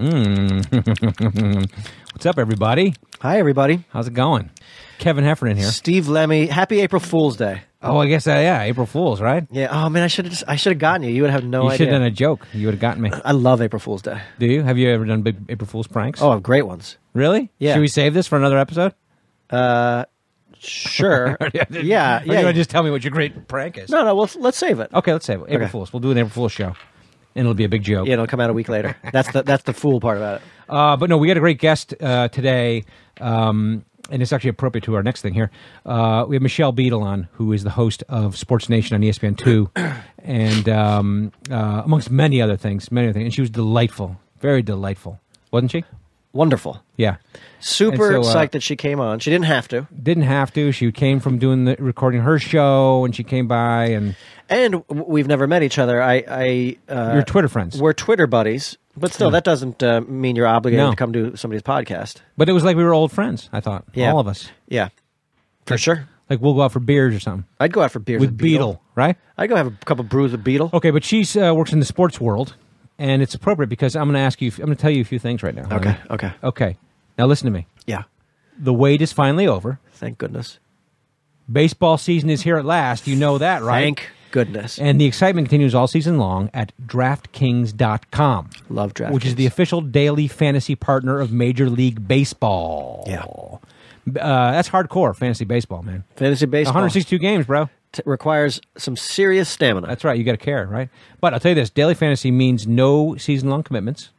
What's up, everybody? Hi, everybody. How's it going? Kevin Heffernan here. Steve Lemme. Happy April Fool's Day. Oh, I guess uh, yeah, April Fools, right? Yeah. Oh man, I should have. I should have gotten you. You would have no you should have done a joke. You would have gotten me. I love April Fool's Day. Do you? Have you ever done big April Fools pranks? Oh, great ones. really? Yeah. Should we save this for another episode? Uh, sure. yeah, Or yeah. do you want to just tell me what your great prank is? No, no. Well, let's save it. Okay, let's save it. April Okay. Fools. We'll do an April Fools show, and it'll be a big joke. Yeah, it'll come out a week later. That's the that's the fool part about it. Uh, but no, we got a great guest uh, today, um, and it's actually appropriate to our next thing here. Uh, we have Michelle Beadle on, who is the host of Sports Nation on ESPN two, and um, uh, amongst many other things, many other things. And she was delightful, very delightful, wasn't she? Wonderful. Yeah, Super And so, uh, psyched that she came on. She didn't have to, didn't have to. She came from doing the recording her show, and she came by, and and w- we've never met each other. I, I uh, your Twitter friends. we're Twitter buddies, but still, that doesn't uh, mean you're obligated No. to come to somebody's podcast. But it was like we were old friends. I thought Yeah. all of us. Yeah, for sure. Like we'll go out for beers or something I'd go out for beers with Beadle, right? I'd go have a couple brews with Beadle. Okay, but she uh, works in the sports world, and it's appropriate because I'm going to ask you. I'm going to tell you a few things right now. Okay. Okay. Okay. Now listen to me. Yeah. The wait is finally over. Thank goodness. Baseball season is here at last. You know that, right? Thank goodness. and the excitement continues all season long at DraftKings.com, Love draft. which is the official daily fantasy partner of Major League Baseball. Yeah. Uh, that's hardcore fantasy baseball, man. fantasy baseball. 162 games, bro. T- requires some serious stamina. That's right. You got to care, right? But I'll tell you this: daily fantasy means no season-long commitments.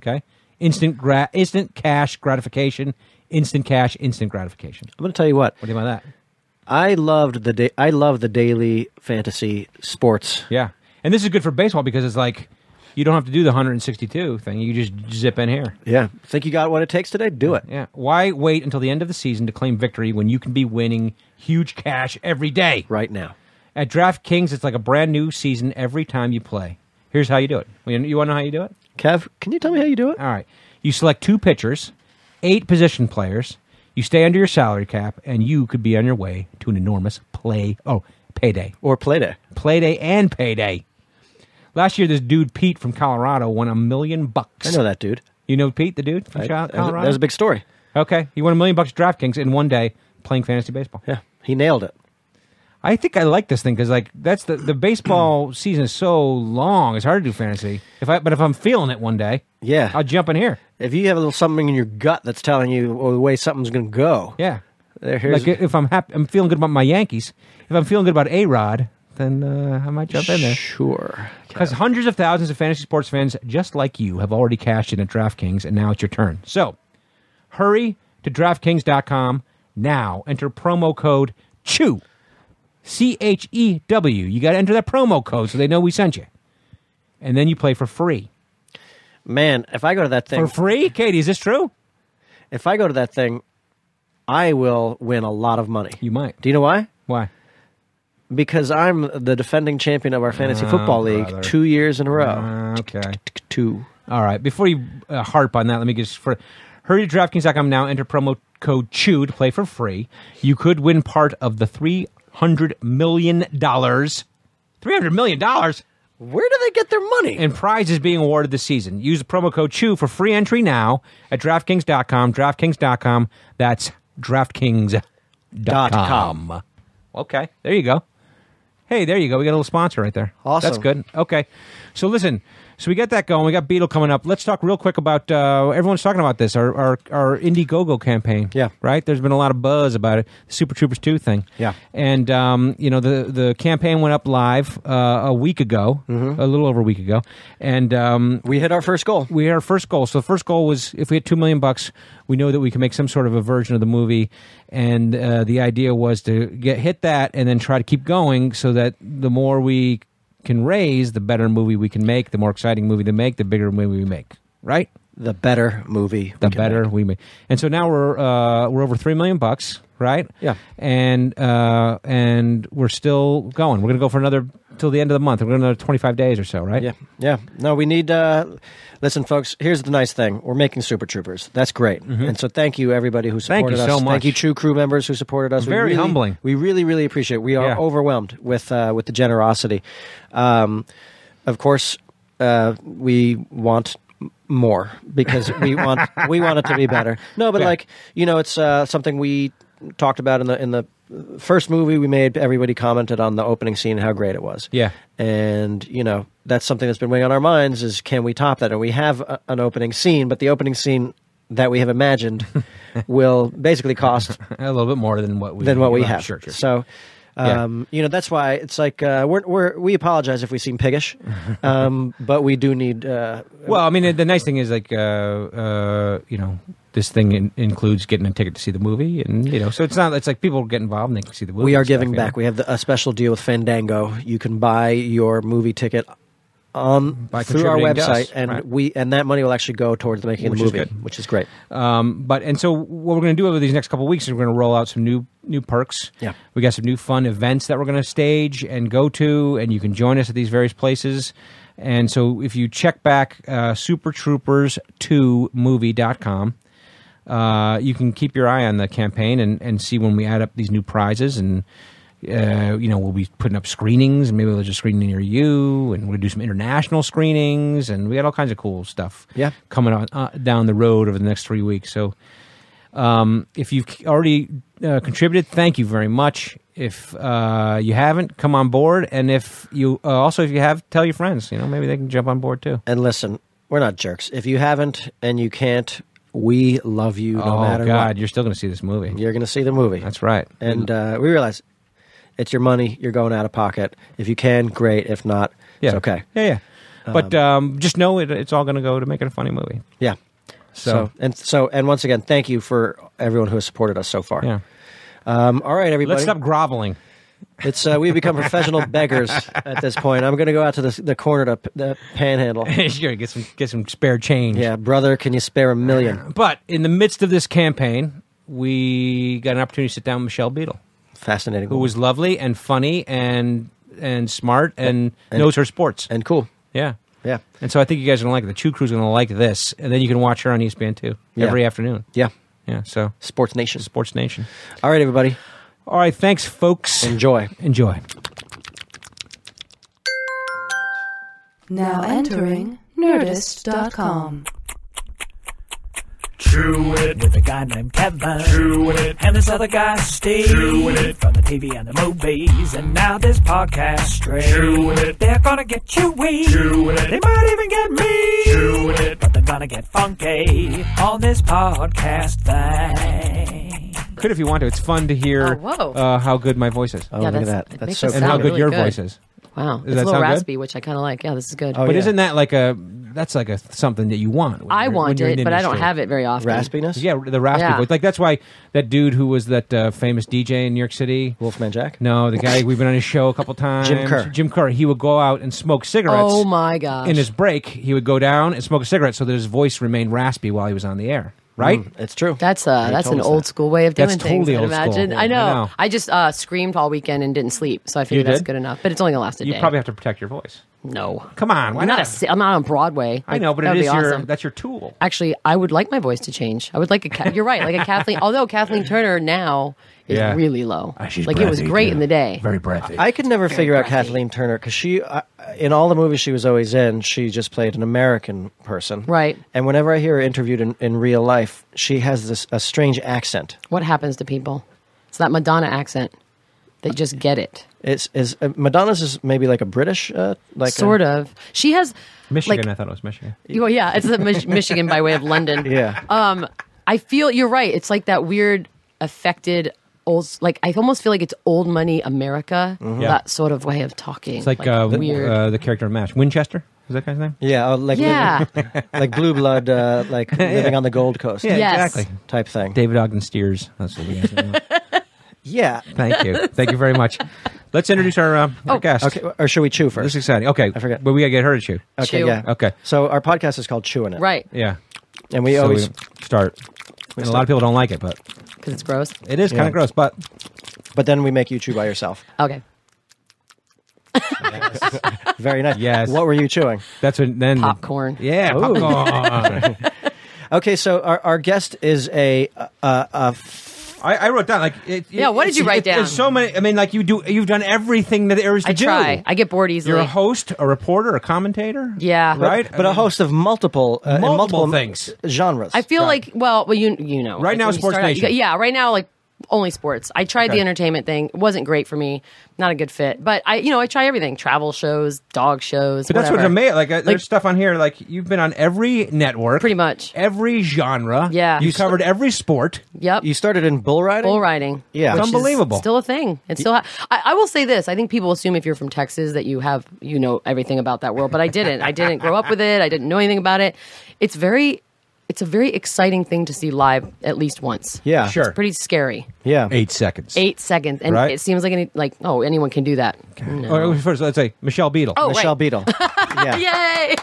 Okay, instant gra- instant cash gratification, instant cash, instant gratification. I'm going to tell you what. What do you about that? I loved the da- I love the daily fantasy sports. Yeah, and this is good for baseball because it's like you don't have to do the 162 thing. You just zip in here. Yeah. Think you got what it takes today? Do it. Yeah. Why wait until the end of the season to claim victory when you can be winning huge cash every day? Right now. At DraftKings, it's like a brand new season every time you play. Here's how you do it. You want to know how you do it? Kev, can you tell me how you do it? All right. You select two pitchers, eight position players. You stay under your salary cap, and you could be on your way to an enormous play. Oh, payday, Or play day? playday, and payday. Last year, this dude Pete from Colorado won a million bucks. I know that dude. You know Pete, the dude from I- Cho- that, was, Colorado. that was a big story. okay, he won a million bucks at DraftKings in one day playing fantasy baseball. Yeah. He nailed it. I think I like this thing because like that's the the baseball season is so long. It's hard to do fantasy. If I but if I'm feeling it one day, Yeah. I'll jump in here. if you have a little something in your gut that's telling you or the way something's going to go. Yeah. There, like if I'm happy, I'm feeling good about my Yankees. If I'm feeling good about A Rod, then uh, I might jump in there. Sure. Because hundreds of thousands of fantasy sports fans just like you have already cashed in at DraftKings, and now it's your turn. So hurry to DraftKings.com now. Enter promo code CHEW, C H E W. You got to enter that promo code so they know we sent you. And then you play for free. Man, if I go to that thing, For free? Katie, is this true? if I go to that thing, I will win a lot of money. You might. Do you know why? Why? Because I'm the defending champion of our fantasy football league Oh, brother. two years in a row. Uh, okay. Two. All right. Before you uh, harp on that, let me just for hurry to DraftKings.com now. Enter promo code CHEW to play for free. You could win part of the three hundred million dollars. Three hundred million dollars Where do they get their money? And prizes being awarded this season. Use the promo code CHEW for free entry now at DraftKings.com. DraftKings.com. That's DraftKings.com. Dot com. Okay, there you go. Hey, there you go. We got a little sponsor right there. Awesome. That's good. Okay. So listen, so we got that going. We got Beetle coming up. Let's talk real quick about uh, everyone's talking about this, our our, our Indiegogo campaign. Yeah. Right? There's been a lot of buzz about it. The Super Troopers 2 thing. Yeah. And um, you know, the the campaign went up live uh, a week ago, Mm-hmm. a little over a week ago. And um, we hit our first goal. we had our first goal. So the first goal was if we had two million bucks, we know that we can make some sort of a version of the movie, and uh, the idea was to get hit that and then try to keep going so that the more we can raise, the better movie we can make, the more exciting movie to make, the bigger movie we make. Right? The better movie. The we can better make. we make. And so now we're uh, we're over three million bucks. Right? Yeah. And uh, and we're still going. We're gonna go for another till the end of the month. We're going to another twenty five days or so. Right? Yeah, yeah. No, we need. Uh, listen, folks. Here's the nice thing: we're making Super Troopers. That's great, and so thank you everybody who Mm-hmm. Thank you us. so much. Thank you, True Crew members who supported us. We Very really- humbling. We really, really appreciate. it. We are Yeah. overwhelmed with uh, with the generosity. Um, of course, uh, we want more because we want we want it to be better. No, but Yeah. like you know, it's uh, something we talked about in the in the first movie we made. Everybody commented on the opening scene how great it was. Yeah. and you know that's something that's been weighing on our minds is can we top that? And we have a, an opening scene, but the opening scene that we have imagined will basically cost a little bit more than what we than what we have. Sure, sure. So, Yeah. um, you know, that's why it's like uh, we're, we're we apologize if we seem piggish, um, but we do need. Uh, Well, I mean, the nice thing is like, uh, uh, you know, this thing in, includes getting a ticket to see the movie, and you know, so it's not. It's like people get involved and they can see the movie. we are and stuff, giving you know. back. We have the, a special deal with Fandango. You can buy your movie ticket on By through our us, website, and right. we and that money will actually go towards the making Which of the movie, good. which is great. Um, but and so what we're going to do over these next couple of weeks is we're going to roll out some new new perks. Yeah. we got some new fun events that we're going to stage and go to, and you can join us at these various places. And so if you check back uh, supertroopers2movie.com, uh, you can keep your eye on the campaign and, and see when we add up these new prizes and uh, you know we'll be putting up screenings and maybe we'll just screen near you and we'll do some international screenings and we got all kinds of cool stuff Yeah. coming on uh, down the road over the next three weeks so um, if you've already uh, contributed thank you very much if uh, you haven't come on board and if you uh, also if you have tell your friends you know maybe they can jump on board too And listen, we're not jerks. If you haven't and you can't, we love you no oh matter god what. you're still going to see this movie You're going to see the movie. that's right and uh, we realize it's your money. You're going out of pocket. If you can, great. If not, Yeah. it's okay. Yeah, yeah. But um, just know it, it's all going to go to make it a funny movie. Yeah. So, So and so and once again, thank you for everyone who has supported us so far. yeah. Um, all right, everybody. Let's stop groveling. It's uh, we've become professional beggars at this point. I'm going to go out to the, the corner to p- the panhandle. You're gonna get some get some spare change. Yeah, brother, can you spare a million? But in the midst of this campaign, we got an opportunity to sit down with Michelle Beadle, Fascinating. who was lovely and funny and and smart and, knows her sports. and cool. yeah. Yeah. And so I think you guys are gonna like it. The Chew Crew's gonna like this, and then you can watch her on ESPN too Yeah. every afternoon. Yeah. Yeah. So Sports Nation. Sports Nation. All right, everybody. All right. Thanks, folks. Enjoy. Enjoy. Now entering Nerdist.com. Chew it with a guy named Kevin. Chew it. And this other guy, Steve. Chew it. From the TV and the movies. And now this podcast straight. Chew it. They're gonna get chewy. Chew it. They might even get me. Chew it. But they're gonna get funky on this podcast thing. Could if you want to. It's fun to hear Oh, whoa. uh, how good my voice is. Oh, Yeah, look at that's- that. it That's makes so us and how cool. good really your good. voice is. Wow, Does it's that a little sound good? raspy, which I kind of like. Yeah, this is good. Oh, But yeah. isn't that like a that's like a something that you want? when I you're- when want you're in it, but I don't industry. have it very often. Raspiness? Yeah, the raspy Yeah. voice. Like that's why that dude who was that uh, famous DJ in New York City. Wolfman Jack? No, the guy we've been on his show a couple times. Jim Kerr. Jim Kerr. He would go out and smoke cigarettes. Oh my gosh! In his break, he would go down and smoke a cigarette so that his voice remained raspy while he was on the air. Right? Mm, it's true. that's uh, that's an old that. school way of doing That's things. totally I'd old imagine. Yeah, I I know. know. I just uh, screamed all weekend and didn't sleep, so I figured that's did? good enough. But it's only gonna last a You day. probably have to protect your voice. no. Come on, why I'm not. not? a si- I'm not on Broadway. I know, but that it would be your awesome. that's your tool. Actually, I would like my voice to change. I would like a. You're right, like a Kathleen. Although Kathleen Turner now is Yeah. really low. She's like it was great too. in the day. Very breathy. I could never figure out. Kathleen Turner because she, uh, in all the movies she was always in, she just played an American person. Right. And whenever I hear her interviewed in, in real life, she has this a strange accent. What happens to people? It's that Madonna accent. They just get it. It's is uh, Madonna's is maybe like a British, uh, like sort a, of. She has Michigan, Like, I thought it was Michigan. well, yeah, it's the Mich- Michigan by way of London. Yeah. Um, I feel you're right. It's like that weird affected old. Like I almost feel like it's old money America. Mm-hmm. Yeah. That sort of way of talking. It's like, uh, weird. uh, the character in MASH. Winchester? Is that guy's name? yeah, uh, like yeah. living- like blue blood, uh, like living on the Gold Coast Yeah, Yes. exactly. type thing. David Ogden Stiers. That's what we guys Yeah. Thank you. Thank you very much. Let's introduce our, uh, our guest. Okay, or should we chew first? This first? is exciting. Okay. I forget. But we got to get her to chew. Okay, Chew. yeah. Okay. So our podcast is called Chewing It, right. Yeah. and we so always we start. And a lot of people don't like it, but Because it's gross. it is kind Yeah. of gross. But But then we make you chew by yourself. Okay. Very nice. Yes. What were you chewing? that's when then Popcorn. Yeah, Ooh. popcorn. Okay, so our, our guest is a uh, a, a, f- I, I wrote down like it, Yeah, what did you write it- There's down? so many. I mean, like you do. You've done everything that there is to I do. try. I get bored easily. You're a host, a reporter, a commentator. Yeah. right. but a host of multiple uh, Multiple multiple things. genres. I feel like well, well, you you know, Right like, now, Sports start out, you Nation. got- yeah, right now, like only sports. I tried Okay. the entertainment thing. It wasn't great for me. Not a good fit. But I, you know, I try everything: travel shows, dog shows. But that's what's whatever. amazing. Like, uh, Like- there's stuff on here. Like you've been on every network, Pretty much. every genre. Yeah. you covered every sport. Yep. you started in bull riding. bull riding. Yeah. which It's is unbelievable. Still a thing. It's still. Ha- I, I will say this. I think people assume if you're from Texas that you have you know everything about that world, but I didn't. I didn't grow up with it. I didn't know anything about it. It's very. It's a very exciting thing to see live at least once. Yeah, Sure. Pretty scary. Yeah, Eight seconds. Eight seconds, and Right. it seems like any like oh anyone can do that. No. Oh, first, let's say Michelle Beadle. Oh, Michelle right. Beadle. Yeah, Yay!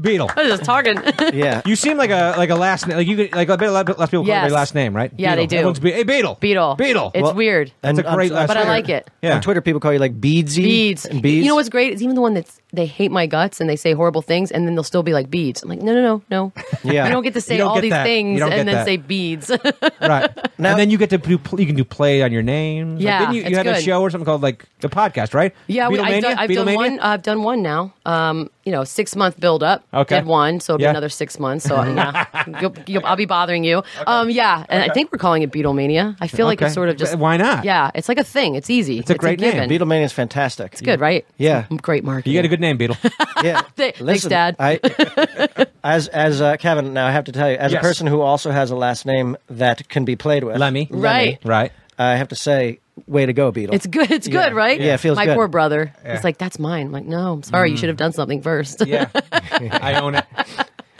Beadle. I was just talking. yeah. You seem like a like a last name. Like you could like a bit a lot of people call Yes. it their last name, right? Yeah, Beadle. they do. Everyone's Be- hey, Beadle. Beetle. Beadle. It's Well, weird. That's a great on- last but I like it. Yeah. On Twitter, people call you like Beadsy. Beads. And beads. You know what's great? It's even the one that's they hate my guts and they say horrible things and then they'll still be like beads. I'm like, no, no, no, no. Yeah. You don't get to say all these that. Things and then that. say beads. right. Now- and then you get to do you can do play on your name. Yeah, didn't you, you it's had a show or something called like the podcast, right? yeah, we, I've, Beatlemania? done, I've done Beatlemania? one. I've done one now. Um, you know, six month build up. Okay. Did one, so it'll Yeah. be another six months. So yeah, you'll, you'll, I'll be bothering you. Um, yeah, and I think we're calling it Beatlemania. I feel like Okay. it's sort of just Why not? Yeah, it's like a thing. It's easy. It's a great name. given. Beatlemania is fantastic. It's good, right? Yeah. Great marketing. You got a good name, Beadle. Yeah. Th- thanks, Dad. I, as as uh, Kevin, now I have to tell you, as Yes. a person who also has a last name that can be played with, Lemme. Right. right. I have to say, way to go, Beadle. It's good. It's good, right? Yeah, it feels My good. poor brother. Yeah. He's like, "That's mine." I'm like, "No, I'm sorry. You should have done something first. Yeah. I own it.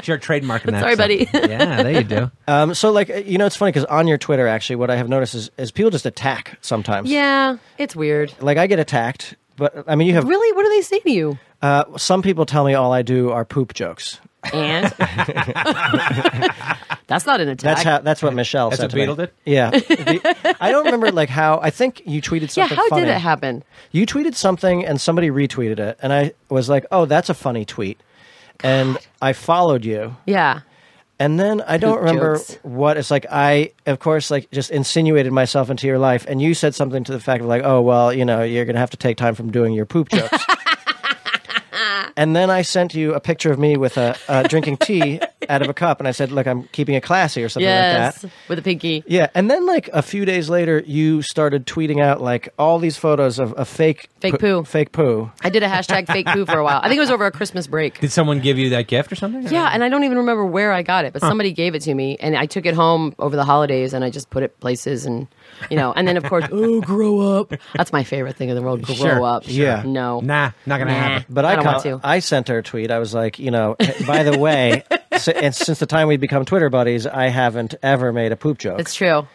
Sure, trademarking that. Sorry, so- buddy. yeah, there you do. Um, so, like, uh, you know, it's funny because on your Twitter, actually, what I have noticed is, is people just attack sometimes. yeah, it's weird. Like, I get attacked, but I mean, you have Really, what do they say to you? uh, some people tell me all I do are poop jokes. And that's not an attack. That's how. That's what Michelle That's said. what to me. Beadle did? Yeah. The- I don't remember like how. I think you tweeted something. yeah, something. how funny. did it happen? You tweeted something and somebody retweeted it, and I was like, "Oh, that's a funny tweet," and I followed you. Yeah. And then I don't Poop remember jokes. what it's like. I, of course, like just insinuated myself into your life, and you said something to the fact of like, "Oh, well, you know, you're going to have to take time from doing your poop jokes." and then I sent you a picture of me with a uh, drinking tea out of a cup, and I said, "Look, I'm keeping it classy" or something like Yes, that. with a pinky. Yeah, and then like a few days later, you started tweeting out like all these photos of, a fake Fake poo. fake poo. I did a hashtag fake poo for a while. I think it was over a Christmas break. Did someone give you that gift or something? Yeah, and I don't even remember where I got it, but somebody gave it to me, and I took it home over the holidays, and I just put it places, and you know, and then of course, oh, grow up. That's my favorite thing in the world. Grow Sure, up. Yeah. No. Nah, not gonna Nah. happen. But I I, don't want to. I sent her a tweet. I was like, you know, by the way, si- and since the time we become Twitter buddies, I haven't ever made a poop joke. It's true.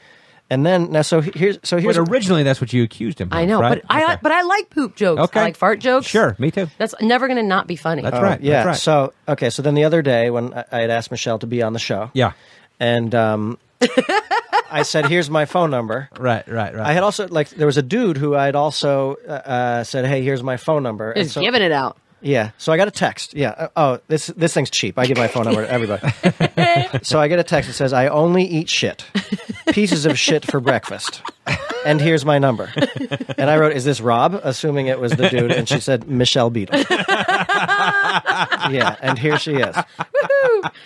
and then now, so here's so here's But originally, that's what you accused him. Of, I know, right? but I Okay. but I like poop jokes. Okay. I like fart jokes. Sure, me too. That's never going to not be funny. That's Oh, right. Yeah. That's right. So okay. So then the other day when I, I had asked Michelle to be on the show, yeah. and um, I said, "Here's my phone number." Right. Right. Right. I had also like there was a dude who I had also uh, uh, said, "Hey, here's my phone number." And Just so- giving it out. Yeah. So I got a text. Yeah. Uh, Oh, this this thing's cheap. I give my phone number to everybody. so I get a text that says, "I only eat shit, pieces of shit for breakfast." And here's my number. And I wrote, "Is this Rob?" Assuming it was the dude, and she said, "Michelle Beadle." yeah, and here she is.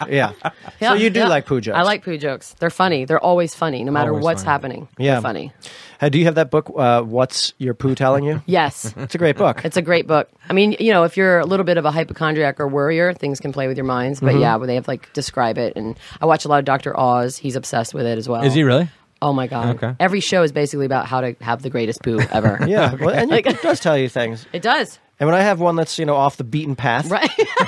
Yeah. So you do yeah. like poo jokes. I like poo jokes. They're funny. They're always funny, no matter Always what's funny. happening. Yeah. They're funny. Uh, do you have that book? Uh, What's your poo telling you? Yes. It's a great book. It's a great book. I mean, you know, if you're a little bit of a hypochondriac or worrier, things can play with your minds. But Mm-hmm. yeah, where they have like describe it, and I watch a lot of Dr. Oz. He's obsessed with it as well. Is he really? Oh my god! Okay. Every show is basically about how to have the greatest poo ever. yeah, well, and Like- it does tell you things. it does. And when I have one that's you know off the beaten path, Right.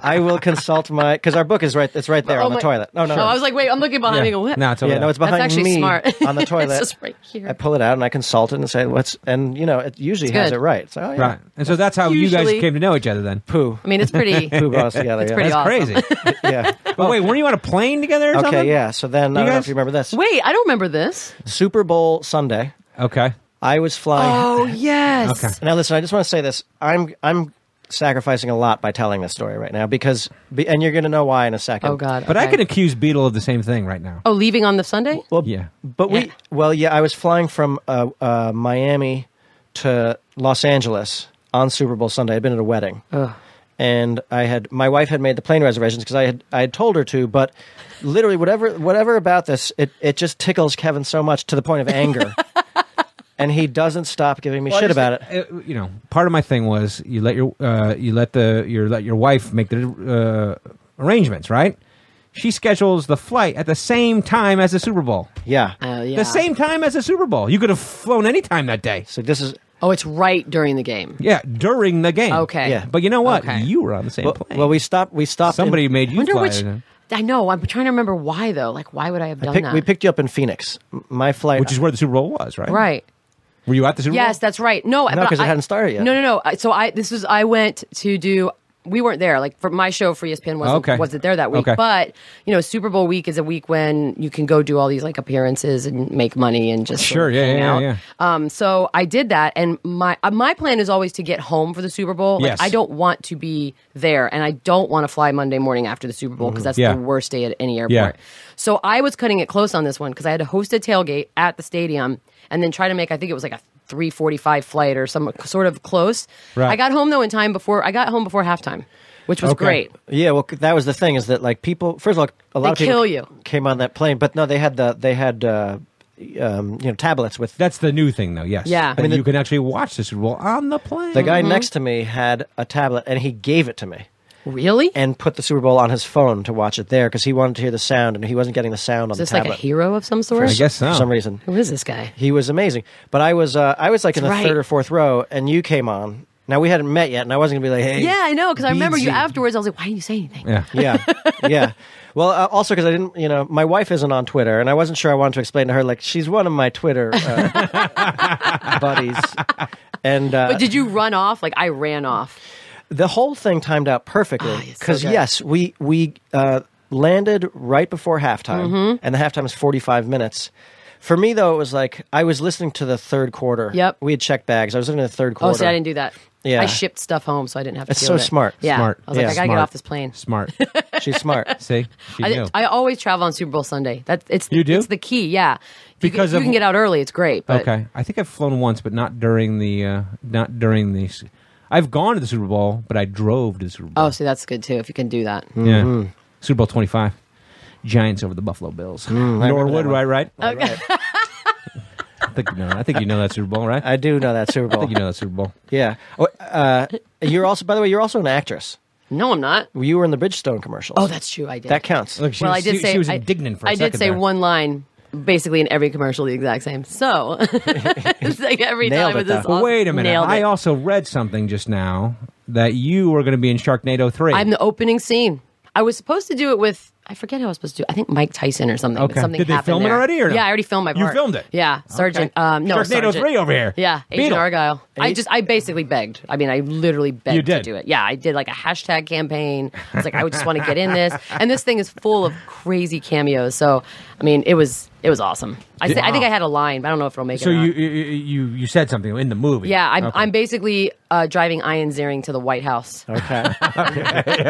I will consult my because our book is right. It's right there Oh on the toilet. No, no, No, no. I was like, wait, I'm looking behind. Yeah. me. Go, what? No, it's over yeah, no, it's behind That's actually me smart. on the toilet. it's just right here. I pull it out and I consult it and say what's and you know it usually has it right. So oh, yeah. Right. And so that's how you guys came to know each other then. poo I mean, it's pretty. poo brought us together. It's yeah. pretty That's awesome. crazy. yeah. but wait, weren't you on a plane together or something? Okay, yeah. So then I don't know guys- if you remember this. Wait, I don't remember this. Super Bowl Sunday. Okay. I was flying. Oh yes. Okay. Now listen, I just want to say this. I'm I'm sacrificing a lot by telling this story right now because, and you're going to know why in a second. Oh God. But I okay. can accuse Beadle of the same thing right now. Oh, leaving on the Sunday? Well, Yeah. But we, well, yeah, I was flying from uh, uh, Miami to Los Angeles on Super Bowl Sunday. I'd been at a wedding, and I had my wife had made the plane reservations because I had I had told her to, but literally whatever whatever about this, it it just tickles Kevin so much to the point of anger, and he doesn't stop giving me Well, shit just- about it. uh, You know, part of my thing was you let your uh, you let the your let your wife make the uh, arrangements, right? She schedules the flight at the same time as the Super Bowl. Yeah. Oh, yeah. The same time as the Super Bowl. You could have flown any time that day. So this is Oh, it's right during the game. Yeah, during the game. Okay. Yeah. But you know what? Okay. You were on the same well, plane. well we stopped. We stopped. in- Somebody made you wonder fly. which. I know. I'm trying to remember why though. Like, why would I have I done picked- that? we picked you up in Phoenix. My flight, which is where the Super Bowl was, right? right. Were you at the Super Bowl? Yes, that's right. No, No, but 'cause it hadn't started yet. No, no, no. I- So I this was I went to do. We weren't there. Like for my show for ESPN wasn't Okay. wasn't there that week. Okay. But you know, Super Bowl week is a week when you can go do all these like appearances and make money and just sort Sure, of yeah, hang yeah, out. yeah. Um, so I did that, and my uh, my plan is always to get home for the Super Bowl. Like, Yes. I don't want to be there, and I don't want to fly Monday morning after the Super Bowl because that's Yeah. the worst day at any airport. Yeah. So I was cutting it close on this one because I had to host a tailgate at the stadium and then try to make I think it was like a 3:45 flight or some sort of close. Right. I got home though in time before I got home before halftime, which was Okay. great. Yeah, well, that was the thing is that like people. First of all, a lot They of people kill you. came on that plane, but no, they had the they had uh, um, you know tablets with. That's the new thing, though. Yes. Yeah. I mean, the- you can actually watch the Super Bowl on the plane. The guy Mm-hmm. next to me had a tablet, and he gave it to me Really? and put the Super Bowl on his phone to watch it there because he wanted to hear the sound, and he wasn't getting the sound on Is this the like a hero of some sort? I guess so. for some reason. Who is this guy? He was amazing, but I was uh, I was like in the right. third or fourth row, and you came on. Now we hadn't met yet, and I wasn't gonna be like, "Hey, Yeah, I know because I remember you afterwards. I was like, why didn't you say anything? Yeah. yeah, yeah. Well, uh, also because I didn't, you know, my wife isn't on Twitter, and I wasn't sure I wanted to explain to her like she's one of my Twitter uh, buddies, and uh, But did you run off? Like I ran off. The whole thing timed out perfectly Ah, it's so because yes, we we uh, landed right before halftime, Mm-hmm. and the halftime is forty five minutes. For me, though, it was like I was listening to the third quarter. Yep. we had checked bags. I was listening to the third quarter. Oh, see, I didn't do that. Yeah. I shipped stuff home, so I didn't have to. That's deal so with it. smart. Yeah, Smart. I was like, I gotta Smart. get off this plane. Smart. She's smart. See, she I, knew. I always travel on Super Bowl Sunday. That it's You do? It's the key. Yeah, If you Because can, of- you can get out early. It's great. But okay, I think I've flown once, but not during the uh, not during the. S- I've gone to the Super Bowl, but I drove to the Super Bowl. Oh, see, that's good too. If you can do that. yeah, Super Bowl twenty five, Giants over the Buffalo Bills. remember Norwood, that one. right? Right. Okay. I think you know. I think you know that Super Bowl, right? I do know that Super I Bowl. think you know that Super Bowl. Yeah. Oh, uh, you're also, by the way, you're also an actress. No, I'm not. You were in the Bridgestone commercials. Oh, that's true. I did. that counts. Look, she, well, was, I did she, say she was I- indignant for a I did say there. one line, basically in every commercial, the exact same. So it's like every Nailed time it, with this. awesome- wait a minute. Nailed I it. also read something just now that you were going to be in Sharknado three. I'm the opening scene. I was supposed to do it with. I forget who I was supposed to do. I think Mike Tyson or something. Okay. Something Did they happened film it already or no? Yeah, I already filmed my part. You filmed it? Yeah, Sergeant. Okay. Um, no, Sharknado Sergeant. three over here. Yeah, Agent Beadle. Argyle. I just, I basically begged. I mean, I literally begged You did? to do it. Yeah, I did like a hashtag campaign. I was like, I would just want to get in this, and this thing is full of crazy cameos. So, I mean, it was, it was awesome. I, Did- say, I think I had a line, but I don't know if it'll make So it. or not. you, you you you said something in the movie. Yeah, I'm, Okay. I'm basically uh, driving Ian Ziering to the White House. Okay.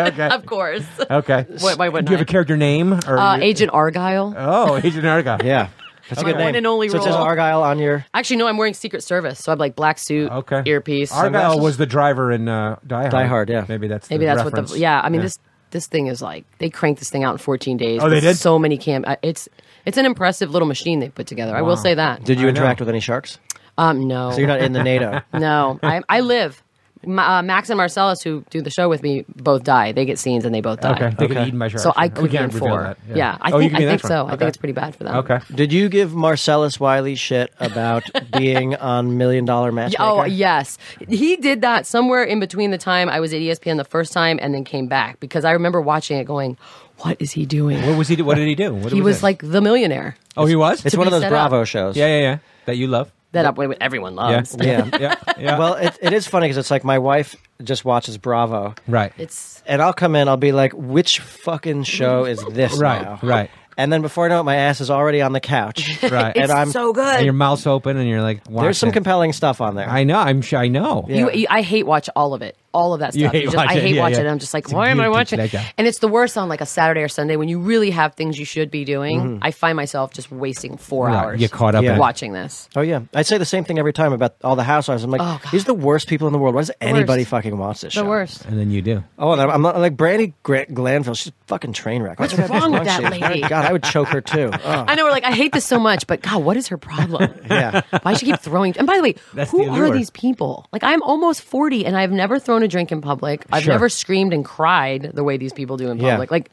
okay. Of course. Okay. Why- why wouldn't Do you have I? a character name? Or Uh, Agent Argyle. Oh, Agent Argyle. yeah. That's a My good one name. and only so it says role. Argyle on your. Actually, no, I'm wearing Secret Service, so I have like black suit, Okay. earpiece. Argyle was the driver in uh, Die Hard. Die Hard, yeah. Maybe that's Maybe the that's reference. what the yeah. I mean this this thing is like they cranked this thing out in 14 days. Oh, they did? So many cam. uh, It's it's an impressive little machine they put together. I will say that. Did you interact with any sharks? Um, no, So you're not in the NATO. no. I I live. Ma- uh, Max and Marcellus, who do the show with me, both die. They get scenes and they both die. Okay. They get Okay. eaten by sharks. So I could we be in can't reveal four. that. Yeah, I Oh, you think can I be in think so. one. I think it's pretty bad for them. Okay. Did you give Marcellus Wiley shit about being on Million Dollar Matchmaker? Oh yes, he did that somewhere in between the time I was at ESPN the first time and then came back because I remember watching it, going, "What is he doing?" What was he? What did he do? What he was it? like the millionaire. Oh, he was. It's to one of those set up. Bravo shows. yeah, yeah, yeah. That you love. That up what everyone loves. Yeah. yeah. Yeah. Well, it, it is funny because it's like my wife just watches Bravo, right. It's and I'll come in, I'll be like, "Which fucking show is this Right, now?" right. And then before I know it, my ass is already on the couch. right. and I'm so good. and your mouth's open, and you're like, there's some watching. compelling stuff on there. I know. I'm sure. I know. Yeah. You, you, I hate watch all of it. All of that You stuff. hate It's just- I watching it. hate Yeah, watching yeah. it. I'm just like, It's why am I watching? pleasure. And it's the worst on like a Saturday or Sunday when you really have things you should be doing. Mm-hmm. I find myself just wasting four Right, hours. You're caught up Yeah. watching this. Oh yeah, I say the same thing every time about all the housewives. I'm like, Oh, these are the worst people in the world. Why does anybody worst. fucking watch this The show? worst. And then you do. Oh, and I'm I'm not I'm like Brandi Gra- Glanville. She's a fucking train wreck. What's wrong with that lady? God, I would choke her too. Oh, I know we're like, I hate this so much, but God, what is her problem? yeah. Why does she keep throwing? And by the way, That's who the are these people? Like, I'm almost 40 and I've never thrown a drink in public. I've Sure. never screamed and cried the way these people do in Yeah. public. Like,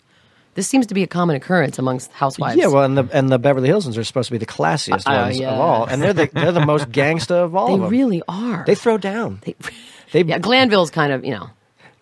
this seems to be a common occurrence amongst housewives. Yeah, well, and the and the Beverly Hillsons are supposed to be the classiest Uh, ones yeah. of all, and they're the they're the most gangsta of all they of them. really are. they throw down. They- They yeah, Glanville's kind of, you know,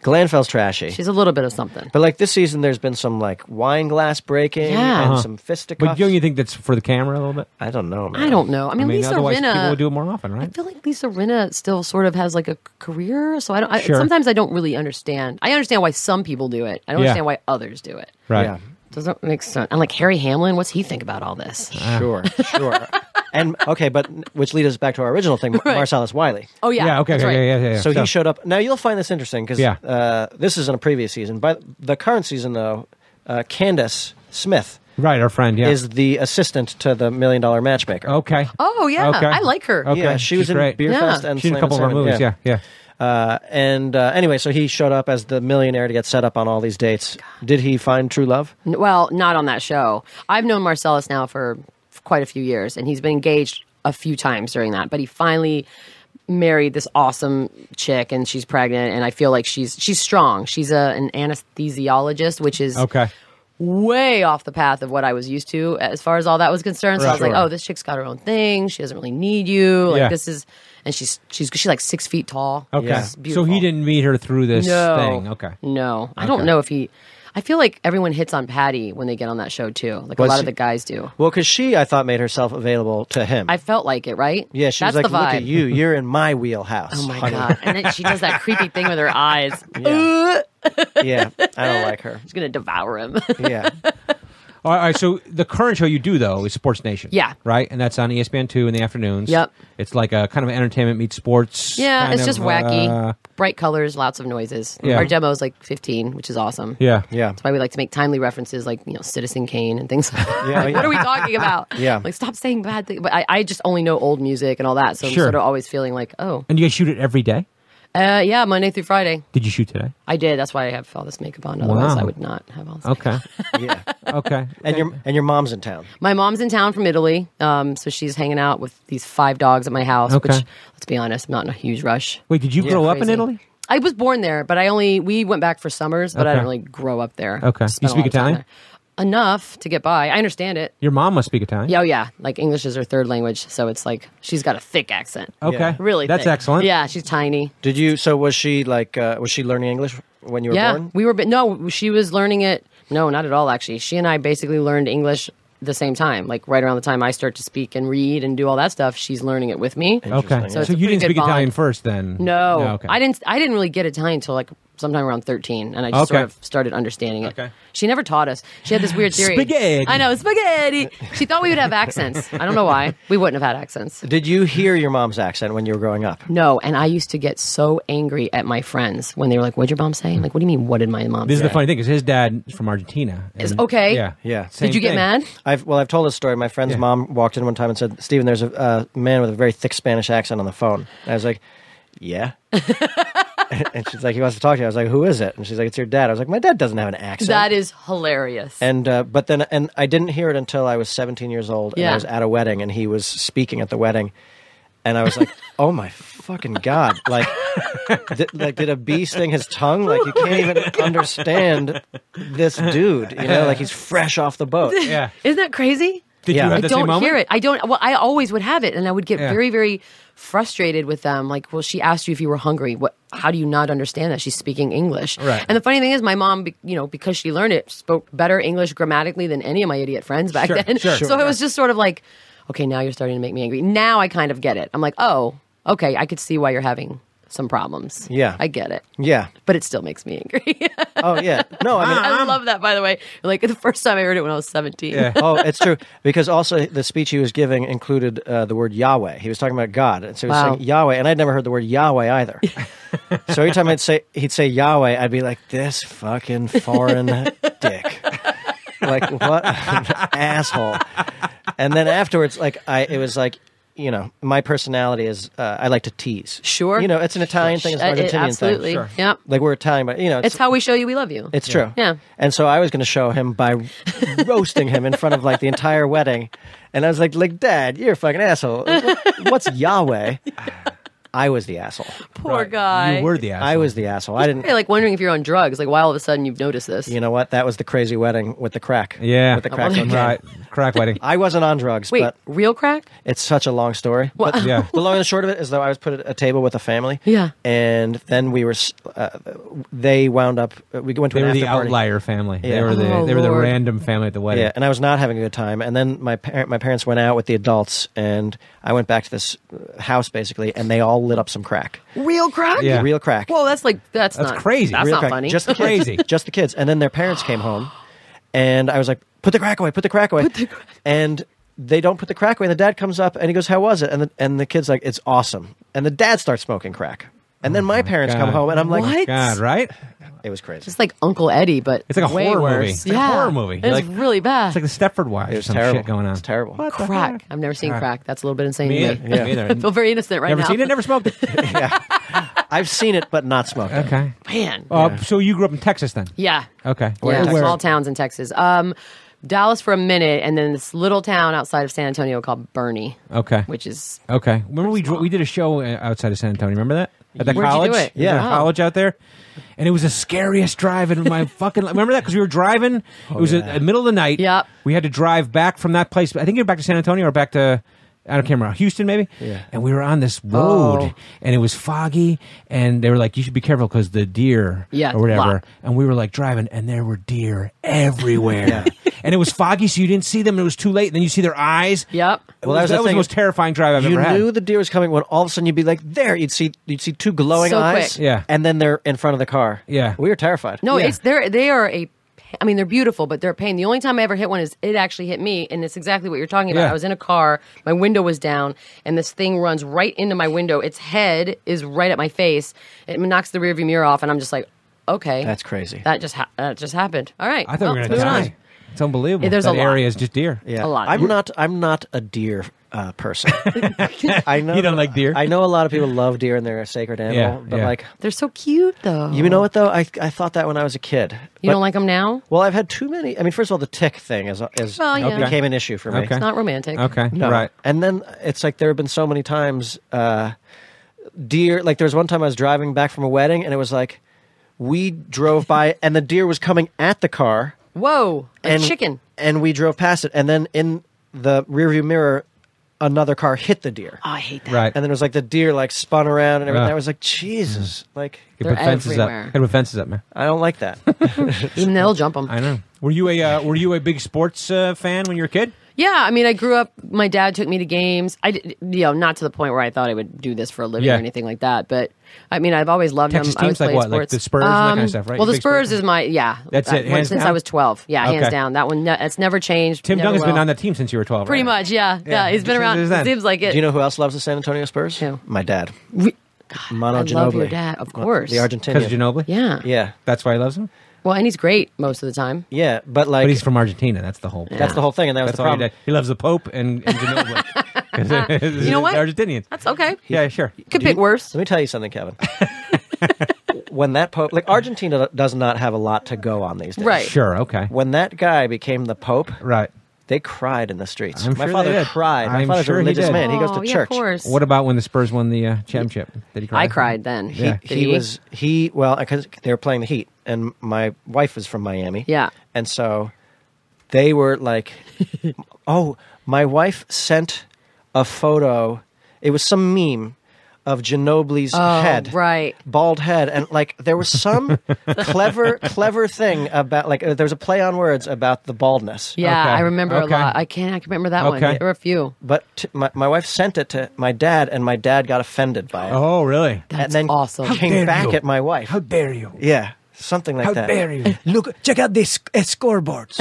Glanville's trashy. she's a little bit of something. but like this season, there's been some like wine glass breaking Yeah. and Uh-huh. some fisticuffs. But don't you think that's for the camera a little bit? I don't know. Man. I don't know. I mean, I mean, Lisa otherwise people Rinna. would do it more often, right? I right? feel like Lisa Rinna still sort of has like a career, so I don't. I, Sure. Sometimes I don't really understand. I understand why some people do it. I don't Yeah. understand why others do it. Right. Yeah. Doesn't make sense. And like Harry Hamlin, what's he think about all this? Sure, sure. And okay, but which leads us back to our original thing, Marcellus Wiley. Oh yeah, Yeah. okay. that's okay, right. Yeah. Yeah. Yeah. So he showed up. Now you'll find this interesting because Yeah. uh, this is in a previous season. But the current season, though, uh, Candace Smith Right. Our friend. Yeah. is the assistant to the Million Dollar Matchmaker. okay. Oh yeah, Okay. I like her. Okay. yeah, she was she's in great. Beer Yeah. Fest and She's in a Slam couple of our and movies. Salmon, Yeah. Yeah. Uh, and uh, anyway, so he showed up as the millionaire to get set up on all these dates. Did he find true love? N- Well, not on that show. I've known Marcellus now for f- quite a few years, and he's been engaged a few times during that. But he finally married this awesome chick, and she's pregnant. And I feel like she's she's strong. She's a, an anesthesiologist, which is Okay. way off the path of what I was used to as far as all that was concerned. So I was like, oh, this chick's got her own thing. She doesn't really need you. Like Yeah. this is, and she's she's she's like six feet tall. Okay. So he didn't meet her through this no, thing. Okay. No, I don't know if he. I feel like everyone hits on Patti when they get on that show too. Like Was a lot she- of the guys do. Well, because she, I thought, made herself available to him. I felt like it, right? yeah, she That's was like, "Look at you, you're in my wheelhouse." Oh my honey." god! And then she does that creepy thing with her eyes. Yeah. yeah, I don't like her. She's gonna devour him. Yeah, All right, so the current show you do though is Sports Nation. Yeah. Right, and that's on ESPN two in the afternoons. Yep. It's like a kind of entertainment meets sports. yeah, kind it's just wacky, uh, bright colors, lots of noises. Yeah. Our demo is like 15, which is awesome. yeah. yeah. That's why we like to make timely references like, you know, Citizen Kane and things like that. Yeah, Like, yeah. What are we talking about? Yeah. Like, stop saying bad things. But I, I just only know old music and all that. So Sure. I'm sort of always feeling like, oh, And you guys shoot it every day. Uh, yeah, Monday through Friday. Did you shoot today? I did. That's why I have all this makeup on. Otherwise, Wow. I would not have all this. Okay. yeah. okay. And your and your mom's in town. My mom's in town from Italy, um, so she's hanging out with these five dogs at my house. Okay. Which, let's be honest, I'm not in a huge rush. Wait, did you Yeah, grow up in Crazy. Italy? I was born there, but I only we went back for summers, but I Okay. didn't really grow up there. Okay. Spent You a speak lot of time Italian? there. Enough to get by. I understand it. Your mom must speak Italian. Yeah, oh yeah. Like English is her third language, so it's like she's got a thick accent. Okay. Yeah. Really, That's thick. excellent. Yeah, she's tiny. Did you? So was she like? Uh, was she learning English when you were yeah, born? we were. But no, she was learning it. No, not at all. Actually, she and I basically learned English the same time. Like right around the time I start to speak and read and do all that stuff, she's learning it with me. Okay. Interesting, So, yeah. it's a you pretty didn't good speak Italian bond. first, then? No, okay. I didn't. I didn't really get Italian until like sometime around thirteen, and I just Okay. sort of started understanding it. Okay. She never taught us. She had this weird theory. Spaghetti. I know spaghetti. She thought we would have accents. I don't know why. We wouldn't have had accents. Did you hear your mom's accent when you were growing up? No, and I used to get so angry at my friends when they were like, "What'd your mom say?" I'm like, "What do you mean? What did my mom This is say?" the funny thing because his dad is from Argentina. Is- and- okay. Yeah. Yeah. Same Did you get thing. mad? I've well, I've told this story. My friend's Yeah. mom walked in one time and said, "Steven, there's a uh, man with a very thick Spanish accent on the phone." And I was like, "Yeah." and she's like, "He wants to talk to you." I was like, "Who is it?" And she's like, "It's your dad." I was like, "My dad doesn't have an accent." That is hilarious. and uh, but then and I didn't hear it until I was 17 years old and Yeah. I was at a wedding and he was speaking at the wedding, and I was like, "Oh my fucking god!" Like, did, like did a bee sting his tongue? Like you can't even understand this dude. You know, like he's fresh off the boat. Yeah. Isn't that crazy? Did Yeah. you I have I the don't moment? hear it. I don't. Well, I always would have it, and I would get Yeah. very, very frustrated with them. Like, well, she asked you if you were hungry. What? How do you not understand that she's speaking English? Right. And the funny thing is, my mom, you know, because she learned it, spoke better English grammatically than any of my idiot friends back Sure, then. sure. so it was just sort of like, okay, now you're starting to make me angry. Now I kind of get it. I'm like, oh, okay, I could see why you're having some problems. Yeah. I get it, Yeah. but it still makes me angry. Oh yeah. No, I mean. I love that. By the way, like the first time I heard it when I was seventeen. Yeah. Oh, it's true. Because also the speech he was giving included uh, the word Yahweh. He was talking about God, and so he was Wow. saying Yahweh, and I'd never heard the word Yahweh either. so every time I'd say he'd say Yahweh, I'd be like, "This fucking foreign dick." Like what an asshole. And then afterwards, like I, it was like, you know, my personality is uh, I like to tease. Sure. You know, it's an Italian thing. It's an Uh, it- Argentinian absolutely. thing. Yep. Like we're Italian, but you know, It's how we show you we love you. it's true. Yeah. And so I was going to show him by roasting him in front of like the entire wedding. And I was like, like, Dad, you're a fucking asshole. What's Yahweh? I was the asshole. Poor Right. guy. You were the asshole. I was the asshole. I didn't. You're like wondering if you're on drugs. Like why all of a sudden you've noticed this. You know what? That was the crazy wedding with the crack. Yeah. With the crack well, cocaine. Right. Crack wedding. I wasn't on drugs, Wait, but real crack? it's such a long story. But Yeah. the long and short of it is, though, I was put at a table with a family. Yeah. And then we were, uh, they wound up, uh, we went to They an were the party. outlier family. They were the Oh, they were the random family at the wedding. Yeah, and I was not having a good time. And then my par- my parents went out with the adults, and I went back to this uh, house basically, and they all lit up some crack, Real crack? Yeah. real crack, Well, that's like that's, That's not crazy. That's real not crack. funny. Just the kids, Crazy. just the kids. And then their parents came home, and I was like, "Put the crack away, put the crack away," and they don't put the crack away. And the dad comes up and he goes, "How was it?" And the and the kid's like, "It's awesome." And the dad starts smoking crack. And then my parents come home, and I'm like, What? God, right? "It was crazy." It's like Uncle Eddie, but It's like a way horror worse. movie. It's like a yeah. horror movie. It's Like- really bad. It's like the Stepford Wives It was some terrible. shit going on. It's terrible. crack. I've never seen Crack. crack. That's a little bit insane Me to either. me. Yeah. Me either. I feel very innocent right Never now. seen it. Never smoked it. I've seen it, but not smoked. it. okay. Man. Uh, So you grew up in Texas then? Yeah. Okay. Yeah, Texas? small towns in Texas. Um, Dallas for a minute, and then this little town outside of San Antonio called Boerne, Okay. which is Okay. Remember we dro- we did a show uh, outside of San Antonio. Remember that at the Where'd you do college? it? There was Yeah. college out there, and it was the scariest drive in my fucking. Remember that because we were driving. it was yeah. at the middle of the night. Yep. We had to drive back from that place. I think you were back to San Antonio or back to. I don't remember Houston maybe. Yeah. And we were on this road, Oh. and it was foggy, and they were like, "You should be careful because the deer, Yeah, or whatever." lot. And we were like driving, and there were deer everywhere, and it was foggy, so you didn't see them. And it was too late. And then you see their eyes. yep. Well, that was that the was the most terrifying drive I've you ever had. You knew the deer was coming when all of a sudden you'd be like, there. You'd see you'd see two glowing So eyes. quick. Yeah. And then they're in front of the car. Yeah. We were terrified. No, Yeah. it's they're they are a. I mean, they're beautiful, but they're a pain. The only time I ever hit one is it actually hit me, and it's exactly what you're talking about. Yeah. I was in a car, my window was down, and this thing runs right into my window. Its head is right at my face. It knocks the rearview mirror off, and I'm just like, okay, That's crazy. that just ha- that just happened. All right, I thought well, we were going to on. die. It's unbelievable. There's that a lot. area is just deer. yeah. a lot. I'm not I'm not a deer uh, person. I know You don't like deer? I know a lot of people love deer and they're a sacred animal, Yeah, but yeah. like They're so cute, though. you know what though? I I thought that when I was a kid. You But- don't like them now? Well, I've had too many. I mean, first of all, the tick thing is is Well, yeah. became an issue for me. Okay. It's not romantic. Okay. No. Right. And then it's like there have been so many times uh, deer. Like there was one time I was driving back from a wedding, and it was like we drove by, and the deer was coming at the car, Whoa, a and chicken. and we drove past it, and then in the rearview mirror, another car hit the deer, Oh, I hate that. Right. and then it was like the deer like spun around and everything. Ugh. I was like, Jesus, like You They're put fences everywhere. up. Gotta put fences up, man. I don't like that. Even they'll jump them. I know. Were you a uh, Were you a big sports uh, fan when you were a kid? Yeah, I mean, I grew up. My dad took me to games. I, you know, not to the point where I thought I would do this for a living Yeah. or anything like that. But I mean, I've always loved Texas them. I teams always like what? Like sports. Um, the Spurs and that kind of stuff, right? Well, the big sports Spurs is my yeah. That's that- it, hands since down? I was twelve. Yeah, hands down. That one, ne- it's never changed. Tim never Duncan's been on that team since you were twelve. Pretty right? much, yeah, yeah. he's been around. it was. Seems like it. Do you know who else loves the San Antonio Spurs? Who? My dad, Re- Manu I Ginobili. love your dad, of course. the Argentinian. Because Ginobili. Yeah, Yeah, That's why he loves him. Well, and he's great most of the time. yeah, but like But he's from Argentina. That's the whole. point. that's the whole thing, and that was That's the all he problem. did. He loves the Pope and, and Ginobili. 'Cause You know what? Argentinians. That's okay. Yeah, sure. Could Do pick worse. Let me tell you something, Kevin. when that pope, like Argentina, does not have a lot to go on these days. Right. Sure. Okay. When that guy became the pope, Right. they cried in the streets. I'm My sure father they did. cried. My I'm father's sure a he religious did. man. He goes Oh, to yeah, church. Of course. What about when the Spurs won the uh, championship? Did he cry? I cried then. He, Did he was he well because they were playing the Heat, and my wife was from Miami. Yeah. and so they were like, "Oh, my wife sent a photo. It was some meme of Ginobili's Oh, head, right. bald head, and like there was some clever, clever thing about like uh, there was a play on words about the baldness. Yeah, Okay. I remember Okay. a lot. I can't. I can remember that one. There were a few. But t- my my wife sent it to my dad, and my dad got offended by it, Oh, really? That's and then awesome. How came back you. at my wife. How dare you? yeah, something like that. dare you? Look, check out these uh, scoreboards.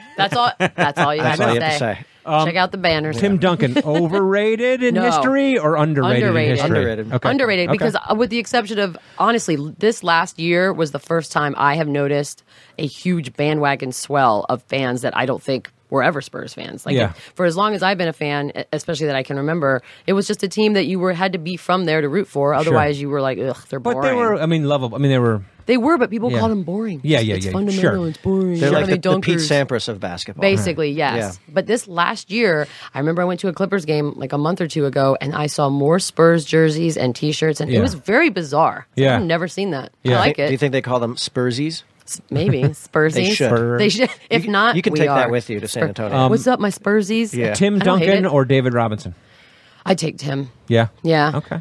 That's all. That's all you That's have all to you have to say. say. Check out the banners. Tim Duncan, overrated in No. history or underrated, Underrated. in history? Underrated. Okay. Underrated Okay. because, uh, with the exception of honestly, this last year was the first time I have noticed a huge bandwagon swell of fans that I don't think were ever Spurs fans. Like Yeah. for as long as I've been a fan, especially that I can remember, it was just a team that you were had to be from there to root for. Otherwise, you were like, ugh, they're boring. But they were, I mean, lovable. I mean, they were. They were, but people Yeah. called them boring. Yeah, yeah, it's yeah, fundamental. sure. It's boring. They're How like many the, the Pete? Sampras of basketball. Basically, yes. Yeah. But this last year, I remember I went to a Clippers game like a month or two ago, and I saw more Spurs jerseys and T-shirts, and Yeah. it was very bizarre. Yeah. I've never seen that. Yeah. I like Do you think they call them Spursies? Maybe Spursies. They should. They should. If not, you can we take that with you to San Spur- Antonio. Um, What's up, my Spursies? Yeah. Tim I don't hate Duncan or David Robinson? I take Tim. Yeah. Yeah. Okay.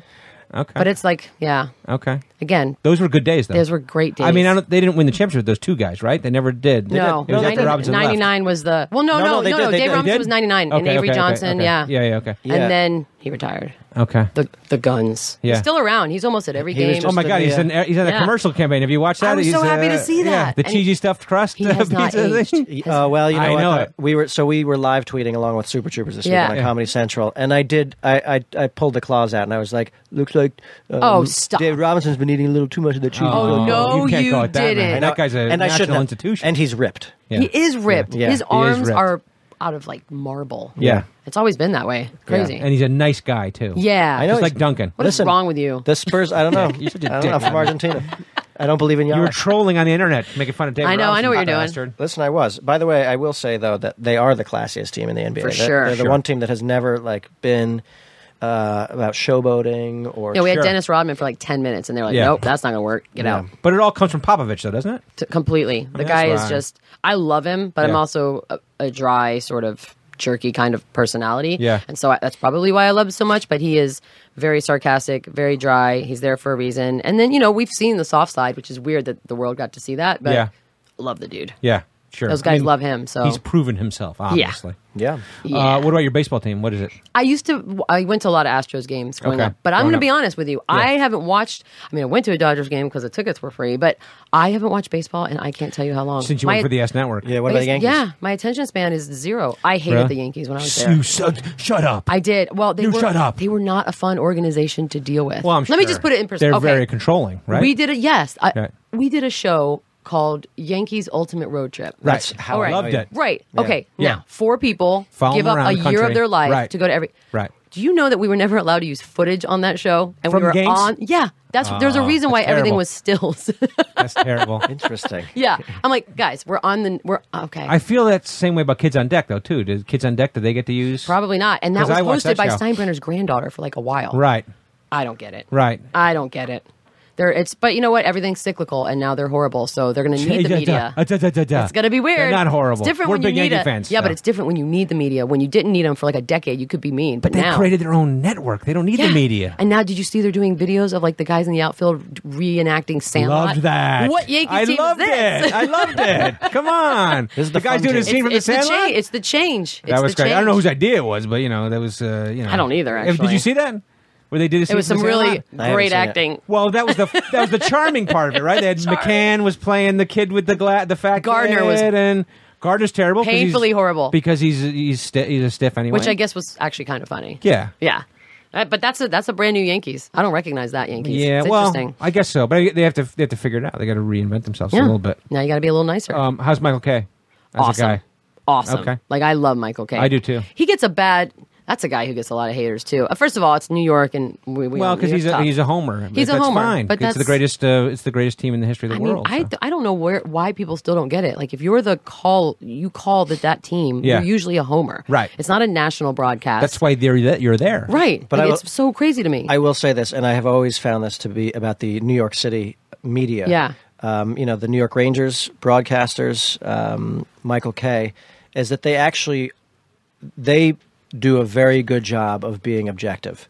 Okay. But it's like, yeah. Okay. Again, Those were good days, though. those were great days. I mean, I don't, they didn't win the championship with those two guys, right? They never did. They No, did. It was No, after they did. Robinson left. 99 was the well. No, No, no, no, no, they no. did, they Dave did. Robinson They was did? 99, and Okay, Avery okay, okay, Johnson, okay. yeah, Yeah, yeah, okay. Yeah. And then he retired. Okay. The the guns. Yeah. He's still around. He's almost at every He was game. Oh my God, the, he's uh, in he's in a Yeah. commercial campaign. Have you watched that? I was so He's, happy to uh, see Yeah, that. the And cheesy stuffed crust he has not pizza aged. thing. Uh, well, you know, I what? know Uh, it. We were so we were live tweeting along with Super Troopers this Yeah. week on Comedy Central, and I did. I I, I pulled the claws out, and I was like, "Looks like um, Oh, stop. Dave Robinson's been eating a little too much of the cheese." Oh, no, you can't you call it that, didn't. That guy's a and I shouldn't national have. institution. and he's ripped. Yeah. He is ripped. Yeah. His arms ripped. are out of like marble. Yeah. It's always been that way. Crazy. and he's a nice guy too. Yeah. I know Just like Duncan. What is Listen, wrong with you? The Spurs. I don't know. You're such a I don't dick, know. I'm from. Argentina. I don't believe in y'all. You were trolling on the internet, making fun of David I know, I know what you're doing. bastard. Listen, I was. By the way, I will say though that they are the classiest team in the NBA. For They're- sure. they're the Sure. one team that has never like been uh, about showboating or. Yeah, we had Sure. Dennis Rodman for like 10 minutes, and they were like, Yeah. nope, that's not going to work. Get Yeah. out. But it all comes from Popovich, though, doesn't it? T- completely. The That's guy is right. just, I love him, but I'm Yeah. also a, a dry, sort of jerky kind of personality. Yeah. And so I, that's probably why I love him so much, but he is very sarcastic, very dry. He's there for a reason. And then, you know, we've seen the soft side, which is weird that the world got to see that, but Yeah. Love the dude. Yeah, sure. Those I guys mean, love him. So He's proven himself, obviously. Yeah. Yeah. Uh, what about your baseball team? What is it? I used to. I went to a lot of Astros games growing Okay. up, but I'm going to be honest with you. I haven't watched. I mean, I went to a Dodgers game because the tickets were free, but I haven't watched baseball, and I can't tell you how long. Since you My- went for the Yes Network. Yeah. What about the Yankees? Yeah, my attention span is zero. I hated Really? the Yankees when I was there. You shut, shut up. I did. Well, they You were. shut up. They were not a fun organization to deal with. well, I'm Let me just put it in perspective. They're okay. very controlling, right? We did it. Yes, I, Right. we did a show called Yankees Ultimate Road Trip. Right. That's how All I right. Loved it. Right. Yeah. Okay. Yeah. Now, four people Follow give up a year country. of their life Right. to go to every. Right. Do you know that we were never allowed to use footage on that show? And From we were games? on. Yeah. That's there's a Oh, reason why that's everything was stills. That's terrible. Interesting. yeah. I'm like, guys, we're on the. We're okay. I feel that same way about Kids on Deck, though, too. Did Kids on Deck, did they get to use? Probably not. And that was hosted that by show. Steinbrenner's granddaughter for like a while. Right, I don't get it. right. I don't get it. They're it's but you know what? Everything's cyclical and now they're horrible. So they're gonna need the media. It's gonna be weird. They're not horrible. It's different We're when big you need Yankee a, fans. Yeah, so. but it's different when you need the media. When you didn't need them for like a decade, you could be mean. But, But they now created their own network. They don't need Yeah. the media. And now, did you see they're doing videos of like the guys in the outfield reenacting Sandlot? Loved that. What Yankee I team loved is this? it. I loved it. Come on. This is the the guy's fun doing a scene from it's, the it's the Sandlot. change. It's the change. that was the great. I don't know change. whose idea it was, but you know that was. Uh, you know, I don't either, If- Did actually. you see that? Where they did a scene It was some really Sandlot? Great seen it. acting. Well, that was the that was the charming part of it, right? They had McCann was playing the kid with the gla- the fat Gardner was kid, and Gardner's terrible, 'cause he's- painfully horrible. because he's he's sti- he's a stiff anyway. which I guess was actually kind of funny. yeah, Yeah. Uh, But that's a that's a brand new Yankees. I don't recognize that Yankees. yeah. it's well, interesting. I guess so, but they have to they have to figure it out. They got to reinvent themselves a little bit. Now you got to be a little nicer. Um, how's Michael Kay? As awesome. a guy, Awesome. Okay. Like I love Michael Kay. I do too. He gets a bad. That's a guy who gets a lot of haters too. Uh, first of all, it's New York, and we, we well, because he's a tough. he's a homer. He's a that's homer, fine. but it's the greatest. Uh, it's the greatest team in the history of the I mean, world. I, so. I don't know where why people still don't get it. Like if you're the call, you call that that team. Yeah. You're usually a homer. Right. It's not a national broadcast. That's why they're that you're there. Right. But Like, I will- it's so crazy to me. I will say this, and I have always found this to be about the New York City media. Yeah. Um, you know, the New York Rangers broadcasters, um, Michael Kay, is that they actually they do a very good job of being objective.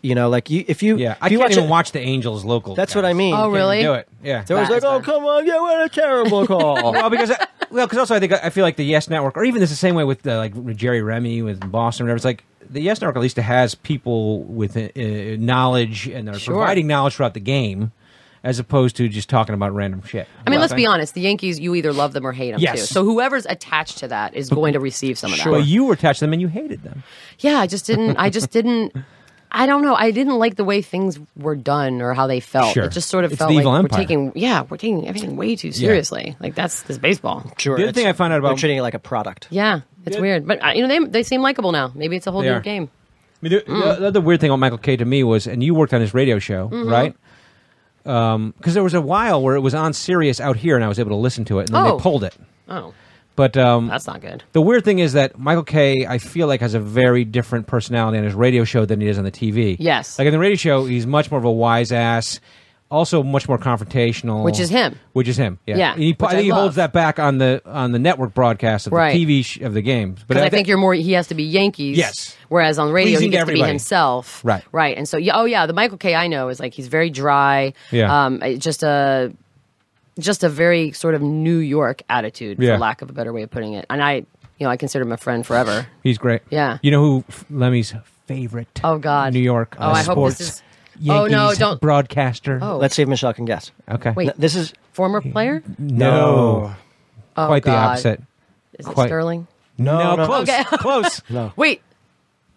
You know, like you if you Yeah, if I you can't watch even it- watch the Angels local. That's what I mean. Oh, really? Do it. Yeah. They're always like, "Oh, bad. come on, yeah, what a terrible call." well, because well, because also I think I feel like the Yes Network, or even this is the same way with uh, like Jerry Remy with Boston. Whatever. It's like the Yes Network at least it has people with uh, knowledge and they're Sure. providing knowledge throughout the game, as opposed to just talking about random shit. I mean, Well, let's be honest. The Yankees, you either love them or hate them Yes. too. So whoever's attached to that is going to receive some of that. But you were attached to them and you hated them. Yeah, I just didn't. I just didn't. I don't know. I didn't like the way things were done or how they felt. Sure. It just sort of It's felt the like evil we're empire. taking. Yeah, we're taking everything way too seriously. Like that's this baseball. Sure. The other thing I found out they're about- treating it like a product. Yeah, it's weird, but uh, you know they they seem likable now. Maybe it's a whole They new are. game. I mean, the, Mm. the other weird thing about Michael Kay to me was, and you worked on his radio show, Mm-hmm. right? Because there was a while where it was on Sirius out here, and I was able to listen to it, and then Oh. they pulled it. Oh, But um, that's not good. the weird thing is that Michael Kay, I feel like, has a very different personality on his radio show than he does on the TV. Yes. like in the radio show, he's much more of a wise ass, also much more confrontational, Which is him. Which is him. Yeah, Yeah, And he, I think I he holds that back on the on the network broadcast of Right. the TV sh- of the games. But I, thi- think you're more. He has to be Yankees. Yes. Whereas on radio, Pleasing he to gets to be himself. Right. Right. And so, yeah. Oh, yeah. The Michael Kay. I know is like he's very dry. Yeah. Um. Just a, just a very sort of New York attitude, Yeah. for lack of a better way of putting it. And I, you know, I consider him a friend forever. he's great. Yeah. you know who Lemme's favorite? Oh, God. New York. Oh, uh, I hope sports this is- Oh, no, don't- broadcaster. Oh. Let's see if Michelle can guess. okay. Wait. N- This is Former player. no, Oh, quite the God. opposite. Is it Quite. Sterling? No, no. close, Okay. close. no. Wait.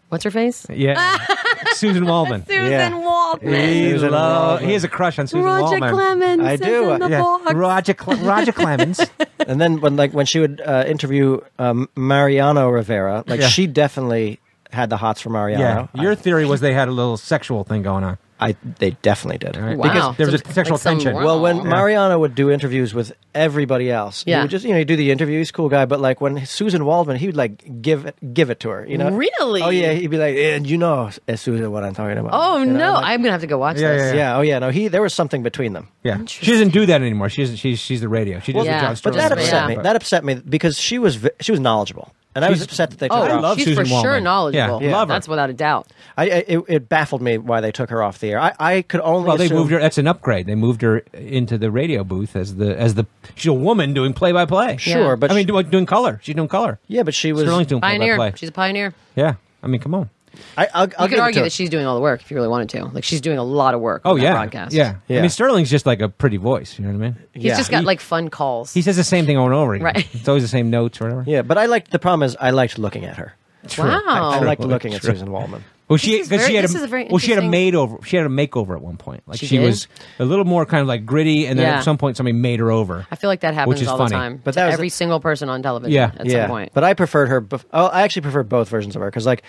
What's her face? Yeah, Suzyn Waldman. Suzyn Yeah. Waldman. He, Suzyn lo- Waldman. he has a crush on Suzyn Roger Waldman. Clemens. I is do, in the Yeah, box. Roger Cle- Roger Clemens. And then when like when she would uh, interview um, Mariano Rivera, like Yeah. she definitely had the hots for Mariano. yeah, your theory was they had a little sexual thing going on. I they definitely did. Right? Wow. Because there was So a sexual like some tension. Well, when Yeah. Mariano would do interviews with everybody else, he Yeah. would just you know he'd do the interview. He's a cool guy, but like when Suzyn Waldman, he would like give it, give it to her. You know, Really? Oh yeah, he'd be like, and you know, uh, Suzyn, what I'm talking about. Oh You know, no! like- I'm gonna have to go watch Yeah, this. yeah, yeah, oh yeah, no, he there was something between them. yeah, she doesn't do that anymore. She's she's she's the radio. She does Yeah. the John But But that upset yeah. me. That upset me because she was she was knowledgeable, and I was She's- upset that they took Oh, her off. love she's Suzyn for sure Waldman. knowledgeable. Yeah, love her. That's without a doubt. I, I it, it baffled me why they took her off the air. I, I could only Well, they assume- moved her. That's an upgrade. They moved her into the radio booth as the as the she's a woman doing play by play. Sure, Yeah. but I mean, she- do- doing color. She's doing color. yeah, but she was. Sterling's doing play by Pioneer. play. She's a pioneer. Yeah, I mean, come on. I, I'll, I'll You could argue that she's doing all the work if you really wanted to. Like she's doing a lot of work. Oh on that yeah, broadcast. yeah. I mean, Sterling's just like a pretty voice. You know what I mean? He's Yeah. just got He- like fun calls. He says the same thing over and over again. Right. It's always the same notes or whatever. Yeah, but I liked the problem is I liked looking at her. wow. I, I liked True. looking at True. Suzyn Waldman. Well, she because she had a a very well, she had a interesting- makeover. She had a makeover at one point. Like She she, did? was a little more kind of like gritty, and then Yeah. at some point somebody made her over. I feel like that happens is all funny. the time. But to that was- every single person on television. Yeah. At yeah, some point. but I preferred her. Bef- oh, I actually preferred both versions of her because like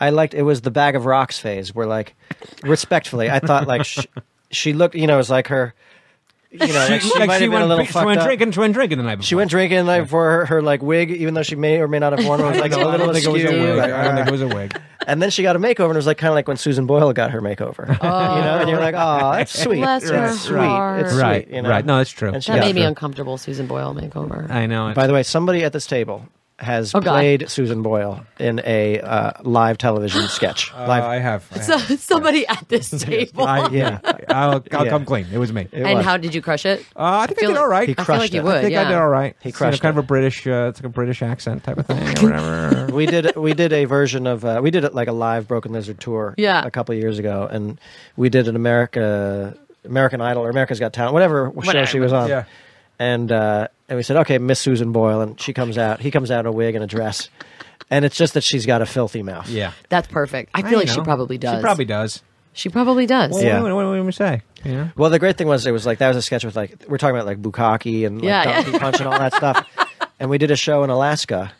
I liked it was the bag of rocks phase where like respectfully I thought like sh- she looked you know it was like her you know like she Like, might have been went, a little she fucked went up. drinking. She went drinking the night before. She went drinking like for her, her like wig, even though she may or may not have worn one. Was like a I little don't think it was a wig. like, I don't think it was a wig. And then she got a makeover, and it was like kind of like when Susan Boyle got her makeover. You know, and you're like, oh, that's sweet. Bless her It's sweet. heart. It's Right, sweet. You know? right. No, that's true. And she that made me through. uncomfortable. Susan Boyle makeover. I know. By the way, somebody at this table has Oh, played Susan Boyle in a uh, live television sketch. Uh, live. I have. I So have. somebody at this table. I, Yeah. I'll, I'll Yeah. come clean. It was me. It and was. how did you crush it? Uh, I think I, feel did all right. He I feel crushed like you it. would. I think yeah. I did all right. He It's, you know, crushed kind it. of a British. Uh, it's like a British accent type of thing or whatever. we did we did a version of uh, we did it like a live Broken Lizard tour Yeah. a couple of years ago, and we did an America American Idol or America's Got Talent, whatever, show she was on. Yeah. And uh, and we said, okay, Miss Susan Boyle, and she comes out. He comes out in a wig and a dress, and it's just that she's got a filthy mouth. yeah. That's perfect. I I feel like she know. probably does. She probably does. She probably does. Well, Yeah. What, what, what do we say? You know? Well, the great thing was it was like that was a sketch with like we're talking about like bukkake and like Yeah, yeah. donkey punch and all that stuff, and we did a show in Alaska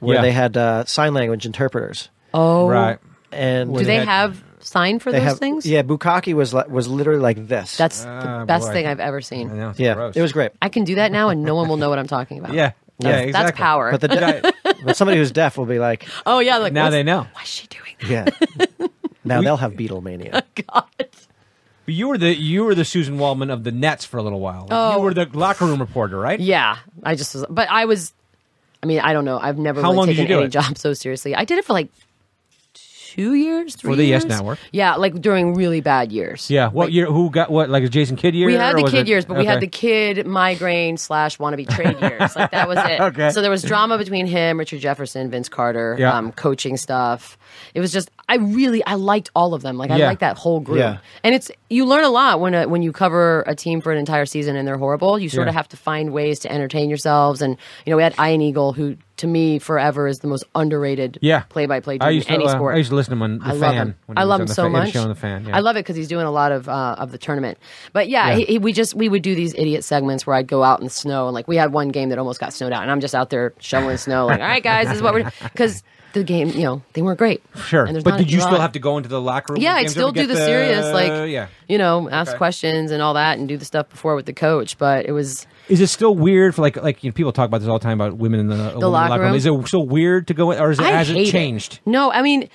where Yeah. they had uh, sign language interpreters, Oh, Right. and Do they had- have sign for they those have things? yeah bukkake was li- was literally like this. That's Ah, the best boy. thing I've ever I seen. know. Yeah, gross. it was great. I can do that now, and no one will know what I'm talking about. Yeah. That's, yeah. Exactly. that's power. But the de- but somebody who's deaf will be like, oh yeah, like now they know. Why is she doing that? yeah. now they'll have Beatlemania. God. But you were the you were the Suzyn Waldman of the Nets for a little while. Oh. You were the locker room reporter, right? Yeah, I just was, but I was. I mean, I don't know. I've never How really long did taken you do any it? job so seriously. I did it for like two years, three For the Yes years. Network. Yeah, like during really bad years. Yeah. What Like, year? Who got what? Like a Jason Kidd year? we had the Kidd it- years, but we had the Kidd migraine slash wannabe trade years. Like that was it. Okay. So there was drama between him, Richard Jefferson, Vince Carter, Yeah. um, coaching stuff. It was just I really I liked all of them. Like I Yeah. liked that whole group. Yeah. And it's you learn a lot when a, when you cover a team for an entire season and they're horrible. You sort Yeah. of have to find ways to entertain yourselves. And you know we had Ian Eagle, who to me forever is the most underrated Yeah. play-by-play dude I used in to. any uh, sport. I used to listen to him on the I fan. love him. when I love him so much. On the fan. Yeah. I love it because he's doing a lot of uh, of the tournament. But yeah, Yeah. He, he, we just we would do these idiot segments where I'd go out in the snow and like we had one game that almost got snowed out, and I'm just out there shoveling snow. Like, all right, guys, this is what we're because the game, you know, they weren't great. Sure, but did you still have to go into the locker room? Yeah, I'd still do get the serious, like yeah. you know, ask Okay. questions and all that, and do the stuff before with the coach. But it was Is it still weird for like like you know, people talk about this all the time about women in the, the locker room? Is it still weird to go in, or is it, I has it changed? No, I mean,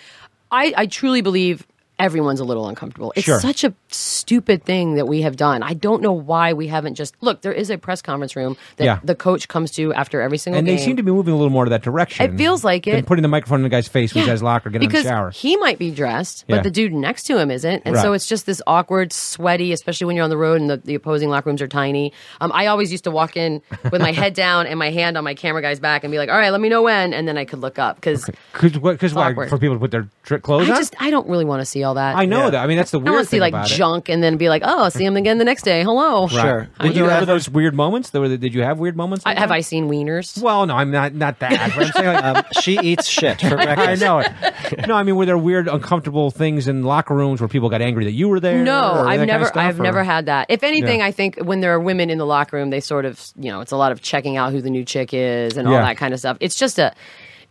I, I truly believe everyone's a little uncomfortable. It's Sure. such a stupid thing that we have done. I don't know why we haven't just look. There is a press conference room that Yeah. the coach comes to after every single And game. they seem to be moving a little more to that direction. It feels like it. putting the microphone in the guy's face when he's at his locker, getting because in the shower. he might be dressed, but Yeah. the dude next to him isn't, and so it's just this awkward, sweaty, especially when you're on the road and the, the opposing locker rooms are tiny. Um, I always used to walk in with my head down and my hand on my camera guy's back and be like, "All right, let me know when," and then I could look up because Because why? awkward. For people to put their clothes I on? just I don't really want to see all that. I know Yeah. that. I mean, that's the I weird want to see thing like about it. junk and then be like, oh, see him again the next day. Hello. Sure. I Did you that. have those weird moments? There were- Did you have weird moments? I, like have that? I seen wieners? Well, no, I'm not. Not that. But I'm saying, like, Um, she eats shit for I breakfast. know it. No, I mean, were there weird, uncomfortable things in locker rooms where people got angry that you were there? No, or that I've kind of never, stuff, I've or- never had that. If anything, Yeah. I think when there are women in the locker room, they sort of, you know, it's a lot of checking out who the new chick is and all Yeah. that kind of stuff. It's just a,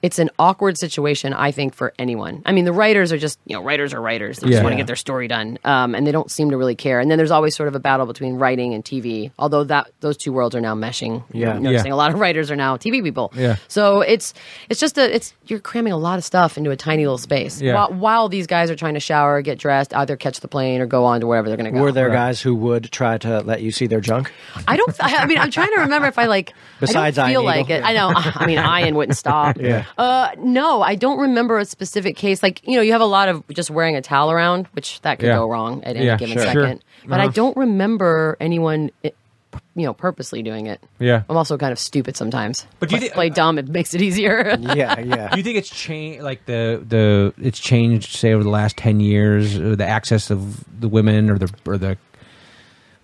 it's an awkward situation, I think, for anyone. I mean, the writers are just, you know, writers are writers. They Yeah. just want to get their story done, um, and they don't seem to really care. And then there's always sort of a battle between writing and TV. Although that those two worlds are now meshing. You're Yeah. noticing Yeah. a lot of writers are now TV people. Yeah. So it's it's just a it's you're cramming a lot of stuff into a tiny little space. Yeah. While, while these guys are trying to shower, get dressed, either catch the plane or go on to wherever they're going to go. Were there guys who would try to let you see their junk? I don't. I mean, I'm trying to remember if I like. Besides I don't feel Ian like Eagle. it. I know. I mean, Ian wouldn't stop. Yeah. Uh, no, I don't remember a specific case. Like you know, you have a lot of just wearing a towel around, which that could Yeah. go wrong at any Yeah, given sure. second. Sure. But I Uh-huh. don't remember anyone. i- You know, purposely doing it. Yeah. I'm also kind of stupid sometimes. But do you Play- thi- play dumb? It makes it easier. Yeah, yeah. Do you think it's changed? Like the the it's changed, say over the last ten years, uh, the access of the women or the or the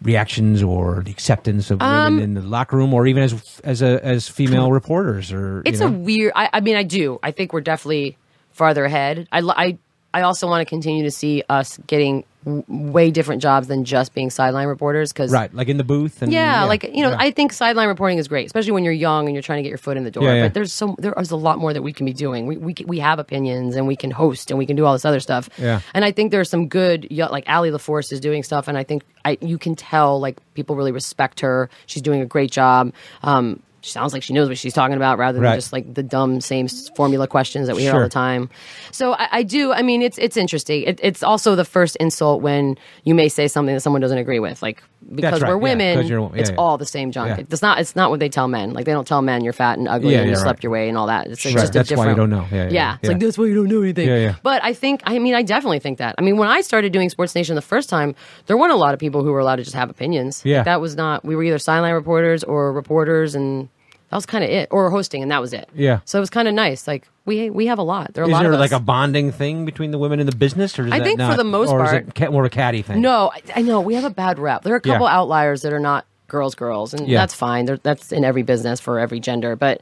reactions or the acceptance of Um, women in the locker room, or even as as a as female reporters, or it's you a weird I, I mean i do. I think we're definitely farther ahead. I i, I also want to continue to see us getting w- way different jobs than just being sideline reporters because right, like in the booth, and yeah, like you know, yeah. I think sideline reporting is great, especially when you're young and you're trying to get your foot in the door. Yeah, yeah. But there's so there is a lot more that we can be doing. We we we have opinions and we can host and we can do all this other stuff. Yeah. And I think there's some good, like Allie LaForce is doing stuff, and I think I you can tell like people really respect her. She's doing a great job. Um, she sounds like she knows what she's talking about rather than Right. just like the dumb same formula questions that we hear all the time. So I, I do. I mean, it's it's interesting. It, it's also the first insult when you may say something that someone doesn't agree with, like because right, we're yeah, you're- yeah, it's yeah. all the same junk. Yeah. It's not. It's not what they tell men. Like they don't tell men you're fat and ugly Yeah, and you yeah, slept right. your way and all that. It's like Sure. just a That's why you don't know. Yeah, yeah, yeah. It's like that's why you don't know anything. Yeah, yeah. But I think. I mean, I definitely think that. I mean, when I started doing Sports Nation the first time, there weren't a lot of people who were allowed to just have opinions. Yeah. Like, that was not. We were either sideline reporters or reporters, and that was kind of it, or hosting, and that was it. Yeah. So it was kind of nice. Like we we have a lot. There are a Is lot there of like us. a bonding thing between the women in the business, or is I that think for the most or is part- it more of a catty thing? No, I, I know we have a bad rep. There are a couple Yeah. outliers that are not girls, girls, and Yeah. that's fine. There, that's in every business for every gender, but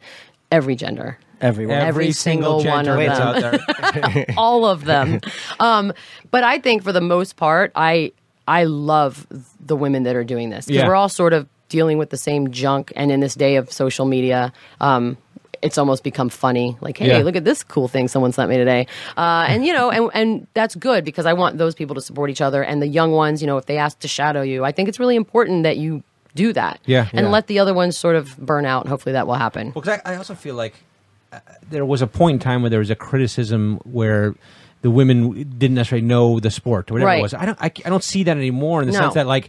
every gender, Everyone. every, every single, single one of them. out there. all of them. um, but I think for the most part, I I love the women that are doing this because Yeah. we're all sort of dealing with the same junk, and in this day of social media. Um, it's almost become funny. Like, hey, Yeah. look at this cool thing someone sent me today, uh, and you know, and and that's good because I want those people to support each other. And the young ones, you know, if they ask to shadow you, I think it's really important that you do that. Yeah, and yeah. let the other ones sort of burn out. And hopefully, that will happen. Well, 'cause I, I also feel like uh, there was a point in time where there was a criticism where the women didn't necessarily know the sport or whatever it was. I don't. I, I don't see that anymore in the No. sense that like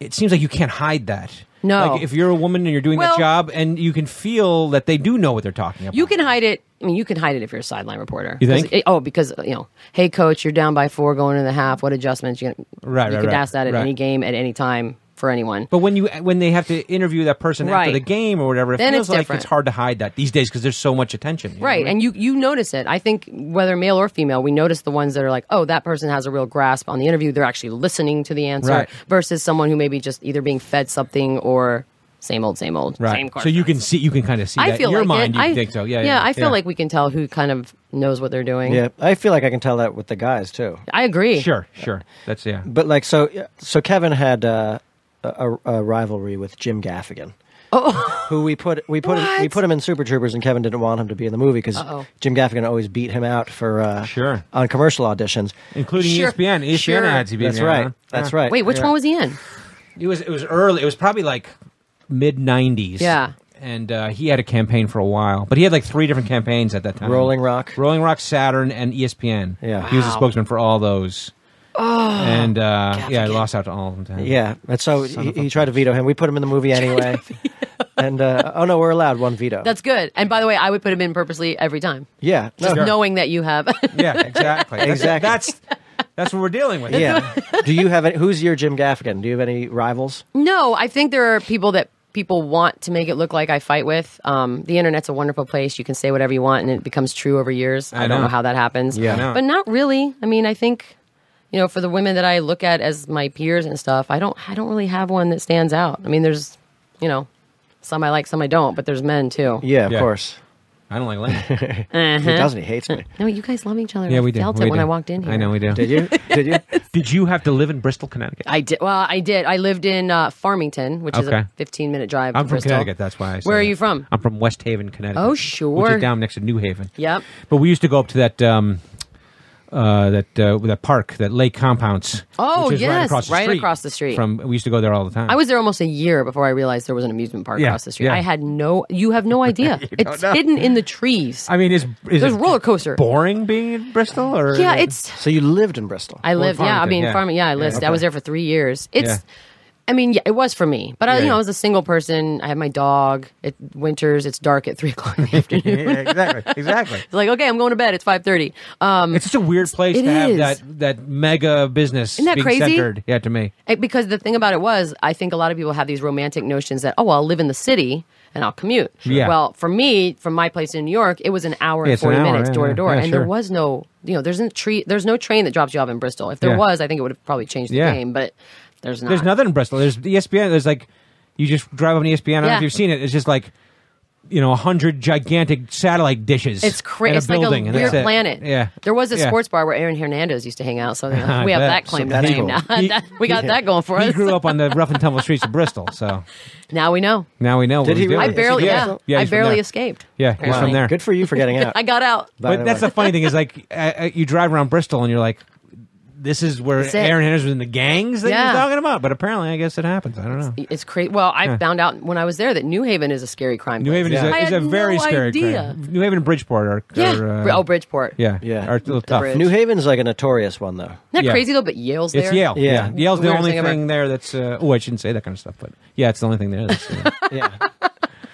it seems like you can't hide that. No. Like if you're a woman and you're doing Well- that job, and you can feel that they do know what they're talking about. You can hide it. I mean, you can hide it if you're a sideline reporter. You think? it- oh, because you know, hey coach, you're down by four going into the half. What adjustments? You, Right, you right, can right, ask that at right. any game at any time for anyone. But when you when they have to interview that person after the game or whatever, it Then feels it's like different. it's hard to hide that these days because there's so much attention. you Right, what I mean? and you you notice it. I think whether male or female, we notice the ones that are like, oh, that person has a real grasp on the interview. They're actually listening to the answer Right. versus someone who maybe just either being fed something or same old, same old, right. same so you can see, you can kind of see I that feel your like mind. it. You I think so? Yeah, yeah. I feel like we can tell who kind of knows what they're doing. Yeah, I feel like I can tell that with the guys too. I agree. sure, sure. That's yeah. But like, so so Kevin had uh, a, a rivalry with Jim Gaffigan. Who we put we put him, we Oh. Put him in Super Troopers and Kevin didn't want him to be in the movie because Uh-oh. Jim Gaffigan always beat him out for uh, Sure. on commercial auditions. Including Sure, ESPN. ESPN sure. ads. He beat That's me right. on. That's Yeah. right. Wait, which Yeah. one was he in? It was it was early. It was probably like mid '90s. Yeah. And uh, he had a campaign for a while, but he had like three different campaigns at that time. Rolling Rock. Rolling Rock, Saturn, and E ESPN. Yeah. he was a spokesman for all those. Oh, and uh, yeah, I lost out to all of them. Yeah, and so he, he tried to veto him. We put him in the movie anyway. and uh, oh no, we're allowed one veto. That's good. And by the way, I would put him in purposely every time, yeah, no, just knowing that you have. yeah, exactly, That's- Exactly. That's that's what we're dealing with. yeah. Do you have any? Who's your Jim Gaffigan? Do you have any rivals? no, I think there are people that people want to make it look like I fight with. Um, the internet's a wonderful place. You can say whatever you want, and it becomes true over years. I, I don't know. know how that happens. Yeah. I know. but not really. I mean, I think. You know, for the women that I look at as my peers and stuff, I don't, I don't really have one that stands out. I mean, there's, you know, some I like, some I don't, but there's men too. Yeah, of Yeah. course. I don't like Lane. Uh-huh. He doesn't. He hates me. No, you guys love each other. yeah, I we did. Felt we it when did. I walked in here. I know we do. Did you? Did you? Did you have to live in Bristol, Connecticut? I did. Well, I did. I lived in uh, Farmington, which is Okay. a 15 minute drive. I'm from Bristol. Connecticut. That's why. I said Where are that. you from? I'm from West Haven, Connecticut. Oh, Which sure. is down next to New Haven. Yep. But we used to go up to that um, uh, that uh, that park, that Lake Compounce. Oh, which is right yes, across the right street. across the street. From we used to go there all the time. I was there almost a year before I realized there was an amusement park Yeah, across the street. yeah. I had no. You have no idea. it's know. hidden in the trees. I mean, is is There's it roller coaster. boring being in Bristol? Or yeah, it's. So you lived in Bristol. I lived. Yeah, I mean, yeah. farming. Yeah, I lived. I was there for three years. It's. I mean, yeah, it was for me, but I, you know. I was a single person. I had my dog. It winters. It's dark at three o'clock in the afternoon. yeah, exactly, exactly. It's like, okay, I'm going to bed. It's five thirty. Um, It's such a weird place It to have is. that that mega business Isn't that being crazy? centered. Yeah, to me. It- because the thing about it was, I think a lot of people have these romantic notions that, oh, well, I'll live in the city and I'll commute. Yeah. Well, for me, from my place in New York, it was an hour and it's an forty hour, minutes yeah, door to door, yeah, and sure. there was no, you know, there's no tree, there's no train that drops you off in Bristol. If there was, I think it would have probably changed the game, but there's not. There's nothing in Bristol. There's ESPN. There's like you just drive up an ESPN. I don't know Yeah. if you've seen it. It's just like you know a hundred gigantic satellite dishes. It's in crazy. It's like a building, and weird that's it. planet. Yeah, There was a Yeah. sports bar where Aaron Hernandez used to hang out, so we I have bet. that claim So to that's fame cool. now. He- That- we got that going for us. He us. grew up on the rough and tumble streets of Bristol, so now we know. now we know. Did what he he's really? doing. I barely, he yeah, from- Yeah, I he's from barely there. escaped. Yeah, he's Wow. from there. Good for you for getting out. I got out. by But that's way. the funny thing is like uh, uh, you drive around Bristol and you're like, this is where That's. Aaron Hernandez was in the gangs that Yeah. he's talking about. But apparently, I guess it happens. I don't know. It's crazy. Well, I Yeah. found out when I was there that New Haven is a scary crime. New place. Haven Yeah. is I a, is had a very no scary idea. crime. New Haven and Bridgeport are, Yeah. are, uh, oh, Bridgeport. yeah, Yeah. are a little tough. bridge. New Haven's like a notorious one though. Isn't that Yeah. crazy though? But Yale's It's there. Yale. Yeah. Yeah, Yale's the only thing ever. there that's. Uh, oh, I shouldn't say that kind of stuff, but yeah, it's the only thing there. That's, uh, Yeah.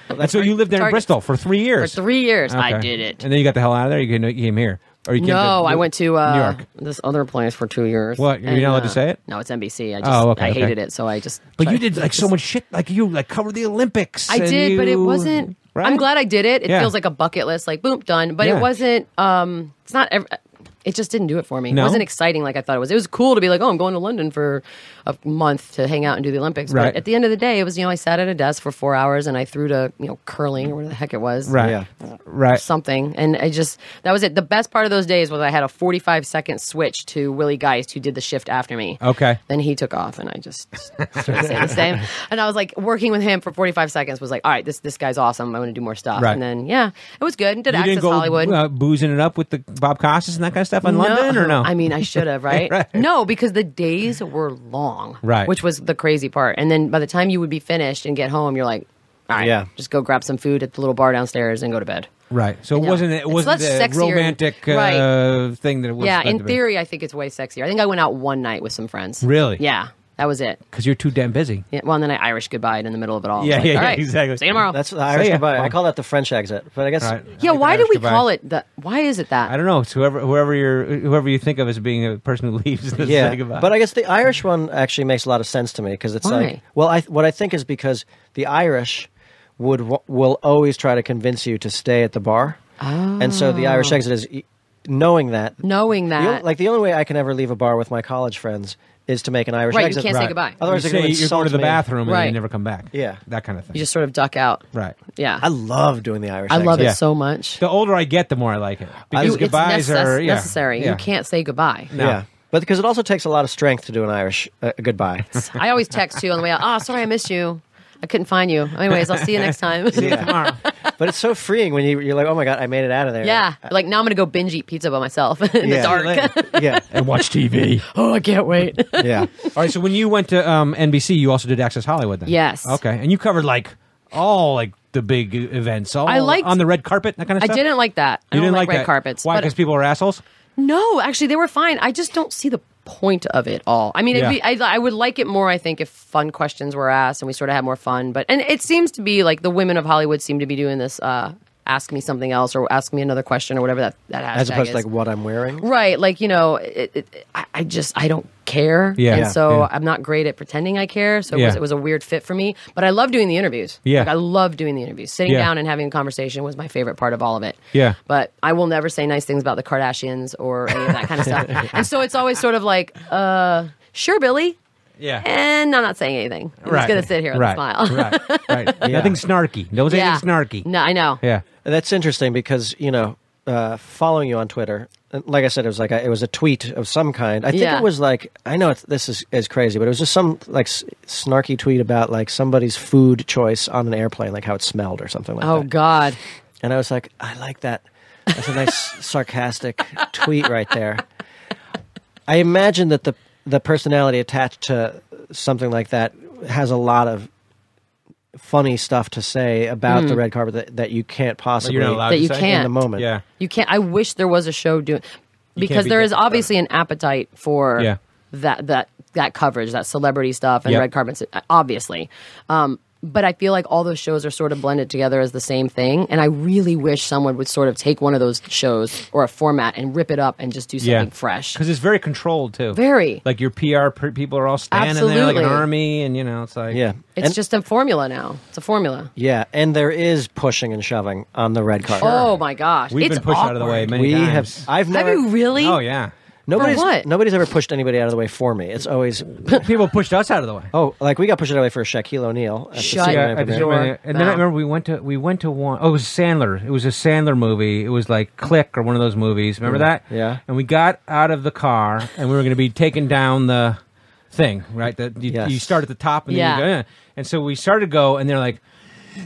and so you lived there in Bristol for three For years. three years, I did it. and then you got the hell out of there. You came, you came here, or you came No, to I went to uh, New York. this other place for two years. What? You're not allowed to uh, say it? No, it's NBC. I just Oh, okay, I okay. hated it, so I just. But you did like so much shit. Like you like covered the Olympics. I and did, but it you- wasn't. Right? I'm glad I did it. It Yeah. feels like a bucket list, like boom, done. But Yeah. it wasn't. Um, it's not. Ev- it just didn't do it for me. No? It wasn't exciting like I thought it was. It was cool to be like, oh, I'm going to London for a month to hang out and do the Olympics. Right. But at the end of the day, it was you know I sat at a desk for four hours and I threw to you know curling or whatever the heck it was. Right. Yeah. Right. Something, and I just that was it. The best part of those days was I had a 45 second switch to Willie Geist, who did the shift after me. Okay. Then he took off, and I just started saying the same. And I was like working with him for 45 seconds. Was like, all right, this this guy's awesome. I want to do more stuff. Right. And then yeah, it was good. Did You Access didn't go Hollywood. uh, boozing it up with the Bob Costas and that kind of stuff in London, or no? I mean, I should have, right? Right. No, because the days were long. Right. Which was the crazy part. And then by the time you would be finished and get home, you're like, all right, Yeah. just go grab some food at the little bar downstairs and go to bed. right. So it wasn't it wasn't the romantic uh, Right. thing that it was. yeah, in theory, I think it's way sexier. I think I went out one night with some friends. Really? Yeah. That was it. because you're too damn busy. Yeah, well, and then I Irish goodbye in the middle of it all. Yeah, Like, yeah, all yeah, exactly. See you tomorrow. That's the Irish ya. goodbye. I call that the French exit, but I guess Right. yeah. I like Why an do we Irish call it that? Why is it that? I don't know. It's whoever whoever you're whoever you think of as being a person who leaves. to yeah. goodbye. But I guess the Irish one actually makes a lot of sense to me because it's Why? like, well, I what I think is because the Irish would will always try to convince you to stay at the bar, and so the Irish oh. exit is knowing that. Knowing that, only- like the only way I can ever leave a bar with my college friends is to make an Irish Right, you exit. can't say Right. goodbye. Otherwise, you they're say going to you're going to the me. bathroom and then Right. you never come back. Yeah. that kind of thing. you just sort of duck out. right. Yeah, I love doing the Irish. I love exit. it Yeah. so much. The older I get, the more I like it because You- it's goodbyes necess- are yeah, necessary. Yeah. You can't say goodbye. No. Yeah, but because it also takes a lot of strength to do an Irish uh, goodbye. I always text you on the way out. Oh, sorry, I missed you. I couldn't find you. Anyways, I'll see you next time. tomorrow. but it's so freeing when you, you're like, oh my god, I made it out of there. yeah, like now I'm gonna go binge eat pizza by myself in Yeah. the dark. yeah, and watch TV. oh, I can't wait. yeah. All right. So when you went to um, NBC, you also did Access Hollywood. Then Yes. Okay, and you covered like all like the big events. All I liked- on the red carpet, that kind of stuff. I stuff. didn't like that. I You don't didn't like, like red that? carpets. Why? but- Because people were assholes. No, actually, they were fine. I just don't see the point of it all. I mean, it'd Yeah. be, I, I would like it more. I think if fun questions were asked and we sort of had more fun. But and it seems to be like the women of Hollywood seem to be doing this. Uh, ask me something else or ask me another question or whatever that that hashtag As opposed is. to like what I'm wearing. Right, like you know, it, it, I, I just I don't care, Yeah. and so Yeah. I'm not great at pretending I care. So it, was, it was a weird fit for me, but I love doing the interviews. Yeah. like, I love doing the interviews. Sitting Yeah. down and having a conversation was my favorite part of all of it. Yeah. but I will never say nice things about the Kardashians or any of that kind of stuff. And so it's always sort of like, uh, sure, Billy, Yeah. and I'm not saying anything. I'm just gonna sit here right. and smile. right. Right. Nothing snarky. No yeah, anything snarky. No, I know. Yeah. That's interesting because you know, uh, following you on Twitter, and like I said, it was like a, it was a tweet of some kind. I think Yeah. it was like I know it's, this is is crazy, but it was just some like s- snarky tweet about like somebody's food choice on an airplane, like how it smelled or something like that. Oh that. God. And I was like, I like that. That's a nice sarcastic tweet right there. I imagine that the the personality attached to something like that has a lot of funny stuff to say about the red carpet that, that you can't possibly You're not allowed That to you say? can't. in the moment. Yeah. You can't. I wish there was a show doing because be there is obviously an appetite for Yeah. that that that coverage, that celebrity stuff, and Yep. red carpets, obviously. Um, but I feel like all those shows are sort of blended together as the same thing, and I really wish someone would sort of take one of those shows or a format and rip it up and just do something Yeah. fresh. Because it's very controlled too. Very. Like your PR per- people are all standing there like Absolutely. an army, and you know it's like Yeah. It's And- just a formula now. It's a formula. Yeah, and there is pushing and shoving on the red carpet. Oh my gosh, We've it's been pushed out of the way many we times. have. I've never. Have you really? Oh yeah. Nobody's what? nobody's ever pushed anybody out of the way for me. It's always People pushed us out of the way. oh, like we got pushed out of the way for Shaquille O'Neal. at the Shut CNN Yeah, at the premiere. And then I remember we went to we went to one oh it was Sandler. It was a Sandler movie. It was like Click or one of those movies. Remember that? Yeah. And we got out of the car and we were going to be taking down the thing, right? That you, Yes. you start at the top and Yeah. you go. And so we started to go and they're like,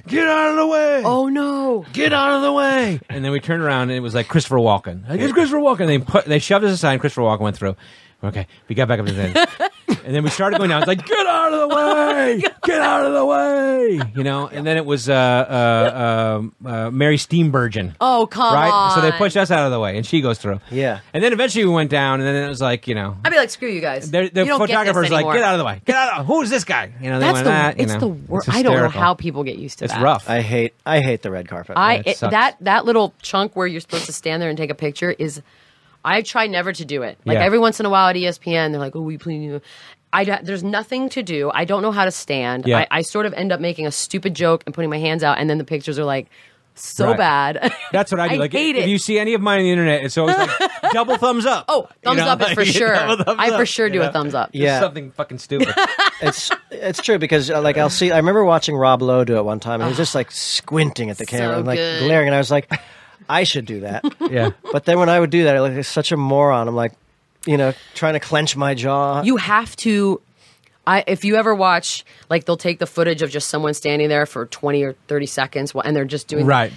"Get out of the way!" Oh no. get out of the way. And then we turned around and it was like Christopher Walken. Like, it's Christopher Walken. And they put they shoved us aside. and Christopher Walken went through. Okay, we got back up to the end. And then we started going down. It's like, get out of the way! Get out of the way! You know. And then it was uh, uh, uh, uh, Mary Steenburgen. Oh come right. on. So they pushed us out of the way, and she goes through. Yeah. And then eventually we went down, and then it was like, you know, I'd be like, screw you guys. the, the You don't get this photographer's like, anymore. get out of the way, get out of. Who's this guy? You know, they That's went, the. "Ah," you it's know, the worst. it's I don't know hysterical. how people get used to It's that. rough. I hate I hate the red carpet. I it it- sucks. that that little chunk where you're supposed to stand there and take a picture is. I try never to do it. Like Yeah. every once in a while at ESPN, they're like, "Oh, we please." I d- there's nothing to do. I don't know how to stand. Yeah. I, I sort of end up making a stupid joke and putting my hands out, and then the pictures are like so Right. bad. That's what I do. I like hate if it. you see any of mine on the internet, it's always like double thumbs up. Oh, thumbs You know, up is for sure. I for up, sure you do know? a thumbs up. Just Yeah. something fucking stupid. it's it's true because uh, like I'll see. I remember watching Rob Lowe do it one time, and he was just like squinting at the camera So and like good. glaring, and I was like, I should do that. yeah. but then when I would do that, I looked like such a moron. I'm like, you know, trying to clench my jaw. you have to I, if you ever watch like they'll take the footage of just someone standing there for 20 or 30 seconds and they're just doing Right.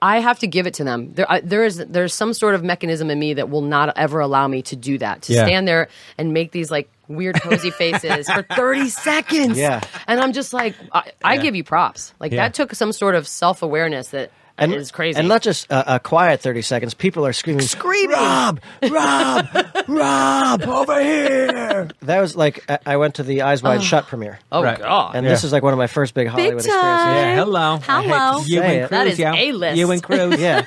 I have to give it to them. There, I, there is there's some sort of mechanism in me that will not ever allow me to do that. To Yeah. stand there and make these like weird posy faces for 30 seconds. Yeah. and I'm just like, I, I give you props. Like Yeah. that took some sort of self awareness that is crazy. And not just a, a quiet 30 seconds. People are screaming, Screaming. Rob, Rob, Rob, over here. That was like I- I went to the Eyes Wide Shut premiere, Oh Right. God. and this is like one of my first big Hollywood time. experiences. Yeah, hello. Hello. You say and it. Cruise, That is yeah. A-list. You and Cruise. yeah.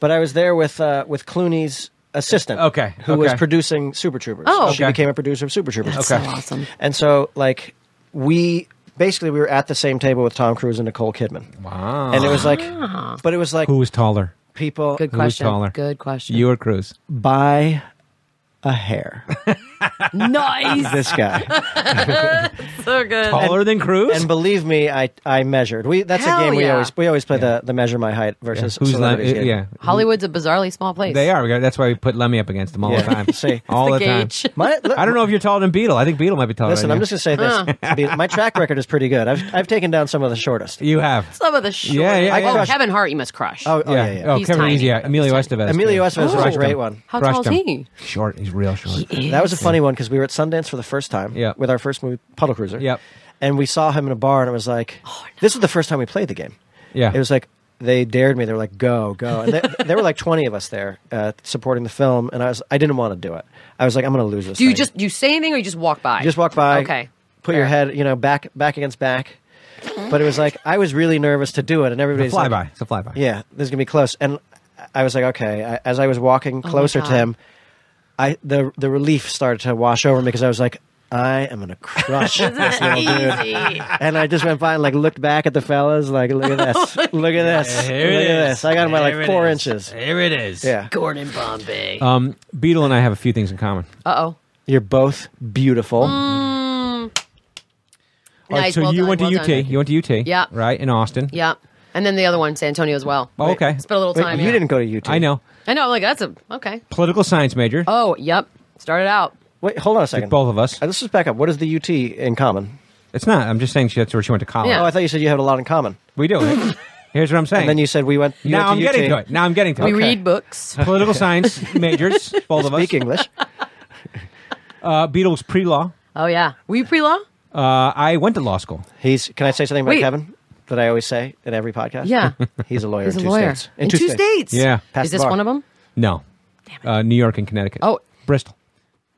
But I was there with uh, with Clooney's assistant. Okay, Who was okay. producing Super Troopers. Oh. She Okay. became a producer of Super Troopers. That's Okay. so awesome. And so like we basically we were at the same table with Tom Cruise and Nicole Kidman. Wow. And it was like ah. but it was like Who was taller? people Good Who's question. taller? Good question. You or Cruise? by a hair. nice. This guy. so good. Taller than Cruise? and believe me, I I measured. We that's Hell a game we yeah. always we always play the the measure my height versus Who's Lem- celebrities uh, game. yeah. Hollywood's a bizarrely small place. They are. We got- That's why we put Lemme up against them all Yeah. the time. See. all the, the time. gauge. My, I don't know if you're taller than Beadle. I think Beadle might be taller. Listen, than I'm you. just gonna say this: Be- my track record is pretty good. I've I've taken down some of the shortest. You have. Some of the short. Yeah, yeah, Oh, yeah. Kevin Hart, you must crush. Oh, oh yeah, yeah. Oh, He's Kevin tiny. Easy. Yeah. Emilio Estevez. Emilio. Estevez was a Crushed great him. one. How Crushed tall is him. he? Short. He's real short. That was a funny one because we were at Sundance for the first time Yeah. with our first movie, Puddle Cruiser. Yep. And we saw him in a bar, and it was like, this was the first time we played the game. Yeah. It was like they dared me. They were like, "Go, go!" And they- there were like twenty of us there uh, supporting the film, and I was I didn't want to do it. I was like, "I'm going to lose this." Do you thing. just do you say anything or you just walk by? You just walk by? Okay. Put your Fair. head, you know, back back against back. But it was like I was really nervous to do it, and It's everybody's a like, flyby. It's a flyby. Yeah, this is gonna be close. And I was like, okay. I, as I was walking Oh closer to God. him, I the the relief started to wash over me because I was like, I am gonna crush this little dude. And I just went by and like looked back at the fellas, like, look at this, look at this, Here look it at is. this. I got him by Here like four is. inches. Here it is. Yeah, Gordon Bombay. Um, Beadle and I have a few things in common. Uh oh. you're both beautiful. All right, Nice. so well you done, went to well UT. done. You went to UT. Yeah. Right in Austin. Yeah. And then the other one, San Antonio as well. Oh, okay. Spent a little Wait, time. you yeah. didn't go to UT. I know. I know. Like that's a okay. Political science major. Oh, yep. Started out. Wait, hold on a second. both of us. Uh, let's just back up. What is the UT in common? It's not. I'm just saying she, that's where she went to college. Yeah. Oh, I thought you said you had a lot in common. We do. Here's what I'm saying. And then you said we went. You now I'm went to getting UT. to it. Now I'm getting to We it. Okay. read books. Political science majors, both of us. Speak English. Uh, Beadle's pre-law. Oh yeah. Were you pre-law? Uh, I went to law school. He's. Can I say something about Wait. Kevin that I always say in every podcast? Yeah. He's a lawyer. He's a in two lawyer. States. In, two, states. Yeah. Passed Is the this bar. one of them? No. Uh, New York and Connecticut. Oh. Bristol.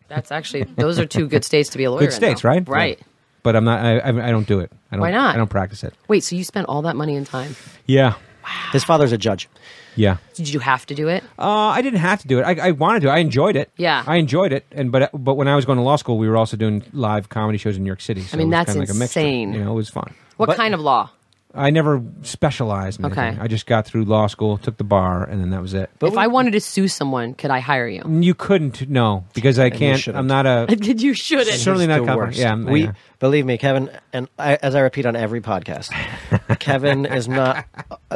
That's actually those are two good states to be a lawyer. Good in, states, though. right? Right. Yeah. But I'm not. I, I, I don't do it. I don't, Why not? I don't practice it. Wait. So you spent all that money and time? Yeah. His father's a judge. Yeah. Did you have to do it? Uh, I didn't have to do it. I, I wanted to. I enjoyed it. Yeah. I enjoyed it. And but but when I was going to law school, we were also doing live comedy shows in New York City. So I mean, it was that's kinda like a mixture. insane. You know, it was fun. What But- kind of law? I never specialized in Okay. anything. I just got through law school, took the bar, and then that was it. But if I wanted to sue someone, could I hire you? You couldn't, no, because I can't. shouldn't. I'm not a. Did you shouldn't? Certainly not the confident. worst. Yeah, I'm- we yeah. believe me, Kevin, and I, as I repeat on every podcast, Kevin is not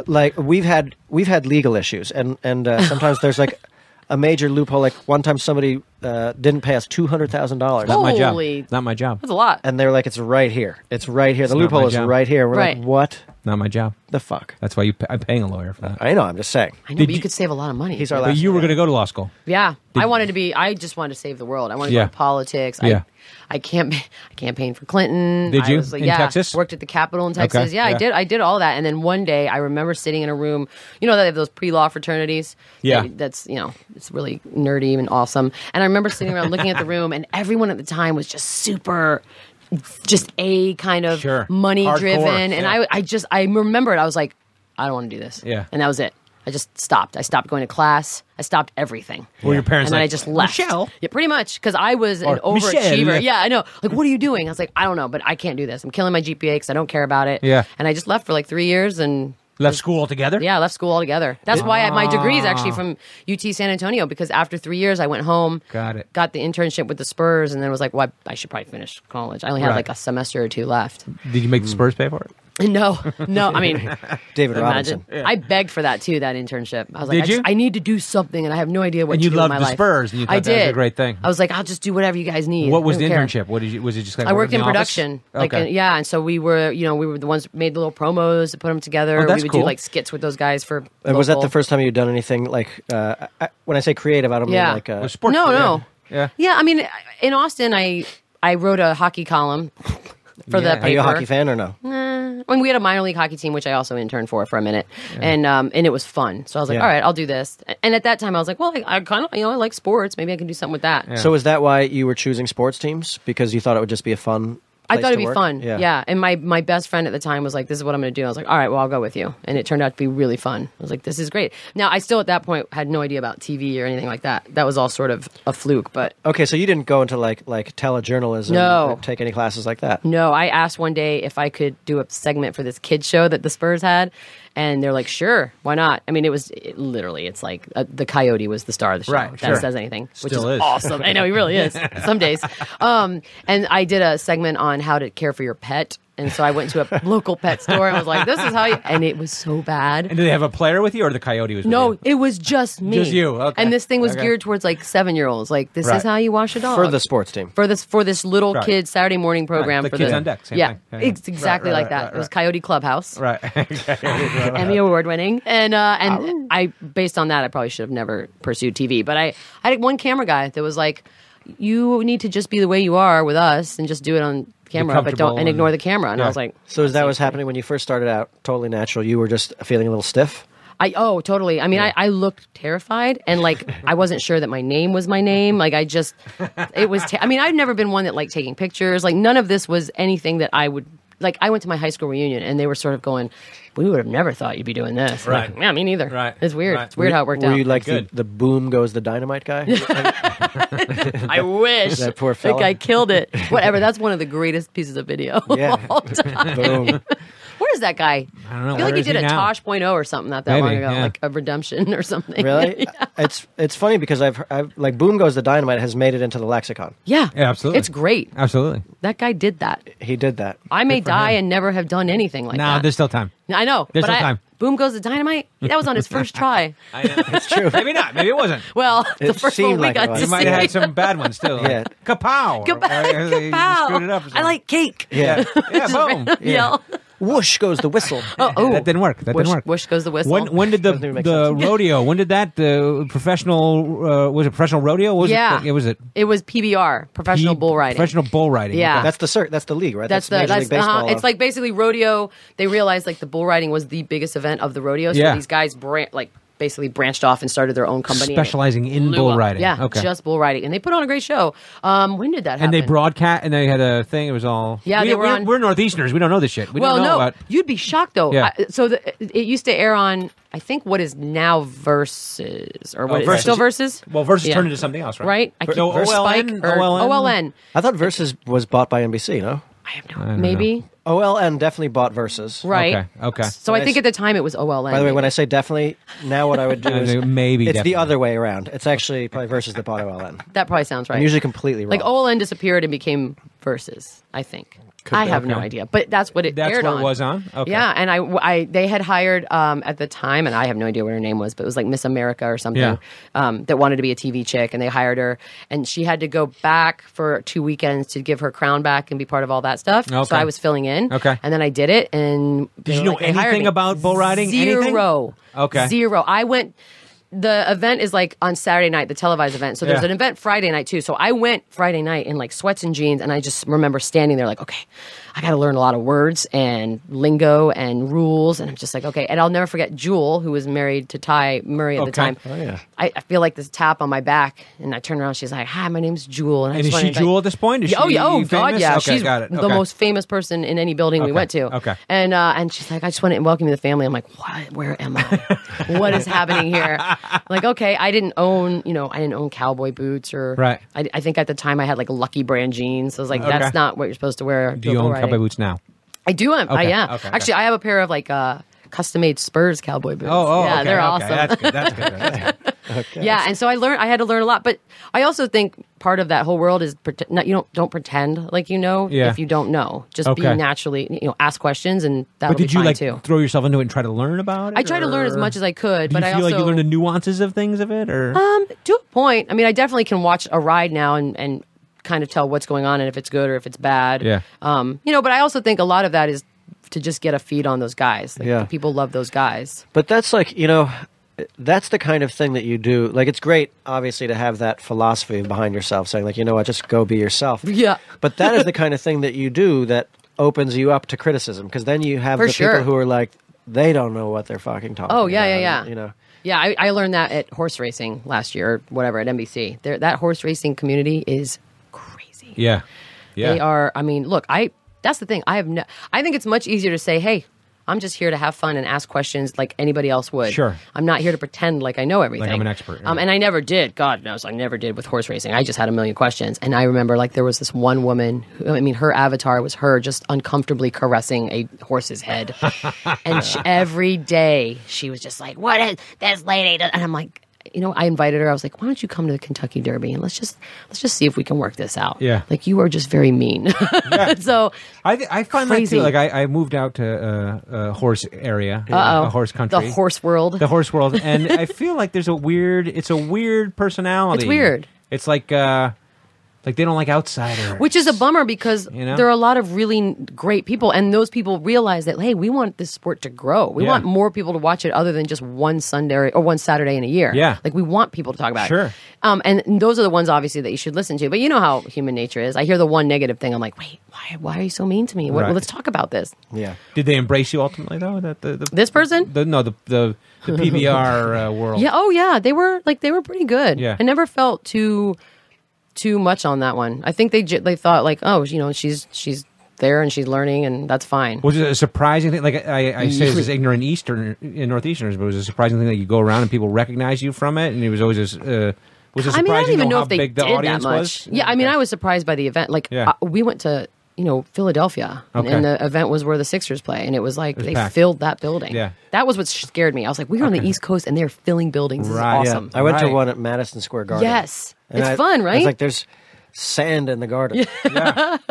like we've had we've had legal issues, and and uh, sometimes there's like a major loophole. Like one time, somebody uh, didn't pay us two hundred thousand dollars, Not my job. Holy- Not my job. That's a lot. and they're like, "It's right here. It's right here. The It's not loophole my is job. right here." We're Right. like, "What Not my job. the fuck?" That's why you. Pay, I'm paying a lawyer for that. I know. I'm just saying. I know, Did but you, you- could save a lot of money. He's our But last. you were going to go to law school. Yeah, I wanted to be. I just wanted to save the world. I wanted to Yeah. go to politics. Yeah. I, I can't. I campaign for Clinton. Did I you? was like, In yeah, Texas? Worked at the Capitol in Texas. Okay, Yeah, I did. I did all that. And then one day, I remember sitting in a room. You know, they have those pre-law fraternities. Yeah. That- that's you know, it's really nerdy and awesome. And I remember sitting around looking at the room, and everyone at the time was just super. Just a kind of Sure. money Hardcore, driven, and yeah. I, I just, I remembered, I was like, I don't want to do this, Yeah. and that was it. I just stopped. I stopped going to class. I stopped everything. Were your parents and then like, I just left. "Michelle?" Yeah, pretty much because I was an overachiever. "Michelle." Yeah, I know. Like, what are you doing? I was like, I don't know, but I can't do this. I'm killing my GPA because I don't care about it. Yeah. and I just left for like three years and. Left school altogether. Yeah, I left school altogether. That's why I, my degree is actually ah. from UT San Antonio because after three years I went home, Got it. got the internship with the Spurs, and then was like, "Well, I should probably finish college." I only had Right. like a semester or two left. Did you make the mm. Spurs pay for it? No, no. I mean, David imagine. Robinson. I begged for that too. That internship. I was like, Did I, just- I need to do something, and I have no idea what And to you do in my the life. Spurs, and you I thought that was did. a great thing. I was like, I'll just do whatever you guys need. What was the don't care. internship? What did you? Was it just? Kind I worked in the office? production, like okay. yeah, and so we were, you know, we were the ones that made the little promos to put them together. Oh, that's we would cool. do like skits with those guys for. Uh, was that the first time you'd done anything like? Uh, I, when I say creative, I don't Yeah. mean like. a It sports. No, yeah. no. Yeah. Yeah, I mean, in Austin, I I wrote a hockey column. For the paper. Are you a hockey fan or no? I mean, we had a minor league hockey team, which I also interned for for a minute, and um, and it was fun. So I was like, Yeah. all right, I'll do this. And at that time, I was like, well, I, I kind of, you know, I like sports. Maybe I can do something with that. So is that why you were choosing sports teams because you thought it would just be a fun? I thought it'd be work? fun. Yeah. And my, my best friend at the time was like, this is what I'm going to do. I was like, all right, well, I'll go with you. And it turned out to be really fun. I was like, this is great. Now, I still at that point had no idea about TV or anything like that. That was all sort of a fluke. But Okay, so you didn't go into like like telejournalism No. or take any classes like that. no, I asked one day if I could do a segment for this kid show that the Spurs had. And they're like, sure, why not? I mean, it was it, literally, it's like uh, the coyote was the star of the show. Right, That sure. says anything, which Still is, is. awesome. I know he really is. Some days. Um, and I did a segment on how to care for your pet. And so I went to a local pet store and was like, this is how you. And it was so bad. And do they have a player with you, or the coyote was? with No, you? it was just me. Just you, okay. And this thing was Okay. geared towards like seven year olds. Like, this Right. is how you wash a dog. For the sports team. For this for this little Right. kid Saturday morning program the for Kids the on Deck, same yeah, thing. Yeah, it's exactly Right, like that. right, It was. Coyote Clubhouse, Right. Emmy award winning, and uh, and I based on that I probably should have never pursued TV. But I I had one camera guy that was like, you need to just be the way you are with us and just do it on camera, but don't and and- ignore the camera. And I was like, So as that was happening when you first started out, totally natural. You were just feeling a little stiff. I oh totally. I mean, I, I looked terrified and like I wasn't sure that my name was my name. Like I just it was. ta- I mean, I've never been one that like taking pictures. Like none of this was anything that I would like. I went to my high school reunion and they were sort of going, "We would have never thought you'd be doing this." Right. Like, yeah, me neither. Right. It's weird. Right. It's weird how it worked Were out. you like the, the boom goes the dynamite guy? I wish That poor That fella. guy killed it. Whatever. That's one of the greatest pieces of video. of Yeah. all time. boom. Where is that guy? I don't know. I feel like he is did he a now? Tosh.0 or something not that long ago, yeah. like a redemption or something. Really? It's it's funny because I've, I've like boom goes the dynamite has made it into the lexicon. yeah. Yeah, absolutely. It's great. Absolutely. That guy did that. He did that. I may for die him. and never have done anything like that. No, that. there's still time. I know. there's but still I- time. Boom goes the dynamite. That was on his first try. I know. it's true. Maybe not. Maybe it wasn't. Well, the It first seemed one we like got was. to You might have had some bad ones too. Like, Yeah. Kapow. Kapow! Or, uh, you screwed it up I like cake. Yeah. Yeah, boom. Yell. Whoosh goes the whistle. Oh, oh. That didn't work. That Whoosh, didn't work. whoosh goes the whistle. When when did the Doesn't even make the sense. rodeo? When did that the professional uh, was it professional rodeo? Was Yeah. it? It was it It was PBR, professional P- bull riding. Professional bull riding. Yeah. Okay. That's the cir- that's the league, right? That's, the Major that's League uh-huh. it's like basically rodeo. They realized like the bull riding was the biggest event of the rodeo. So Yeah. these guys bran- like basically branched off and started their own company, Specializing in blew bull up. riding. Yeah, Okay. just bull riding, and they put on a great show. Um, when did that happen? and they broadcast and they had a thing. It was all Yeah, We, they were we're, on- we're northeasterners. We don't know this shit. We well, don't know no, about. you'd be shocked though. Yeah. I, so the, it used to air on, I think, what is now Versus or what Oh, is Versus. still Versus? Well, versus Yeah. turned into something else, right? right? I Ver- keep no, OLN, Spike or OLN? OLN. I thought Versus was bought by NBC. No, I have I no, don't maybe OLN definitely bought Versus. right. Okay, okay. So I think at the time it was OLN. By the way, when I say definitely, now what I would do is maybe it's definitely. the other way around. It's actually probably Versus that bought OLN. that probably sounds right. I'm usually completely wrong. like OLN disappeared and became Versus. I think. I have no idea, but that's what it That's aired what on. it was on. Okay. Yeah, and I, I, they had hired um, at the time, and I have no idea what her name was, but it was like Miss America or something Yeah. um, that wanted to be a TV chick, and they hired her, and she had to go back for two weekends to give her crown back and be part of all that stuff. Okay. So I was filling in. Okay. and then I did it, and Did you know like, anything about bull riding? Anything? Zero. Okay. Zero. I went. The event is like on Saturday night, the televised event. So there's Yeah. an event Friday night too. So I went Friday night in like sweats and jeans, and I just remember standing there like, okay, I got to learn a lot of words and lingo and rules, and I'm just like, okay. And I'll never forget Jewel, who was married to Ty Murray at the time. Oh, yeah. I, I feel like this tap on my back, and I turn around. She's like, "Hi, my name's Jewel." And, I And is she wanted to, like- Jewel at this point? Is Yeah, oh, she yeah, oh God, famous? yeah. Okay, She's got it. the most famous person in any building we went to. okay. And uh, and she's like, I just want to welcome you to the family. I'm like, what? Where am I? what is happening here? like, okay, I didn't own, you know, I didn't own cowboy boots or Right. I, I think at the time I had like Lucky Brand jeans. So I was like, Okay. that's not what you're supposed to wear. Do you own riding. cowboy boots now? I do. Own, I, Okay, yeah. okay, okay. Actually, I have a pair of like uh, custom made Spurs cowboy boots. Oh, oh, yeah, okay, they're okay. awesome. That's good. That's good. That's good. Yeah, and so I learned. I had to learn a lot, but I also think part of that whole world is pretend, not, you don't don't pretend like you know Yeah. if you don't know. Just Okay. be naturally, you know, ask questions, and that'll But did be you fine like too. throw yourself into it and try to learn about it? I try to learn as much as I could, Do but you I feel also like you learn the nuances of things of it, or um to a point. I mean, I definitely can watch a ride now and and kind of tell what's going on and if it's good or if it's bad. Yeah. Um, you know, but I also think a lot of that is to just get a feed on those guys. Like, Yeah. the people love those guys. But that's like you know, that's the kind of thing that you do. Like it's great, obviously, to have that philosophy behind yourself, saying like, you know what, just go be yourself. Yeah. But that is the kind of thing that you do that opens you up to criticism because then you have For the sure. people who are like they don't know what they're fucking talking. Oh, yeah, about, yeah, yeah. You know, Yeah, I, I learned that at horse racing last year or whatever at NBC. There, that horse racing community is crazy. Yeah. Yeah. They are. I mean, look, I. That's the thing. I have. No, I think it's much easier to say, "Hey, I'm just here to have fun and ask questions like anybody else would." Sure. I'm not here to pretend like I know everything. I'm an expert, yeah. Um, and I never did. God knows, I never did with horse racing. I just had a million questions. And I remember, like, there was this one woman. Who, I mean, her avatar was her just uncomfortably caressing a horse's head, and she, every day she was just like, "What is this lady?" And I'm like. You know, I invited her. I was like, "Why don't you come to the Kentucky Derby and let's just let's just see if we can work this out." Yeah. like you are just very mean. yeah. so I, th- I find Crazy. that too. Like I, I moved out to uh, a horse area, Uh-oh. a horse country, the horse world. the horse world, and I feel like there's a weird. It's a weird personality. It's weird. It's like uh, like they don't like outsiders, which is a bummer because You know? there are a lot of really great people, and those people realize that hey, we want this sport to grow. We Yeah. want more people to watch it, other than just one Sunday or one Saturday in a year. Yeah. like we want people to talk about Sure. it. Um, and those are the ones obviously that you should listen to. But you know how human nature is. I hear the one negative thing. I'm like, wait, why? Why are you so mean to me? What, Right. let's talk about this. yeah. Did they embrace you ultimately though? That the, the This person? the no the the, the PBR uh, world. Yeah. Oh, yeah. They were like they were pretty good. Yeah. I never felt too too much on that one. I think they they thought like, oh, you know, she's she's there and she's learning and that's fine. Was it a surprising thing? Like I, I say, this is ignorant Eastern in Northeasterners, but it was a surprising thing that you go around and people recognize you from it, and it was always this. Uh, was it I mean, I don't even know how if they big the did that audience much. was? Yeah, I mean. I was surprised by the event. Like, Yeah. uh, we went to you know Philadelphia, and- Okay. and the event was where the Sixers play, and it was like was they packed. filled that building. Yeah. that was what scared me. I was like, we're on the East Coast, and they're filling buildings. This is Right. Yeah, awesome. I went to one at Madison Square Garden. Yes, And it's I- fun, I right? was like, there's sand in the garden. Yeah.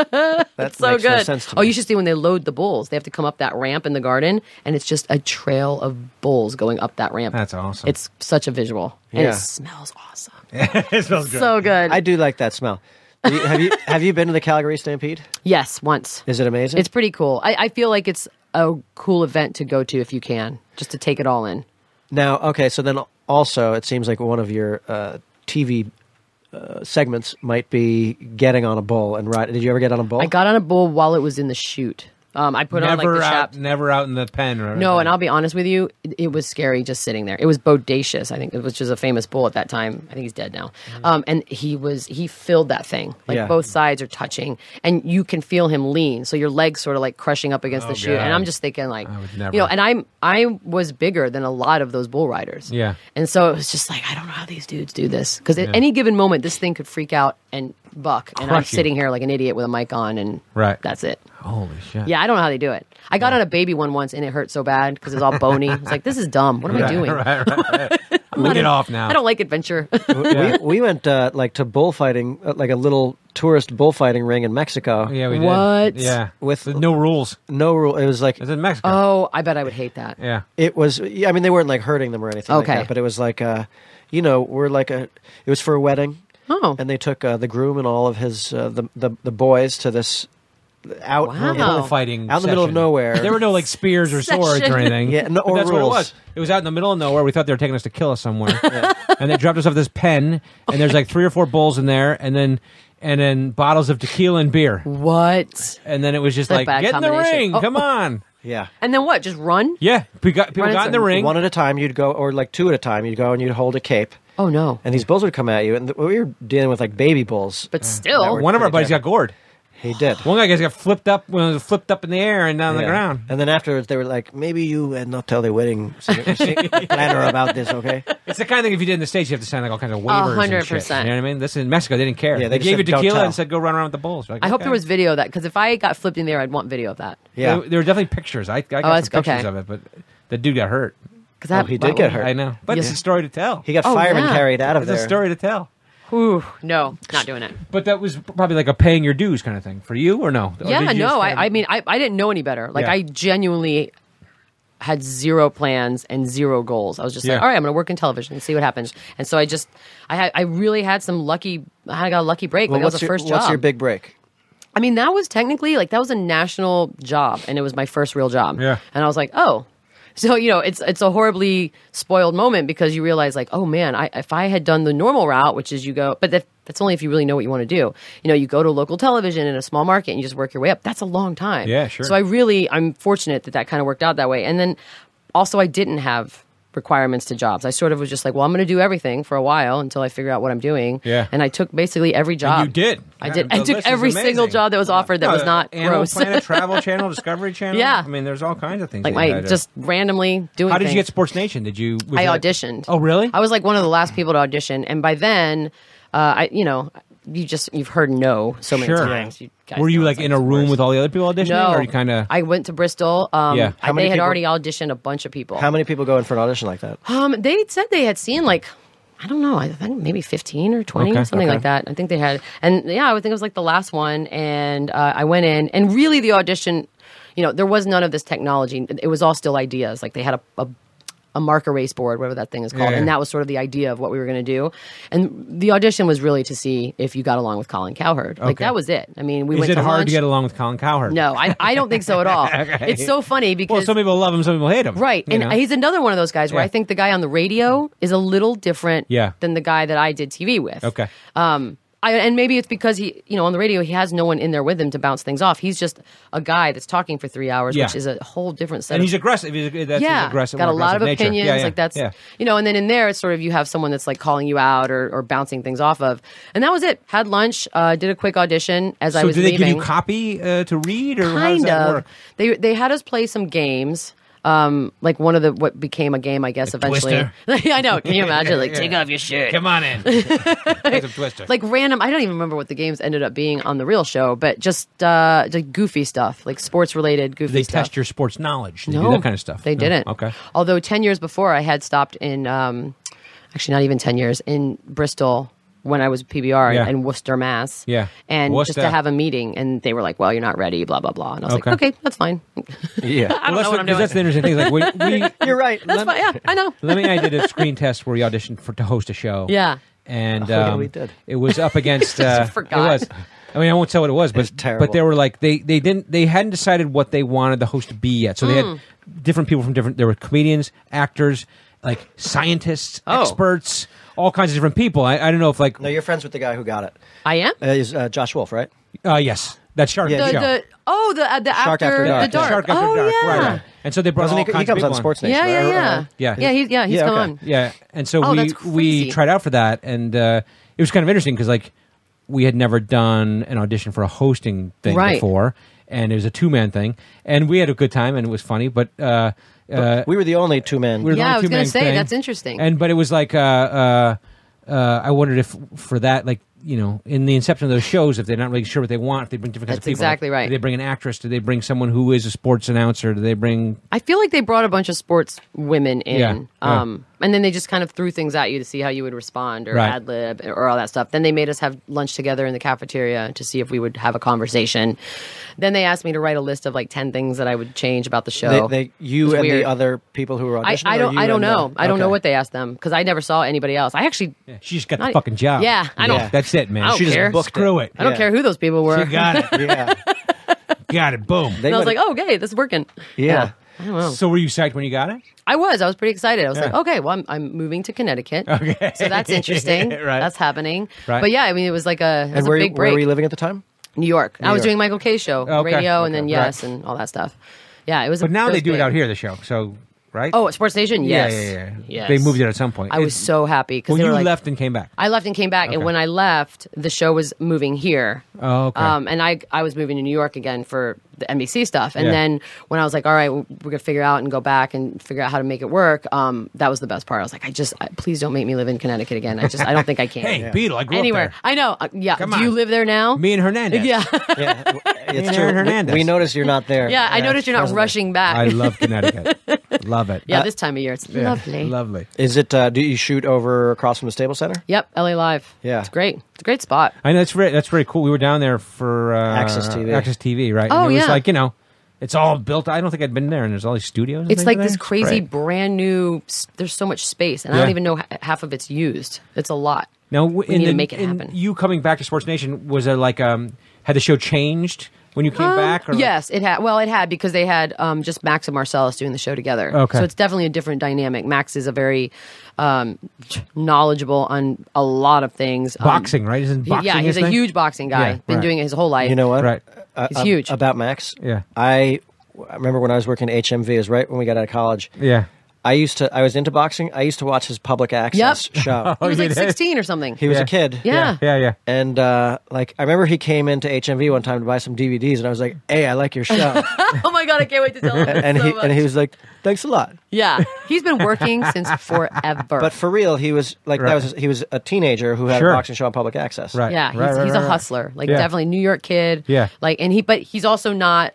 That so makes no good. sense to oh, me. you should see when they load the bulls. They have to come up that ramp in the garden, and it's just a trail of bulls going up that ramp. That's awesome. It's such a visual, and it smells awesome. it smells good. So good. I do like that smell. Have you, have you have you been to the Calgary Stampede? yes, once. Is it amazing? It's pretty cool. I, I feel like it's a cool event to go to if you can, just to take it all in. Now, okay, so then also it seems like one of your uh, TV uh, segments might be getting on a bull and ride. Did you ever get on a bull? I got on a bull while it was in the chute. Um, I put on like never the out, never out in the pen. Or No, and I'll be honest with you, it, it was scary just sitting there. It was Bodacious, I think, which is a famous bull at that time. I think he's dead now. Um, and he was he filled that thing like Yeah. both sides are touching, and you can feel him lean. So your legs sort of like crushing up against Oh, the chute, and I'm just thinking like, I would you know, and I'm I was bigger than a lot of those bull riders. Yeah. and so it was just like I don't know how these dudes do this because at any given moment this thing could freak out and buck, and I'm Crush you. sitting here like an idiot with a mic on, and Right. that's it. Holy shit. Yeah, I don't know how they do it. I got on a baby one once and it hurt so bad because it was all bony. I was like, this is dumb. What am I doing? Right, right, right. we'll get off now. I don't like adventure. we, we went uh, like to bullfighting, uh, like a little tourist bullfighting ring in Mexico. Yeah, we did. What? Yeah, With- With no rules. No rule. It was like It's in Mexico. oh, I bet I would hate that. yeah. it was. Yeah, I mean, they weren't like hurting them or anything. Okay. like that, but it was like, uh, you know, we're like a. It was for a wedding. Oh. and they took uh, the groom and all of his uh, the, the the boys to this out Wow. in the middle- Bullfighting out in the middle of session. nowhere. There were no like spears or swords Session. or anything. Yeah, no- But or that's what it rules. was. It was out in the middle of nowhere. We thought they were taking us to kill us somewhere, and they dropped us off this pen, and there's like three or four bulls in there, and then and then bottles of tequila and beer, What? and then it was just That's a like bad get in the combination. ring, Oh. come on. yeah. And then what? Just run? Yeah, we got, people Run got in the into- ring. One at a time, you'd go, or like two at a time, you'd go and you'd hold a cape, Oh no. and these bulls would come at you. And th- we were dealing with like baby bulls. But uh, still, were- One of our buddies got gored. He did. One guy got flipped up when was flipped up in the air and down the Yeah. ground. And then afterwards, they were like, "Maybe you had not tell the wedding sing- sing- planner about this, okay?" It's the kind of thing if you did in the states, you have to sign like all kinds of waivers. hundred and shit. percent. You know what I mean? This in Mexico, they didn't care. Yeah, they, they just gave you said, "Don't tequila tell." and said go run around with the bulls. You're like, I hope okay. there was video of that because if I got flipped in there, I'd want video of that. Yeah, There, there were definitely pictures. I, I oh, got that's- some pictures okay. of it, but the dude got hurt. Because Oh, he did get hurt. I know, but it's a story to tell. he got Oh, firemen yeah. carried out of It's there. a story to tell. Ooh, no, not doing it. But that was probably like a paying your dues kind of thing for you, or no? Yeah, did you no. I, I mean, I, I didn't know any better. Like Yeah. I genuinely had zero plans and zero goals. I was just Yeah. like, all right, I'm going to work in television and see what happens. And so I just, I had, I really had some lucky. I got a lucky break. Well, like that was what's the your first what's job. your big break? I mean, that was technically like that was a national job, and it was my first real job. Yeah. And I was like, oh, So you know, it's it's a horribly spoiled moment because you realize like, oh man, I, if I had done the normal route, which is you go, but that, that's only if you really know what you want to do. You know, you go to local television in a small market and you just work your way up. That's a long time. Yeah, sure. So I really, I'm fortunate that that kind of worked out that way. And then also, I didn't have requirements to jobs. I sort of was just like, well, I'm going to do everything for a while until I figure out what I'm doing. Yeah. And I took basically every job. you did. I did. the I took every single job that was offered that No, was not Animal gross. Planet, Travel Channel, Discovery Channel. Yeah. I mean, there's all kinds of things. like my just randomly doing. How did you get Sports Nation? Did you? I auditioned. Oh, really? I was like one of the last people to audition, and by then, uh, I you know, you just you've heard no so many Sure. times. You guys Were you know like in a room worst. with all the other people auditioning, No, or you kind of? I went to Bristol. Um, Yeah. I- How many they had people- already auditioned a bunch of people. How many people go in for an audition like that? Um, they said they had seen like I don't know, I think maybe fifteen or twenty, Okay, something okay. like that. I think they had, and yeah, I would think it was like the last one, and uh, I went in, and really the audition, you know, there was none of this technology. It was all still ideas. Like they had a. a a mark erase board, whatever that thing is called, Yeah. and that was sort of the idea of what we were going to do. And the audition was really to see if you got along with Colin Cowherd. Like Okay. that was it. I mean, we Is went it to hard lunch. to get along with Colin Cowherd? No, I, I don't think so at all. It's so funny because Well, some people love him, some people hate him. Right. And know? he's another one of those guys where Yeah. I think the guy on the radio is a little different Yeah. than the guy that I did TV with. okay. Um, I, and maybe it's because he, you know, on the radio, he has no one in there with him to bounce things off. He's just a guy that's talking for three hours, Yeah. which is a whole different set And of he's aggressive. He's, that's yeah, aggressive. got a lot of nature. opinions. Yeah, yeah, Like that's yeah. you know, and then in there it's sort of you have someone that's like calling you out or, or bouncing things off of, and that was it. Had lunch, uh, did a quick audition as I So was did they leaving. give you copy uh, to read, or how does kind that of. work? They they had us play some games. Um, like one of the what became a game, I guess. eventually, I know. Can you imagine? Like, take off your shirt. Come on in. Play some Twister. Like random. I don't even remember what the games ended up being on the real show, but just uh, like goofy stuff, like sports related goofy they stuff. test your sports knowledge. They no, do that kind of stuff. They No? didn't. Okay. Although ten years before, I had stopped in. Um, actually, not even ten years in Bristol when I was PBR Yeah. in Worcester, Mass. Yeah. and just Worcester. to have a meeting, and they were like, "Well, you're not ready," blah blah blah, and I was Okay. like, "Okay, that's fine." Yeah. I don't Well, know what I'm that's, doing. that's the interesting thing. Like we, we You're right. That's fine. Yeah, I know. Let me, I did a screen test where he auditioned for to host a show. Yeah. and Oh, yeah, um, we did. It was up against. Uh, forgot. It was. I mean, I won't tell what it was, but was terrible. but they were like they they didn't they hadn't decided what they wanted the host to be yet. So they Hmm. had different people from different. There were comedians, actors, like scientists, Oh. experts, all kinds of different people. I, I don't know if like No, you're friends with the guy who got it. I am. Uh, is uh, Josh Wolf, right? uh, yes, that shark Yeah, The, show. the oh the uh, the Shark after, After Dark, the yeah. dark. Shark After oh Dark, yeah. right, right. And so they brought Doesn't all he, he kinds comes of on people Sports Nation. Yeah, yeah, right? Or- yeah, Yeah. yeah. He, yeah, he's Yeah, come okay. on. Yeah, and so Oh, we that's we crazy. tried out for that, and uh, it was kind of interesting because like we had never done an audition for a hosting thing Right. before, and it was a two man thing, and we had a good time, and it was funny, but. Uh, uh, we were the only two men. we were the Yeah, only I was gonna two-man say, thing. that's interesting. And but it was like uh, uh, uh, I wondered if for that like you know in the inception of those shows if they're not really sure what they want if they bring different kinds That's of people exactly Like, right. do they bring an actress do they bring someone who is a sports announcer do they bring I feel like they brought a bunch of sports women in, Yeah, yeah. um, and then they just kind of threw things at you to see how you would respond or Right. ad lib or all that stuff. Then they made us have lunch together in the cafeteria to see if we would have a conversation. Then they asked me to write a list of like ten things that I would change about the show. They, they, you was and weird. the other people who were I, auditioning. I or don't. you I don't and the- know. I don't know Okay. what they asked them because I never saw anybody else. I actually. she just got the Not- fucking job Yeah, I don't. Yeah. that's it man I don't she just care. booked screw it, I don't Yeah. care who those people were. she got it Yeah, got it boom they And I was went- like, oh, okay, this is working. yeah. I don't know. so were you psyched when you got it I was. I was pretty excited. I was like, okay, well, I'm, I'm moving to Connecticut. Okay. So that's interesting. Right. That's happening. Right. But yeah, I mean, it was like a, it was And a where, big where break. were you living at the time? New York. I was York. doing Michael Kay show, Okay, radio, and okay, then right. Yes, and all that stuff. Yeah, it was. but a, now it they was do it big. out here the show so right Oh, at Sports Nation. yeah Yes. yeah yeah Yes. they moved it at some point I was so happy because well they you were like, left and came back I left and came back, and Okay. when I left, the show was moving here. Oh, okay. Um, and I I was moving to New York again for the NBC stuff. And Yeah. then when I was like, all right, we're gonna figure out and go back and figure out how to make it work. Um, that was the best part. I was like, I just I, please don't make me live in Connecticut again. I just I don't think I can. hey Beadle I grew Anywhere. up there I know. Uh, yeah. Come Do on. you live there now? me and Hernandez yeah. Yeah, it's and true. Aaron We- Hernandez. We, noticed you're not there. yeah. I noticed you're not presently. rushing back. I love Connecticut love it yeah. Uh, this time of year, it's yeah, lovely. lovely Is it? Uh, do you shoot over across from the Staples Center? Yep. LA Live. Yeah. It's great. It's a great spot. I know that's very that's very cool. We were down there for uh, Access TV. Access TV, right? Oh, and it was yeah. like you know, it's all built. I don't think I'd been there, and there's all these studios. It's like there. this crazy Great. brand new. s- There's so much space, and I Yeah. don't even know h- half of it's used. It's a lot. Now, w- We in need the, to make it in happen. You coming back to Sports Nation was there like um had the show changed when you came Um, back? Or yes, it had. Well, it had because they had um, just Max and Marcellus doing the show together. Okay. So it's definitely a different dynamic. Max is a very um, knowledgeable on a lot of things. Um, boxing, right? Isn't he- boxing? yeah, he's a thing? huge boxing guy. Yeah, Been right. doing it his whole life. You know what? Right. Uh, He's uh, huge. About Max. Yeah. I, I remember when I was working at HMV. It was right when we got out of college. Yeah. I used to. I was into boxing. I used to watch his public access Yep. show. He was Oh, like 16 or something. He was Yeah. a kid. Yeah. Yeah. Yeah. And uh, like I remember he came into HMV one time to buy some DVDs, and I was like, "Hey, I like your show." oh my god, I can't wait to tell him. and so he much. and he was like, "Thanks a lot." yeah, he's been working since forever. But for real, he was like Right. that was he was a teenager who had Sure. a boxing show on public access. Right. Yeah, he's, Right, right, he's right, a right. hustler. Like Yeah. definitely New York kid. Yeah. Like and he but he's also not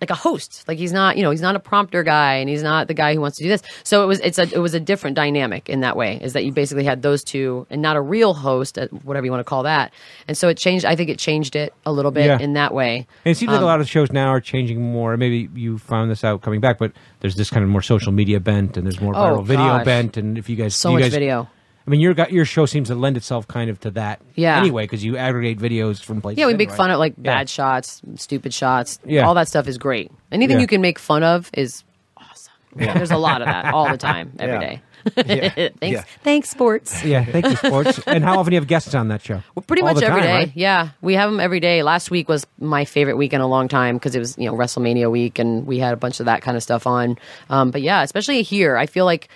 like a host. Like he's not, you know, he's not a prompter guy and he's not the guy who wants to do this. So it was it's a it was a different dynamic in that way. Is that you basically had those two and not a real host, uh, whatever you want to call that. And so it changed I think it changed it a little bit Yeah. in that way. And it seems Um, like a lot of shows now are changing more. Maybe you found this out coming back, but there's this kind of more social media bent, and there's more Oh, video bent. And if you guys, So you much guys- video. I mean, your your show seems to lend itself kind of to that. Yeah. Anyway, because you aggregate videos from places. Yeah, we make anyway. fun of like Yeah. bad shots, stupid shots. Yeah. All that stuff is great. Anything Yeah. you can make fun of is awesome. There's a lot of that all the time, every Yeah. day. Yeah. thanks, Yeah. thanks, sports. Yeah, thank you, sports. and how often do you have guests on that show? Well, Pretty All much the every day. time, right? Yeah, we have them every day. Last week was my favorite week in a long time because it was you know WrestleMania week and we had a bunch of that kind of stuff on. Um, but yeah, especially here, I feel like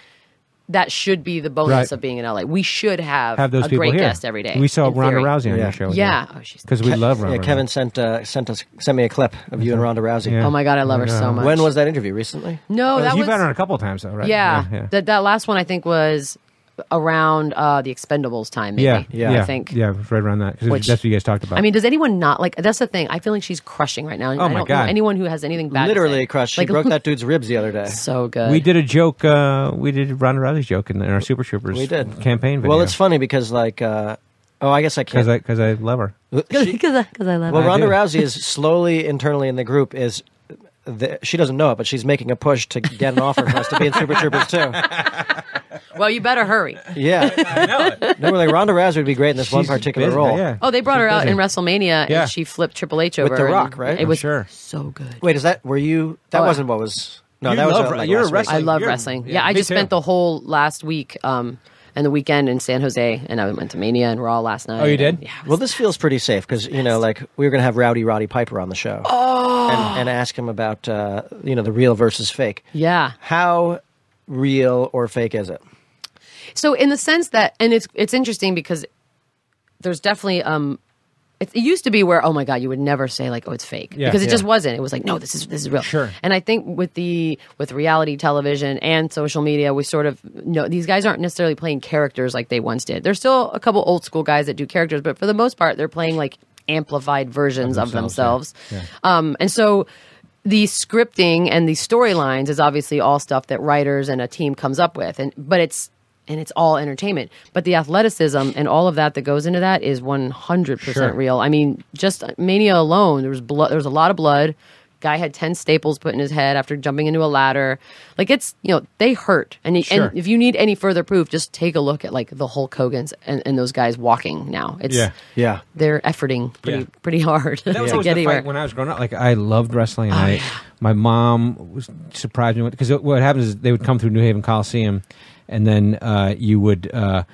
that should be the bonus Right. of being in LA. We should have, Have those a people great here. guest every day. We saw in Ronda theory. Rousey on Yeah. your show. Yeah, oh, she's because we love Ronda. Yeah, Kevin sent uh, sent us sent me a clip of you and Ronda Rousey. Yeah. Oh my god, I love her so much. When was that interview? Recently? No, that You've was had her on a couple of times, though, right? Yeah, yeah, That that last one I think was around uh, the Expendables time. Maybe, yeah, Yeah. yeah. I think. yeah, right around that. Which- that's what you guys talked about. I mean, does anyone not like? That's the thing. I feel like she's crushing right now. I Oh my don't God. know anyone who has anything bad. Literally say. crushed. She Like, broke that dude's ribs the other day. So good. we did a joke. Uh, we did Ronda Rousey's joke in, in our Super Troopers We did campaign video. Well, it's funny because like, uh, oh, I guess I can't. Because I love her. because I, 'cause I love well, her. Ronda. Rousey is slowly internally in the group is. The, she doesn't know it, but she's making a push to get an offer for us to be in Super Troopers too. Well, you better hurry. Yeah, I know it. No, we're like Ronda Rousey would be great in this one She's particular busy, role. Yeah. Oh, they brought her out in WrestleMania Yeah. and she flipped Triple H over With The and Rock, right? It I'm was sure. so good. Wait, is that were you? That Oh, wasn't what was. No, You that was love uh, like you're a last week. wrestler. I love You're- wrestling. yeah, Yeah, I me just too. spent the whole last week um, and the weekend in San Jose, and I went to Mania and Raw last night. Oh, you did? and- Yeah. it Well, was- this feels pretty safe because you know, like we were going to have Rowdy Roddy Piper on the show, oh. and, and ask him about uh, you know the real versus fake. yeah. How real or fake is it? So in the sense that, and it's it's interesting because there's definitely um, it, it used to be where oh my god you would never say like oh it's fake Yeah. because it Yeah. just wasn't. It was like no this is this is real. Sure. And I think with the with reality television and social media, we sort of know these guys aren't necessarily playing characters like they once did. There's still a couple old school guys that do characters, but for the most part, they're playing like amplified versions of themselves, themselves. Um, and so the scripting and the storylines is obviously all stuff that writers and a team comes up with and but it's and it's all entertainment but the athleticism and all of that that goes into that is 100% Sure. real i mean just mania alone there was blood there was a lot of blood guy had 10 staples put in his head after jumping into a ladder like it's you know they hurt and, y- Sure. and if you need any further proof just take a look at like the hulk hogan's and, and those guys walking now it's Yeah. Yeah, they're efforting pretty Yeah. pretty hard That was to always get the anywhere when I was growing up. Like I loved wrestling. And Oh, I, yeah. my mom was surprised me because what happens is they would come through New Haven Coliseum, and then uh, you would. Uh,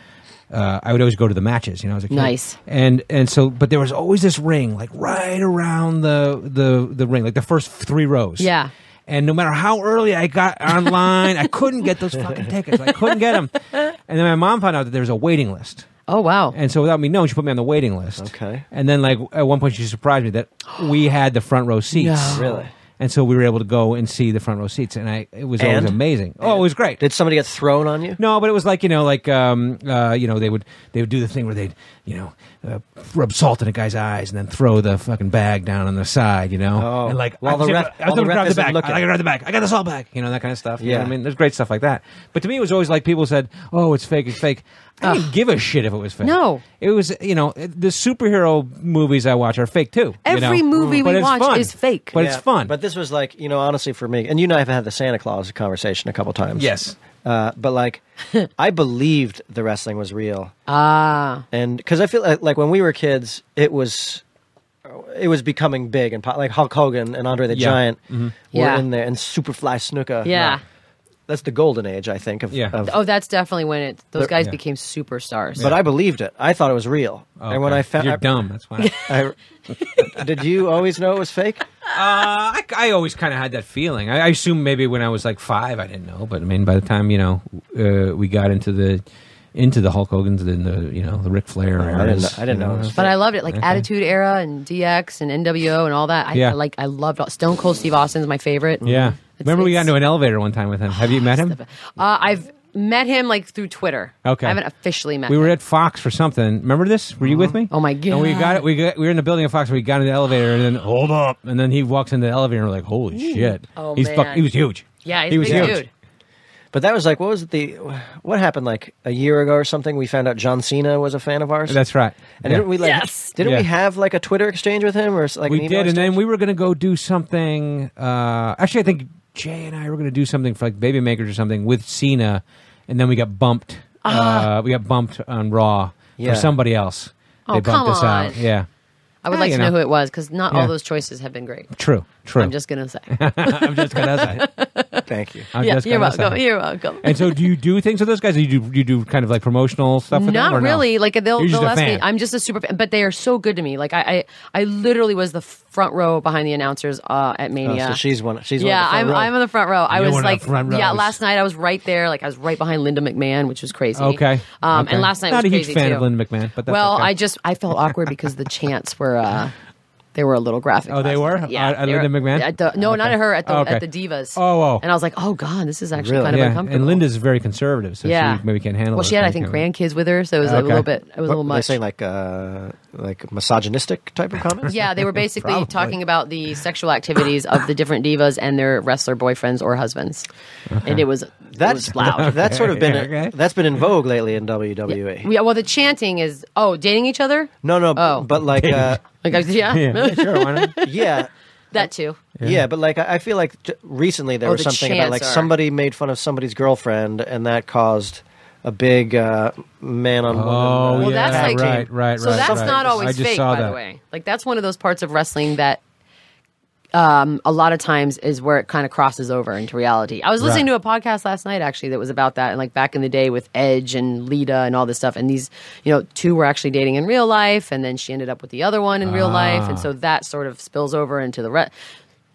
uh, I would always go to the matches, you know, as a kid. Nice. And and so, but there was always this ring, like right around the the the ring, like the first three rows. Yeah. And no matter how early I got online, I couldn't get those fucking tickets. I couldn't get them. And then my mom found out that there was a waiting list. oh wow And so without me knowing, she put me on the waiting list. Okay. And then like at one point she surprised me that we had the front row seats. No. really. And so we were able to go and see the front row seats, and I it was And? always amazing. Oh, it was great. Did somebody get thrown on you? No, but it was like you know, like um, uh, you know, they would they would do the thing where they'd you know uh, rub salt in a guy's eyes and then throw the fucking bag down on the side, you know, Oh. and like While I the ref- I was while the able to ref grab the isn't bag. looking. I grab the bag. I got the salt bag. You know that kind of stuff. You know what Yeah. I mean, there's great stuff like that. But to me, it was always like people said, "Oh, it's fake. It's fake." I didn't give a shit if it was fake. No. it was you know the superhero movies I watch are fake too. you Every know? movie But we it's watch fun. is fake. but it's fun. But this was like, you know, honestly for me, and you and I have had the Santa Claus conversation a couple times. yes, Uh, but like, I believed the wrestling was real. ah And because I feel like, like when we were kids, it was it was becoming big and po- like Hulk Hogan and Andre the Yeah. Giant Mm-hmm. were Yeah. in there, and Superfly Snuka. Yeah. That's the golden age, I think. Of, Yeah. of- Oh, that's definitely when it those guys yeah. became superstars. but I believed it. I thought it was real. And when Okay. I found, you're I, dumb. That's why. I- did you always know it was fake? Uh, I, I always kind of had that feeling. I, I assume maybe when I was like five, I didn't know, but I mean, by the time you know uh, we got into the into the Hulk Hogan's and the you know the Ric Flair I didn't I didn't you know it was But I loved it, like Attitude Era and DX and NWO and all that. I, Yeah. I like I loved all, Stone Cold Steve Austin's my favorite. Yeah, remember we got into an elevator one time with him. Have you met him? Uh, I've met him like through Twitter. Okay. I haven't officially met We him. were at Fox for something. Remember this? Were you with me? Oh, my And we got it. We got, we were in the building at Fox. We got in the elevator, and then hold up, and then he walks in the elevator, and we're like, "Holy shit!" Oh, he's fuck- man. He was huge. yeah, he's he a was big huge. dude. But that was like, what was it the, what happened like a year ago or something? We found out John Cena was a fan of ours. That's right. And Yeah. didn't we like? Yes. Didn't Yeah. we have like a Twitter exchange with him or s- like an we email did, and then exchange? we were going to go do something. Uh, actually, I think Jay and I were going to do something for like Baby Makers or something with Cena, and then we got bumped. Uh, we got bumped on Raw Yeah. for somebody else. Oh, they bumped come us out. on. Yeah, I would like you to know. know. who it was because not Yeah. all those choices have been great. true, true. I'm just gonna say. I'm just gonna say. Thank you. I'm yeah, just you're gonna welcome. say. You're welcome. And so, do you do things with those guys? Or you do you do kind of like promotional stuff? With them, Not or no? really. Like they'll, You're just they'll a ask me. fan. I'm just a super fan, but they are so good to me. Like I, I, I literally was the front row behind the announcers uh, at Oh, Mania. so she's one. She's yeah, one of I'm row. I'm in the front row. I You're was one of the like, front yeah, last night I was right there. Like I was right behind Linda McMahon, which was crazy. Okay. Um, Okay. and last night Not was a huge fan too. of Linda McMahon, but that's well, okay. I just I felt awkward because the chants were. Uh, they were a little graphic. Oh, they were? night. Yeah, At- at they were- Linda McMahon? At the, no, not at her. At the Okay. at the divas. Oh, oh. And I was like, oh god, this is actually Really? kind of yeah, uncomfortable. and Linda's very conservative, so yeah, she maybe can't handle. It. Well, she had I think grandkids with her, so it was a little bit. It was a What, little were they much. saying like uh like misogynistic type of comments? Yeah, they were basically talking about the sexual activities of the different divas and their wrestler boyfriends or husbands, and it was it That's was loud. That's sort of been Okay. that's been in vogue lately in WWE. Yeah, well, the chanting is oh, dating each other. No, no, Oh. but like uh, Like, I- yeah, Yeah, sure. Why not? yeah. that too. Yeah. but like I I feel like recently there Oh, was the something about like are- somebody made fun of somebody's girlfriend, and that caused a big uh, man on Oh, woman. uh, Well, yeah, that's like right, right, So that's right. not I always just fake, saw by that. the way. Like that's one of those parts of wrestling that. Um, a lot of times is where it kind of crosses over into reality. I was listening Right. to a podcast last night actually that was about that, and like back in the day with Edge and Lita and all this stuff. And these, you know, two were actually dating in real life, and then she ended up with the other one in real life, and Ah. so that sort of spills over into the rest.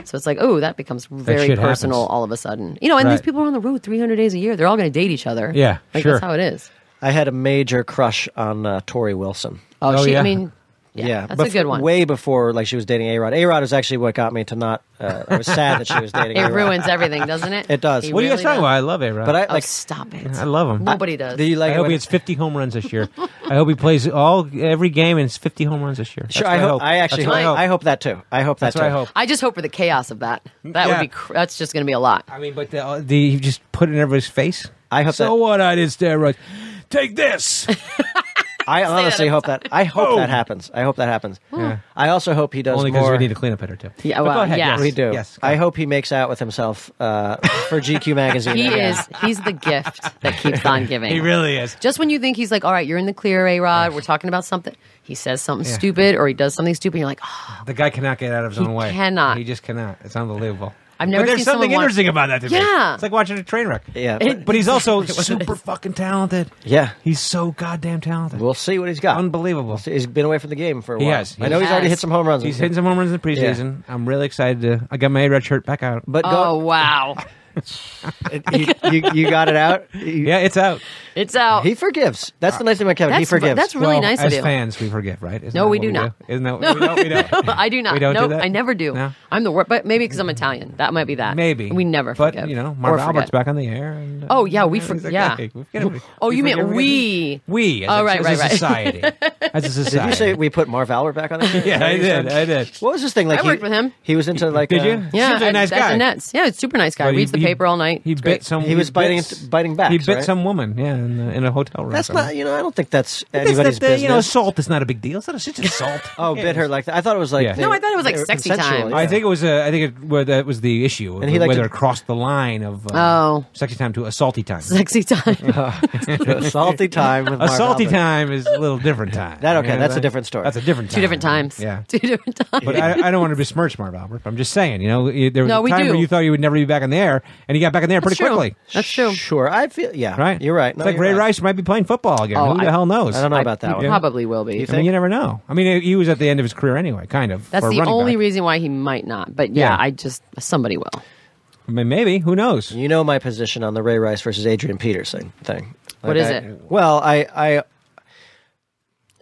So it's like, oh, that becomes very shit personal happens. all of a sudden. You know, and these people are on the road 300 days a year. They're all going to date each other. Yeah, like sure. that's how it is. I had a major crush on uh, Torrie Wilson. Oh, Oh, she. yeah. I mean, yeah, that's a bef- good one. Way before like she was dating A Rod. A Rod is actually what got me to not. Uh, I was sad that she was dating. It A-Rod. ruins everything, doesn't it? It does. He What are you guys really talking does. about? I love A Rod. But I Oh, like. stop it. I love him. Nobody does. Do you like I it hope when- he hits 50 home runs this year. I hope he plays all every game and it's 50 home runs this year. That's Sure, what I hope. I actually. That's what I hope, hope. I hope that too. I hope that That's too. what I hope. I just hope for the chaos of that. That Yeah. would be. Cr- that's just going to be a lot. I mean, but the, the you just put it in everybody's face. I hope so that- what? I did steroids. Take this. I honestly every hope that. I hope Boom. that happens. I hope that happens. Yeah. I also hope he does Only because more. we need to clean up hitter too. Yeah, But well, go ahead. yeah. Yes. we do. Yes. I hope he makes out with himself uh, for GQ magazine. He again. is. He's the gift that keeps on giving. He really is. Just when you think he's like, all right, you're in the clear, A Rod. We're talking about something. He says something Yeah. stupid, or he does something stupid. You're like, oh, The guy cannot get out of his He own way. cannot. He just cannot. It's unbelievable. I've never but there's seen something someone watch- interesting about that to me. Yeah. It's like watching a train wreck. Yeah, It- but But he's also super fucking talented. yeah. He's so goddamn talented. We'll see what he's got. Unbelievable. He's been away from the game for a He while. has. I know He he's already hit some home runs. He's hitting some home runs in the preseason. I'm really excited to. I got my red shirt back out. But oh go, wow, you, you, you got it out. You- Yeah, it's out. It's out. He forgives. That's the nice thing about Kevin. he That's- forgives. that's really well, nice as of you. fans, we forgive, right? Isn't No, that we what do not. Isn't that what we don't? We don't. I do not. We don't no, do that? I never do. No? I'm the worst, but maybe because I'm Italian. That might be that. Maybe we never But forgive. you know, or Marv Albert's forget. back on the air. And, uh, Oh, yeah, we he's for- like, yeah. hey, we forget- Oh, you meant forgive we. We. As Oh, a, right, as right, a right. society. As a society. Did you say we put Marv Albert back on the air? Yeah, I did. I did. What was this thing like? I he- worked with him. He was into like. Did uh, you? Yeah, Seems like a at, nice at guy. the Nets. Yeah, it's super nice guy. Well, he- Reads the he- paper all night. He It's bit great. some. He was biting bit- biting backs. He bit right? some woman. Yeah, in, uh, in a hotel room. That's not. You know, I don't think that's That's anybody's not the- You know, business. assault is not a big deal. It's not. It's just assault. Oh, Yeah, bit her like that. I thought it was like Yeah. they No, I thought it was like they were sexy consensual, time. yeah. I think it was. Uh, I think it, well, that was the issue. And he liked whether to- it crossed the line of uh, Oh. sexy time to assaulty time. Sexy time. A salty time with Mark Assaulty Albert. time is a little different time. That- okay, You know that's a different story. That's a different time. Two different times. Yeah. Two different times. But I, I don't want to besmirch Marv Albert. I'm just saying, you know, you- there was No, a we time do. where you thought you would never be back in the air, and he got back in the air That's pretty true. quickly. That's true. Sure, I feel. Yeah, Right? You're right. No, it's like Ray. Rice might be playing football again. Oh, Who the I- hell knows? I don't know I- about that one. Probably will be. You I think? mean, you never know. I mean, he was at the end of his career anyway, kind of. That's for a the running only back. reason why he might not. But yeah, Yeah. I just somebody will. I mean, maybe. Who knows? You know my position on the Ray Rice versus Adrian Peterson thing. What Like, is I- it? Well, I, I,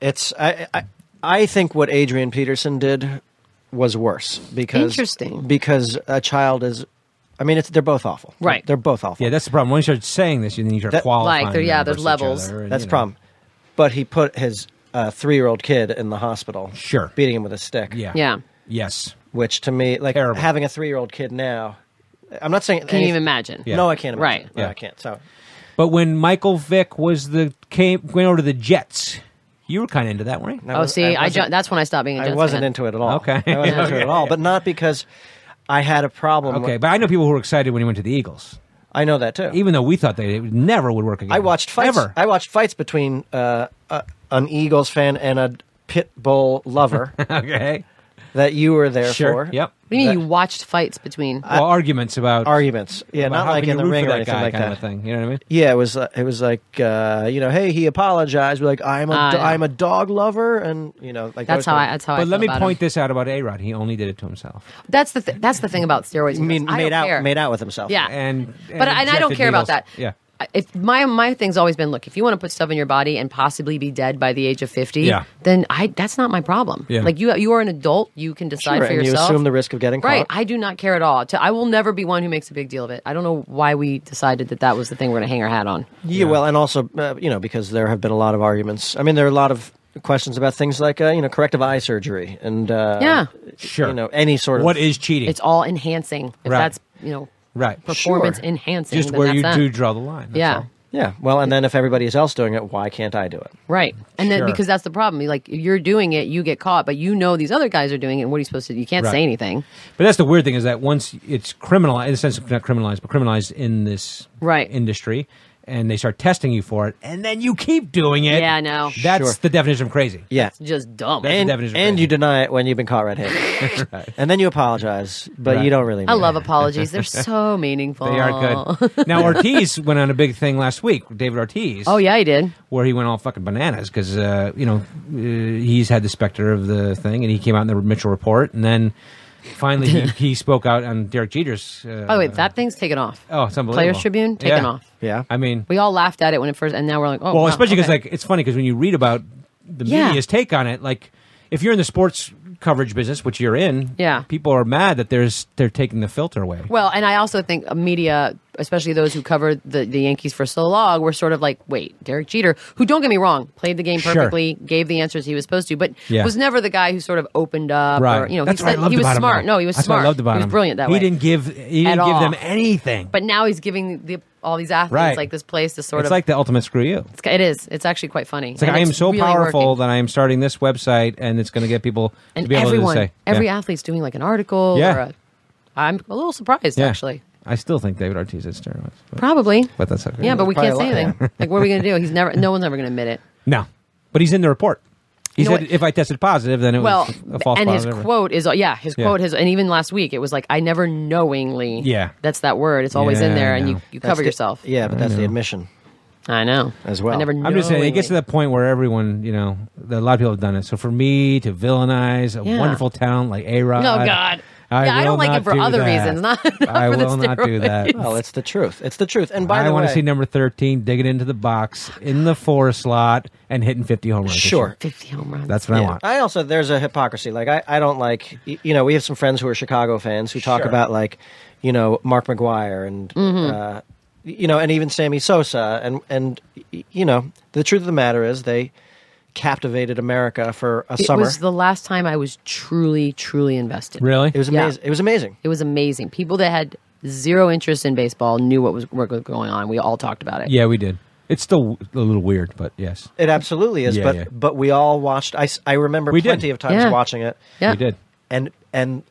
it's I, I, I think what Adrian Peterson did was worse because Interesting. because a child is, I mean, it's they're both awful. Right. They're both awful. Yeah, that's the problem. When you start saying this, then you start That- qualifying. Like, there- yeah, them there's versus each levels. other and, That's you the know. problem. But he put his uh, three-year-old kid in the hospital. Sure. Beating him with a stick. Yeah. Yeah. Yes. Which to me, like Terrible. having a three-year-old kid now, I'm not saying. Can you even imagine? Yeah. No, I can't. Imagine. Right. No, Yeah. I can't. So But when Michael Vick was the came went over to the Jets, you were kind of into that, weren't you? I Oh, was- see, I, wasn't- ju- that's when I stopped being a I Jets wasn't fan. into it at all. Okay. I wasn't into it at all, but not because I had a problem. Okay, with- but I know people who were excited when he went to the Eagles, I know that too. even though we thought they never would work again. I watched fights. Ever. I watched fights between uh, uh, an Eagles fan and a pit bull lover okay. That you were there Sure. for. Yep. What do you mean you watched fights between? well, arguments about Arguments. Yeah, about not how like can in you the root ring for or that anything guy like kind that. Kind of thing. You know what I mean? Yeah, it was. Uh, it was like uh, you know, hey, he apologized. We're like, I'm a, Ah, do- yeah. I'm a dog lover, and you know, like that's how I. kind of- That's how I. But feel let me about point him. this out about A Rod. He only did it to himself. That's the th- that's the thing about steroids. You mean I made don't out care. made out with himself. Yeah. And, But and I don't injected care about needles. that. Yeah. If my my thing's always been, look, if you want to put stuff in your body and possibly be dead by the age of fifty, Yeah. then I that's not my problem. Yeah. Like you you are an adult, you can decide Sure, for and yourself. you assume the risk of getting caught. Right, I do not care at all. To, I will never be one who makes a big deal of it. I don't know why we decided that that was the thing we're going to hang our hat on. Yeah, well, and also, uh, you know, because there have been a lot of arguments. I mean, there are a lot of questions about things like, uh, you know, corrective eye surgery and, uh, Yeah. Sure. you know, any sort of. What is cheating? It's all enhancing. If Right. that's you know right. performance Sure. enhancing, Just where you that. do draw the line. that's Yeah. all. Yeah, well, and then if everybody is else doing it, why can't I do it? Right, and Sure. then because that's the problem. Like if you're doing it, you get caught, but you know these other guys are doing it. And what are you supposed to? do? You can't Right. say anything. But that's the weird thing is that once it's criminalized, in the sense of not criminalized, but criminalized in this Right. industry, and they start testing you for it, and then you keep doing it. Yeah, I know. That's Sure. the definition of crazy. Yeah. It's just dumb. That's- And, the definition of and crazy. you deny it when you've been caught red-handed. And then you apologize, but Right. you don't really I mean love it. apologies. They're so meaningful. They are good. now Ortiz went on a big thing last week. David Ortiz. Oh yeah, he did. where he went all fucking bananas because uh, you know uh, he's had the specter of the thing, and he came out in the Mitchell report, and then finally he, he spoke out on Derek Jeter's. Uh, By the way, that thing's taken off. oh, it's unbelievable. Players Tribune taken Yeah. off. Yeah. I mean, We all laughed at it when it first, and now we're like, oh, well, wow, especially because okay. like it's funny because when you read about the Yeah. media's take on it, like if you're in the sports coverage business, which you're in, Yeah. people are mad that there's they're taking the filter away. Well, and I also think media, especially those who covered the, the Yankees for so long, were sort of like, wait, Derek Jeter, who don't get me wrong, played the game Sure. perfectly, gave the answers he was supposed to, but Yeah. was never the guy who sort of opened up right. or you know, That's he, what I said- loved he was about him, smart. though. no, he was That's smart. What I loved about he was brilliant that he way. didn't give he didn't give all. them anything. but now he's giving the all these athletes Right. like this place to sort it's of like the ultimate screw you. it's, it is. It's actually quite funny. It's like And I am so really powerful working. that I am starting this website, and it's going to get people to and be able everyone, to say every yeah. athlete's doing like an article. Yeah. Or a, I'm a little surprised Yeah. actually. I still think David Ortiz is steroids, but, Probably. but that's okay. Yeah, but we can't say a anything. Like, what are we going to do? He's never. No one's ever going to admit it. no, but he's in the report. He You know said what? if I tested positive, then it Well, was a false and his positive. quote is yeah, his Yeah. quote has, and even last week it was like I never knowingly. Yeah. that's that word. It's always in there, I and you know. you cover the- yourself. Yeah, but that's the admission. I know As well. I never. I'm just saying, it gets to knowingly- that point where everyone, you know, a lot of people have done it. So for me to villainize a Yeah. wonderful talent like A Rod, No oh, God. I yeah, I don't like it for do other that. reasons, not, not I for the will not do that. steroids. Well, it's the truth. It's the truth. And by I the way, I want to see number 13 digging into the box in the four slot and hitting 50 home runs. Sure. Fifty home runs. That's what I want. I also there's a hypocrisy. Like I, I don't like you know we have some friends who are Chicago fans who talk Sure. about like you know Mark McGwire and Mm-hmm. uh, you know and even Sammy Sosa and and you know the truth of the matter is they captivated America for a it summer. was the last time I was truly, truly invested. Really? it was Yeah. amazing. It was amazing. It was amazing. People that had zero interest in baseball knew what was what was going on. We all talked about it. yeah, we did. It's still a little weird, but yes, It absolutely is, Yeah, but yeah. but we all watched. I, I remember We did. plenty of times Yeah. watching it, Yeah. we did. and and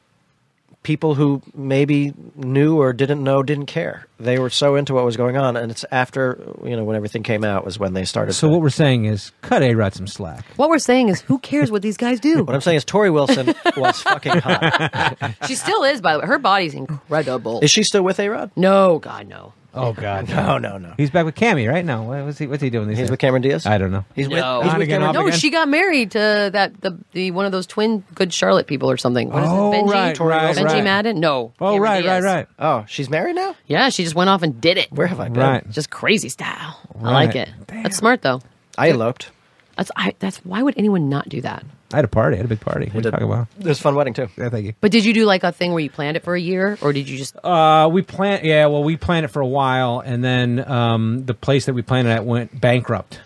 people who maybe knew or didn't know didn't care. They were so into what was going on, and it's after you know when everything came out was when they started. So to- what we're saying is, cut A Rod some slack. What we're saying is, who cares what these guys do? what I'm saying is Torrie Wilson was fucking hot. she still is, by the way. Her body's incredible. Is she still with A Rod? no, God, no. Oh God, No, no, no. He's back with Cammy right now. What- What's he? What's he doing? These He's days? with Cameron Diaz. I don't know. He's with. No. He's On with again, Cameron off No, again? she got married to that the the one of those twin Good Charlotte people or something. What is Oh, it? Benji? right, right, Benji right. Madden? No. Oh Cameron right, right, Diaz. right, Oh, she's married now. Yeah, she just went off and did it. Where have I been? right. Just crazy style. I Right. like it. That's smart though. I eloped. That's I, that's why would anyone not do that? I had a party. I had a big party. What are you did. talking about? It was a fun wedding too. Yeah, thank you. But did you do like a thing where you planned it for a year, or did you just? Uh, we planned. Yeah, well, we planned it for a while, and then um, the place that we planned it at went bankrupt.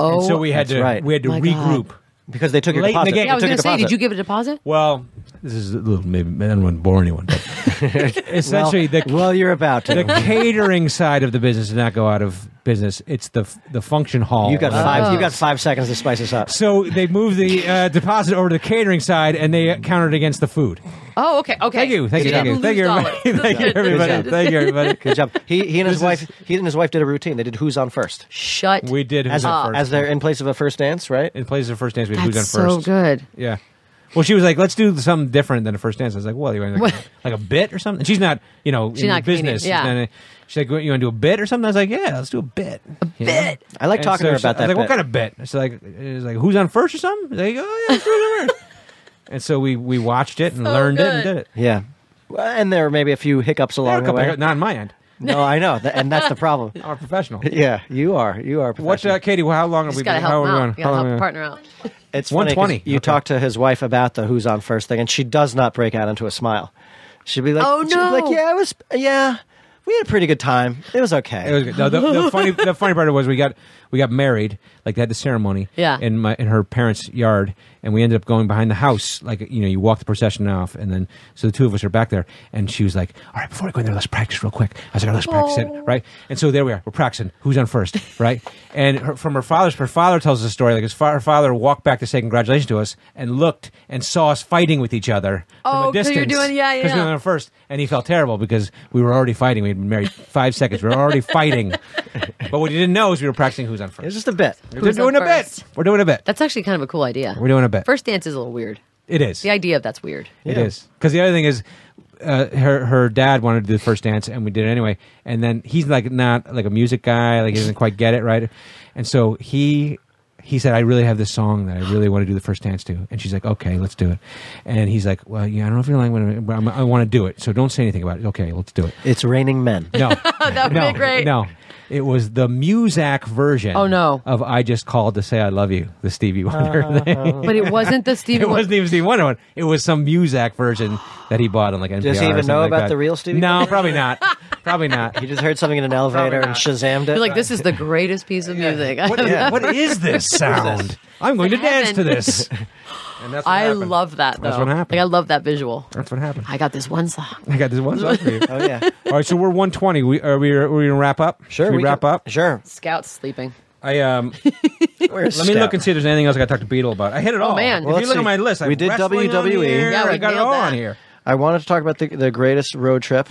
Oh, and so we had that's to right. we had to My God. regroup. Because they took your Late in the deposit. game. yeah, I was They gonna say, your did you give a deposit? Well, this is a little maybe I don't want to bore anyone, but essentially the Well, you're about to. the catering side of the business did not go out of business. It's the the function hall. You got five. You got five seconds to spice us up. So they moved the uh, deposit over to the catering side, and they counted against the food. Oh, okay, okay. Thank you, thank you, Good thank job. you, thank you, Lose everybody. thank you, everybody. Thank you, everybody. Good job. He he and his This wife. is- He and his wife did a routine. They did who's on first. Shut. We did As who's on first. as they're in place of a first dance, right? in place of a first dance. We did That's who's on first. so good. Yeah. Well, she was like, "Let's do something different than a first dance." I was like, "Well, you want like, What? like a bit or something?" And she's not, you know, She's in not comedian, business. yeah. She's, not, she's like, "You want to do a bit or something?" I was like, "Yeah, let's do a bit." A bit. I like And talking so to her she- about I was that. like, "What bit. kind of bit?" It's like, it's like, "Who's on first or something?" Like, "Oh yeah, let's do it." first." and so we we watched it and So learned it and good. did it. Yeah. Well, And there were maybe a few hiccups There were a along the couple way. of- not on my end. No, I know, Th- and that's the problem. I'm a professional. Yeah, you are. You are. a What's professional. uh, Katie? How long have Just we gotta been? How help are we on? out. You How gotta long help are a we on? partner out. It's funny 'cause 120. You Okay. talk to his wife about the who's on first thing, and she does not break out into a smile. She'd be like, Oh, she'd be like, no. yeah, it was, yeah, we had a pretty good time. It was okay. It was good. No, the, the funny the funny part was we got we got married like they had the ceremony Yeah. in my in her parents' yard and we ended up going behind the house like you know you walk the procession off and then so the two of us are back there and she was like all right before I go in there let's practice real quick. I was like "Oh, let's practice Oh. it right? And so there we are we're practicing. Who's on first right? And her, from her father's her father tells us a story like his fa- her father walked back to say congratulations to us and looked and saw us fighting with each other from Oh, a 'cause distance you're doing- yeah, 'cause we yeah. were on first and he felt terrible because we were already fighting. We had been married five seconds. We were already fighting. But what he didn't know is we were practicing who's on It was first just a bit. we're doing on a bit. we're doing a bit. That's actually kind of a cool idea. we're doing a bit First dance is a little weird. it is The idea of that's weird. It Yeah. is because the other thing is, uh, her her dad wanted to do the first dance, and we did it anyway. And then he's like not like a music guy, like he doesn't quite get it right. And so he he said, "I really have this song that I really want to do the first dance to." And she's like, "Okay, let's do it." And he's like, "Well, yeah, I don't know if you're like, but I'm, I want to do it. So don't say anything about it. Okay, let's do it." It's raining men. No, That would no, be great. No, it was the Muzak version. Oh, no. Of "I Just Called to Say I Love You," the Stevie Wonder thing. But it wasn't the Stevie It Wonder. wasn't even Stevie Wonder one. It was some Muzak version that he bought on like NPR. Does he or even something know like about that. the real Stevie No, Wonder? probably not. Probably not. He just heard something in an elevator and not. Shazammed it. You're like, this is the greatest piece of music. What, Yeah. what is this sound? I'm going to dance to this. And that's what I happened. love that though. That's what happened. Like I love that visual. That's what happened. I got this one song. I got this one song for you. Oh yeah, All right, so we're 120. We are we are we gonna wrap up? sure. Should we, wrap can- up. Sure. Scout's sleeping. I um. Where's Let me look and see if there's anything else I got to talk to Beadle about. I hit it all. Oh, man. If you let's look at my list, I We did wrestling on WWE. here, Yeah, we I got it all that. on here. I wanted to talk about the the greatest road trip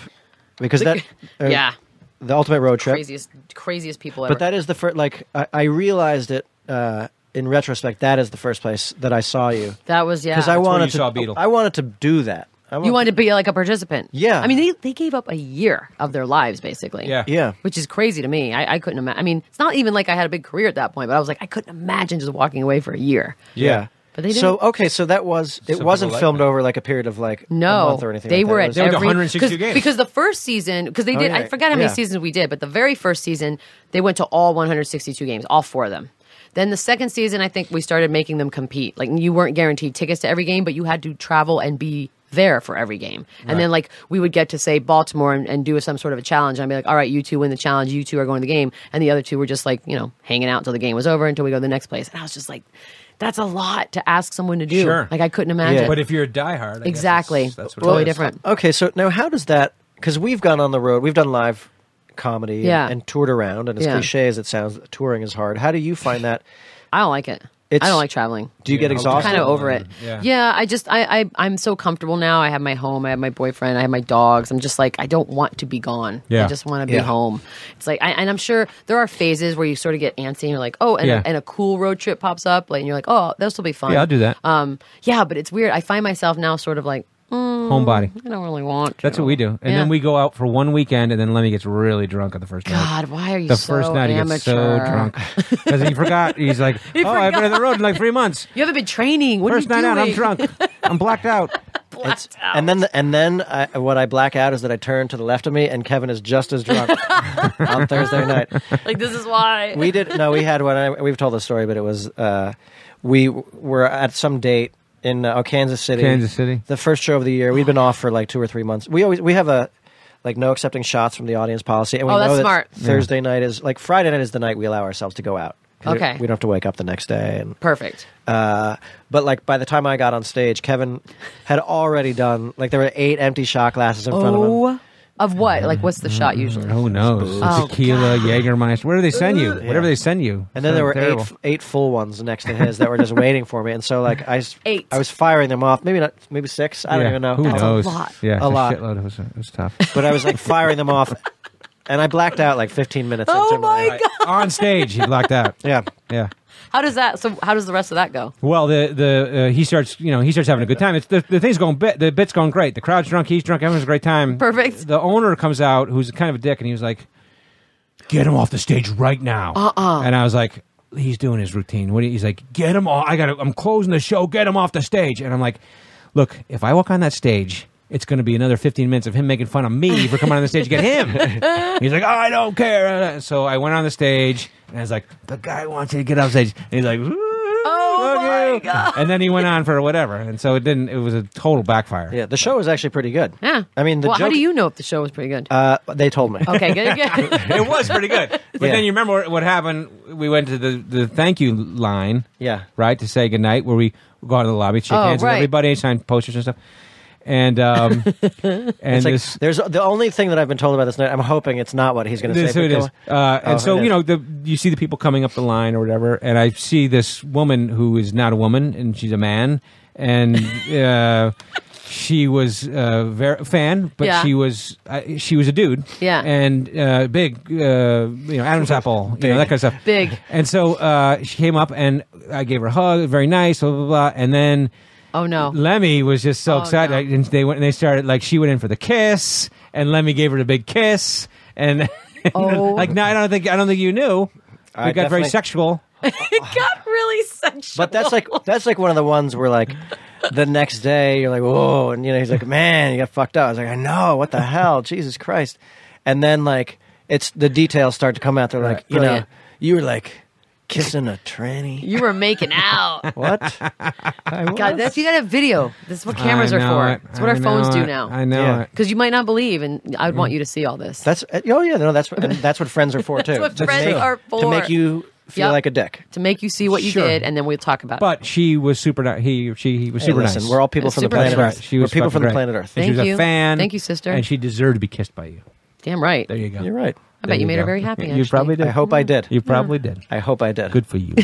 because that uh, yeah. the ultimate road trip. Craziest craziest people ever. But that is the first. Like I, I realized it uh, in retrospect. That is the first place that I saw you that was yeah. because I wanted you to. saw Beadle. I wanted to do that. I you wanted to be like a participant. Yeah. I mean they they gave up a year of their lives basically. Yeah. Yeah. Which is crazy to me. I, I couldn't imagine. I mean, it's not even like I had a big career at that point, but I was like, I couldn't imagine just walking away for a year. Yeah. But they So didn't. okay, so that was it Some wasn't like filmed that. over like a period of like a No, month or anything. they like were that. It at was- They went to every 162 cause, games. because the first season because they Oh, did yeah. I forgot how many Yeah. seasons we did, but the very first season they went to all 162 games, all four of them. Then the second season, I think we started making them compete. Like you weren't guaranteed tickets to every game, but you had to travel and be there for every game. And then like we would get to say Baltimore and, and do some sort of a challenge. And I'd be like, all right, you two win the challenge, you two are going to the game, and the other two were just like you know hanging out until the game was over until we go to the next place. And I was just like, that's a lot to ask someone to do. Sure. Like I couldn't imagine. But if you're a diehard, I exactly, guess that's, that's what totally it is. different. Okay, so now how does that? Because we've gone on the road, we've done live comedy Yeah. and, and toured around. And as Yeah. cliche as it sounds, touring is hard. How do you find that? I don't like it. It's- I don't like traveling. Do you get Yeah, exhausted? kind of over it. Yeah. I just I, I I'm so comfortable now. I have my home. I have my boyfriend. I have my dogs. I'm just like I don't want to be gone. Yeah. I just want to be Yeah. home. It's like I, and I'm sure there are phases where you sort of get antsy and you're like, oh, and, Yeah. and a cool road trip pops up, like and you're like, oh, this will be fun. Yeah, I'll do that. Um, yeah, but it's weird. I find myself now sort of like Homebody. I don't really want. To. That's what we do. And Yeah. then we go out for one weekend, and then Lemme gets really drunk on the first night. God, why are you the so first night amateur? he gets so drunk because he forgot. He's like, "Oh, I've been on the road in like three months. You haven't been training. What First are you night out, I'm drunk. I'm blacked out." Blacked It's, and then and then I, what I black out is that I turn to the left of me and Kevin is just as drunk on Thursday night. like this is why. We did no, we had one. I, we've told the story, but it was uh, we were at some date in uh, oh, Kansas City. Kansas City. the first show of the year. We'd been off for like two or three months. We always we have a like no accepting shots from the audience policy, and we Oh, that's know that smart. Thursday night is like Friday night is the night we allow ourselves to go out. 'Cause we- Okay. we don't have to wake up the next day and Perfect. uh, but like by the time I got on stage, Kevin had already done like there were eight empty shot glasses in front of him. Oh, of what? Like, what's the shot mm, usually? Who knows? Oh, Tequila, Jägermeister. Where do they send you? Whatever they send you. And then So there were terrible. eight eight full ones next to his that were just waiting for me. And so like I s- Eight. I was firing them off. Maybe not maybe six. I don't Yeah, even know. Who That's a knows? lot. Yeah, it's A lot. shitload. It was, it was tough. But I was like firing them off. And I blacked out like 15 minutes Oh into my Right. On stage, he blacked out. Yeah. Yeah. How does that? So, how does the rest of that go? Well, the the uh, he starts you know he starts having a good time. It's the, the thing's going bit the bit's going great. The crowd's drunk, he's drunk, everyone's a great time. Perfect. The owner comes out, who's kind of a dick, and he was like, "Get him off the stage right now." Uh-uh. And I was like, "He's doing his routine." What? you- He's like, "Get him off! I got. to I'm closing the show. Get him off the stage." And I'm like, "Look, if I walk on that stage." It's going to be another 15 minutes of him making fun of me for coming on the stage to get him. he's like, I don't care. So I went on the stage and I was like, the guy wants you to get off stage. And he's like, Oh Fuck my. God. And then he went on for whatever, and so it didn't. It was a total backfire. Yeah. The show was actually pretty good. Yeah. I mean, the well, joke. how do you know if the show was pretty good? Uh, they told me. okay, good, good. it was pretty good. But Yeah. then you remember what happened? We went to the, the thank you line, Yeah. right, to say goodnight, where we go out to the lobby, shake Oh, hands with everybody, sign posters and stuff. And um, and It's like this, there's the only thing that I've been told about this night. I'm hoping it's not what he's going to say. who it is. Uh, and Oh, so you is. know, the you see the people coming up the line or whatever, and I see this woman who is not a woman and she's a man, and uh, she was a ver- fan, but Yeah. she was uh, she was a dude, Yeah. and uh, big, uh, you know, Adam's apple, you know, that kind of stuff, Big. And so uh, she came up and I gave her a hug, very nice, blah blah blah, and then. Oh no. Lemme was just so Oh, excited, no. and they went and they started like she went in for the kiss, and Lemme gave her the big kiss, and Oh. like no, I don't think I don't think you knew. I it got very definitely- sexual. it got really sexual. But that's like that's like one of the ones where like the next day you're like whoa, and you know he's like man you got fucked up. I was like I know what the hell, Jesus Christ, and then like it's the details start to come out. They're like Right. you know Brilliant. you were like kissing a tranny. you were making out. What? God, was? that's you got a video. This is what cameras I are know for. it. It's what I our phones know do it. now. I know Yeah. it. Because you might not believe, and I would want you to see all this. That's eh, oh yeah no that's and that's what friends are for too. what To friends make- are to for. make you feel Yep. like a dick. to make you see what you Sure. did, and then we'll talk about it. But she was super. Ni- he she he was Hey, super listen, nice. we're all people It's from the super planet nice. Earth. She was we're people fucking from the great. planet Earth. And Thank she was you. a fan. Thank you, sister. And she deserved to be kissed by you. Damn right. There you go. You're right. I bet you made her very happy. You actually. probably did. I hope I did. You probably did. I hope I did. Good for you.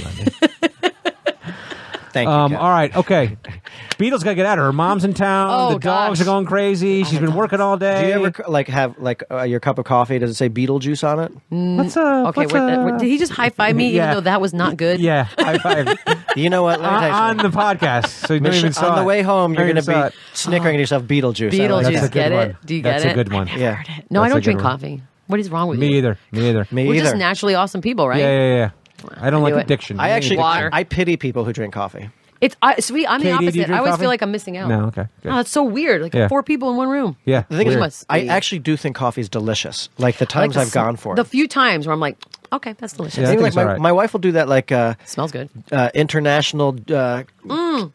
Thank you. Um, all right, okay. Beadle's got to get out of her. Mom's in town. Oh, the dogs gosh. are going crazy. She's been working all day. Do you ever like have like uh, your cup of coffee? Does it say Beetlejuice on it? What's up? Okay, what's wait, up? wait, did he just high five me Yeah. even though that was not good? Yeah, high five You know what? Let me on, on the podcast. So you don't Mission- even saw on the way home, you're going to be saw it. snickering to yourself Beetlejuice. I like Beetlejuice, That's a that. good get one. it? Do you That's get a good one. Yeah. No, I That's a don't drink coffee. What is wrong with Me you? either. Me either. Me either. We're either. just naturally awesome people, right? Yeah, yeah, yeah. I don't I like it. addiction. I actually, Water. I pity people who drink coffee. It's I, sweet. I'm the Katie, do you opposite. drink I always coffee? feel like I'm missing out. No, okay. Good. Oh, it's so weird. Like Yeah. four people in one room. yeah. The thing weird. must is, I be- actually do think coffee is delicious. Like the Like times the I've s- gone for it. the few times where I'm like, okay, that's delicious. Yeah, I think like it's my, all right. my wife will do that like uh, Smells good. uh, international uh,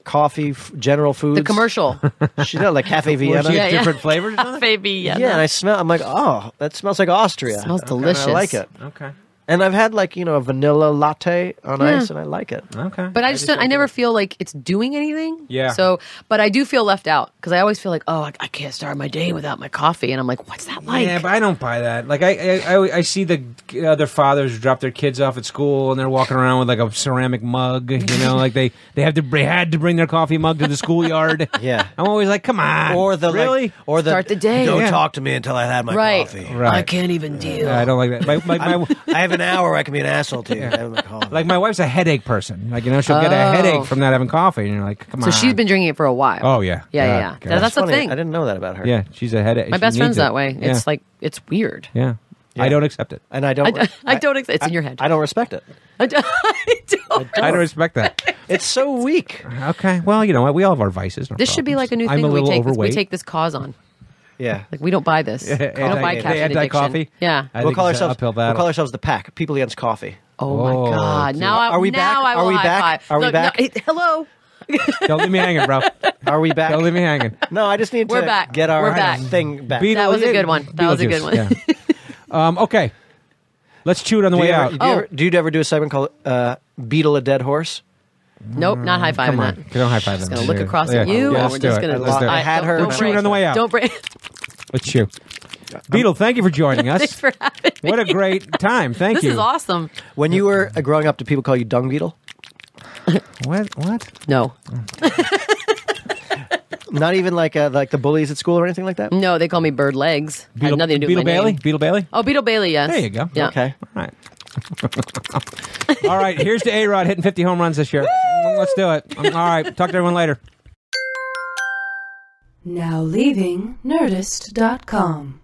coffee f- general foods. Mm. The commercial. She does like Cafe Vienna. Yeah, yeah. different flavors. or something? Baby, yeah. Yeah, and I smell. I'm like, oh, that smells like Austria. Smells Okay, delicious. I like it. Okay. And I've had like you know a vanilla latte on Yeah. ice, and I like it. Okay. But I just don't, I never feel like it's doing anything. Yeah. So, but I do feel left out because I always feel like, oh, I, I can't start my day without my coffee, and I'm like, what's that like? yeah, but I don't buy that. Like I, I, I, I see the other fathers drop their kids off at school and they're walking around with like a ceramic mug. You know, like they, they have to, they had to bring their coffee mug to the schoolyard. Yeah. I'm always like, come on. Or the really. like, or the Start the day. Don't Yeah. talk to me until I had my right. coffee. Right. I can't even deal. I don't like that. My, my, my, I have an hour. I can be an asshole to you. I have my coffee. like my wife's a headache person. Like you know, she'll get a Oh. headache from not having coffee, and you're like, come on. so on. she's been drinking it for a while. Oh yeah. Yeah, yeah, God, yeah. God. That- that's the Funny, thing. I didn't know that about her. yeah. She's a headache. My she best friend's it. that way. Yeah. It's like it's weird. yeah. Yeah. I don't accept it. and I don't. I, I don't. Ex- it's in your head. I don't respect it. I don't. I don't. I don't respect that. It's so weak. okay. Well, you know what? We all have our vices. no This should be problems. like a new I'm thing a that we little take. This, we overweight. take this cause on. Yeah. Like we don't buy this. Yeah. we don't buy caffeine anti addiction. coffee. Yeah. I we'll call it's an ourselves. uphill We'll call ourselves the pack. People against coffee. Oh Oh, my god! Now I Are we now back? I will Are we high back? five. Are we Look, no, back? it- hello. Don't leave me hanging, bro. Are we back? Don't leave me hanging. No, I just need We're to back. get our We're back. thing back. Beetle- That was a good one. That was a good one. Yeah. um, okay. Let's chew it on the do, way you ever, out. do, you Oh. ever, do you ever do a segment called uh, "Beetle a Dead Horse"? Nope, not high five. Come on. that. Don't high five Just them. gonna look across Yeah. at you, Yeah, and let's we're do just it. gonna. Let's do it. I had her Don't when Chew it break. on the way out. Don't break. Let's chew. Beadle, thank you for joining us. Thanks for having me. What a great time. Thank This you. This is awesome. When you were uh, growing up, did people call you Dung Beetle? What? What? No, Not even like uh, like the bullies at school or anything like that. no, they call me Bird Legs. Had Beetle, nothing to do Beetle with my Bailey? name. Beetle Bailey? Oh, Beetle Bailey. Yes. There you go. Yeah. Okay. All right. All right. Here's to A Rod hitting 50 home runs this year. Let's do it. Um, All right. Talk to everyone later. Now leaving Nerdist.com.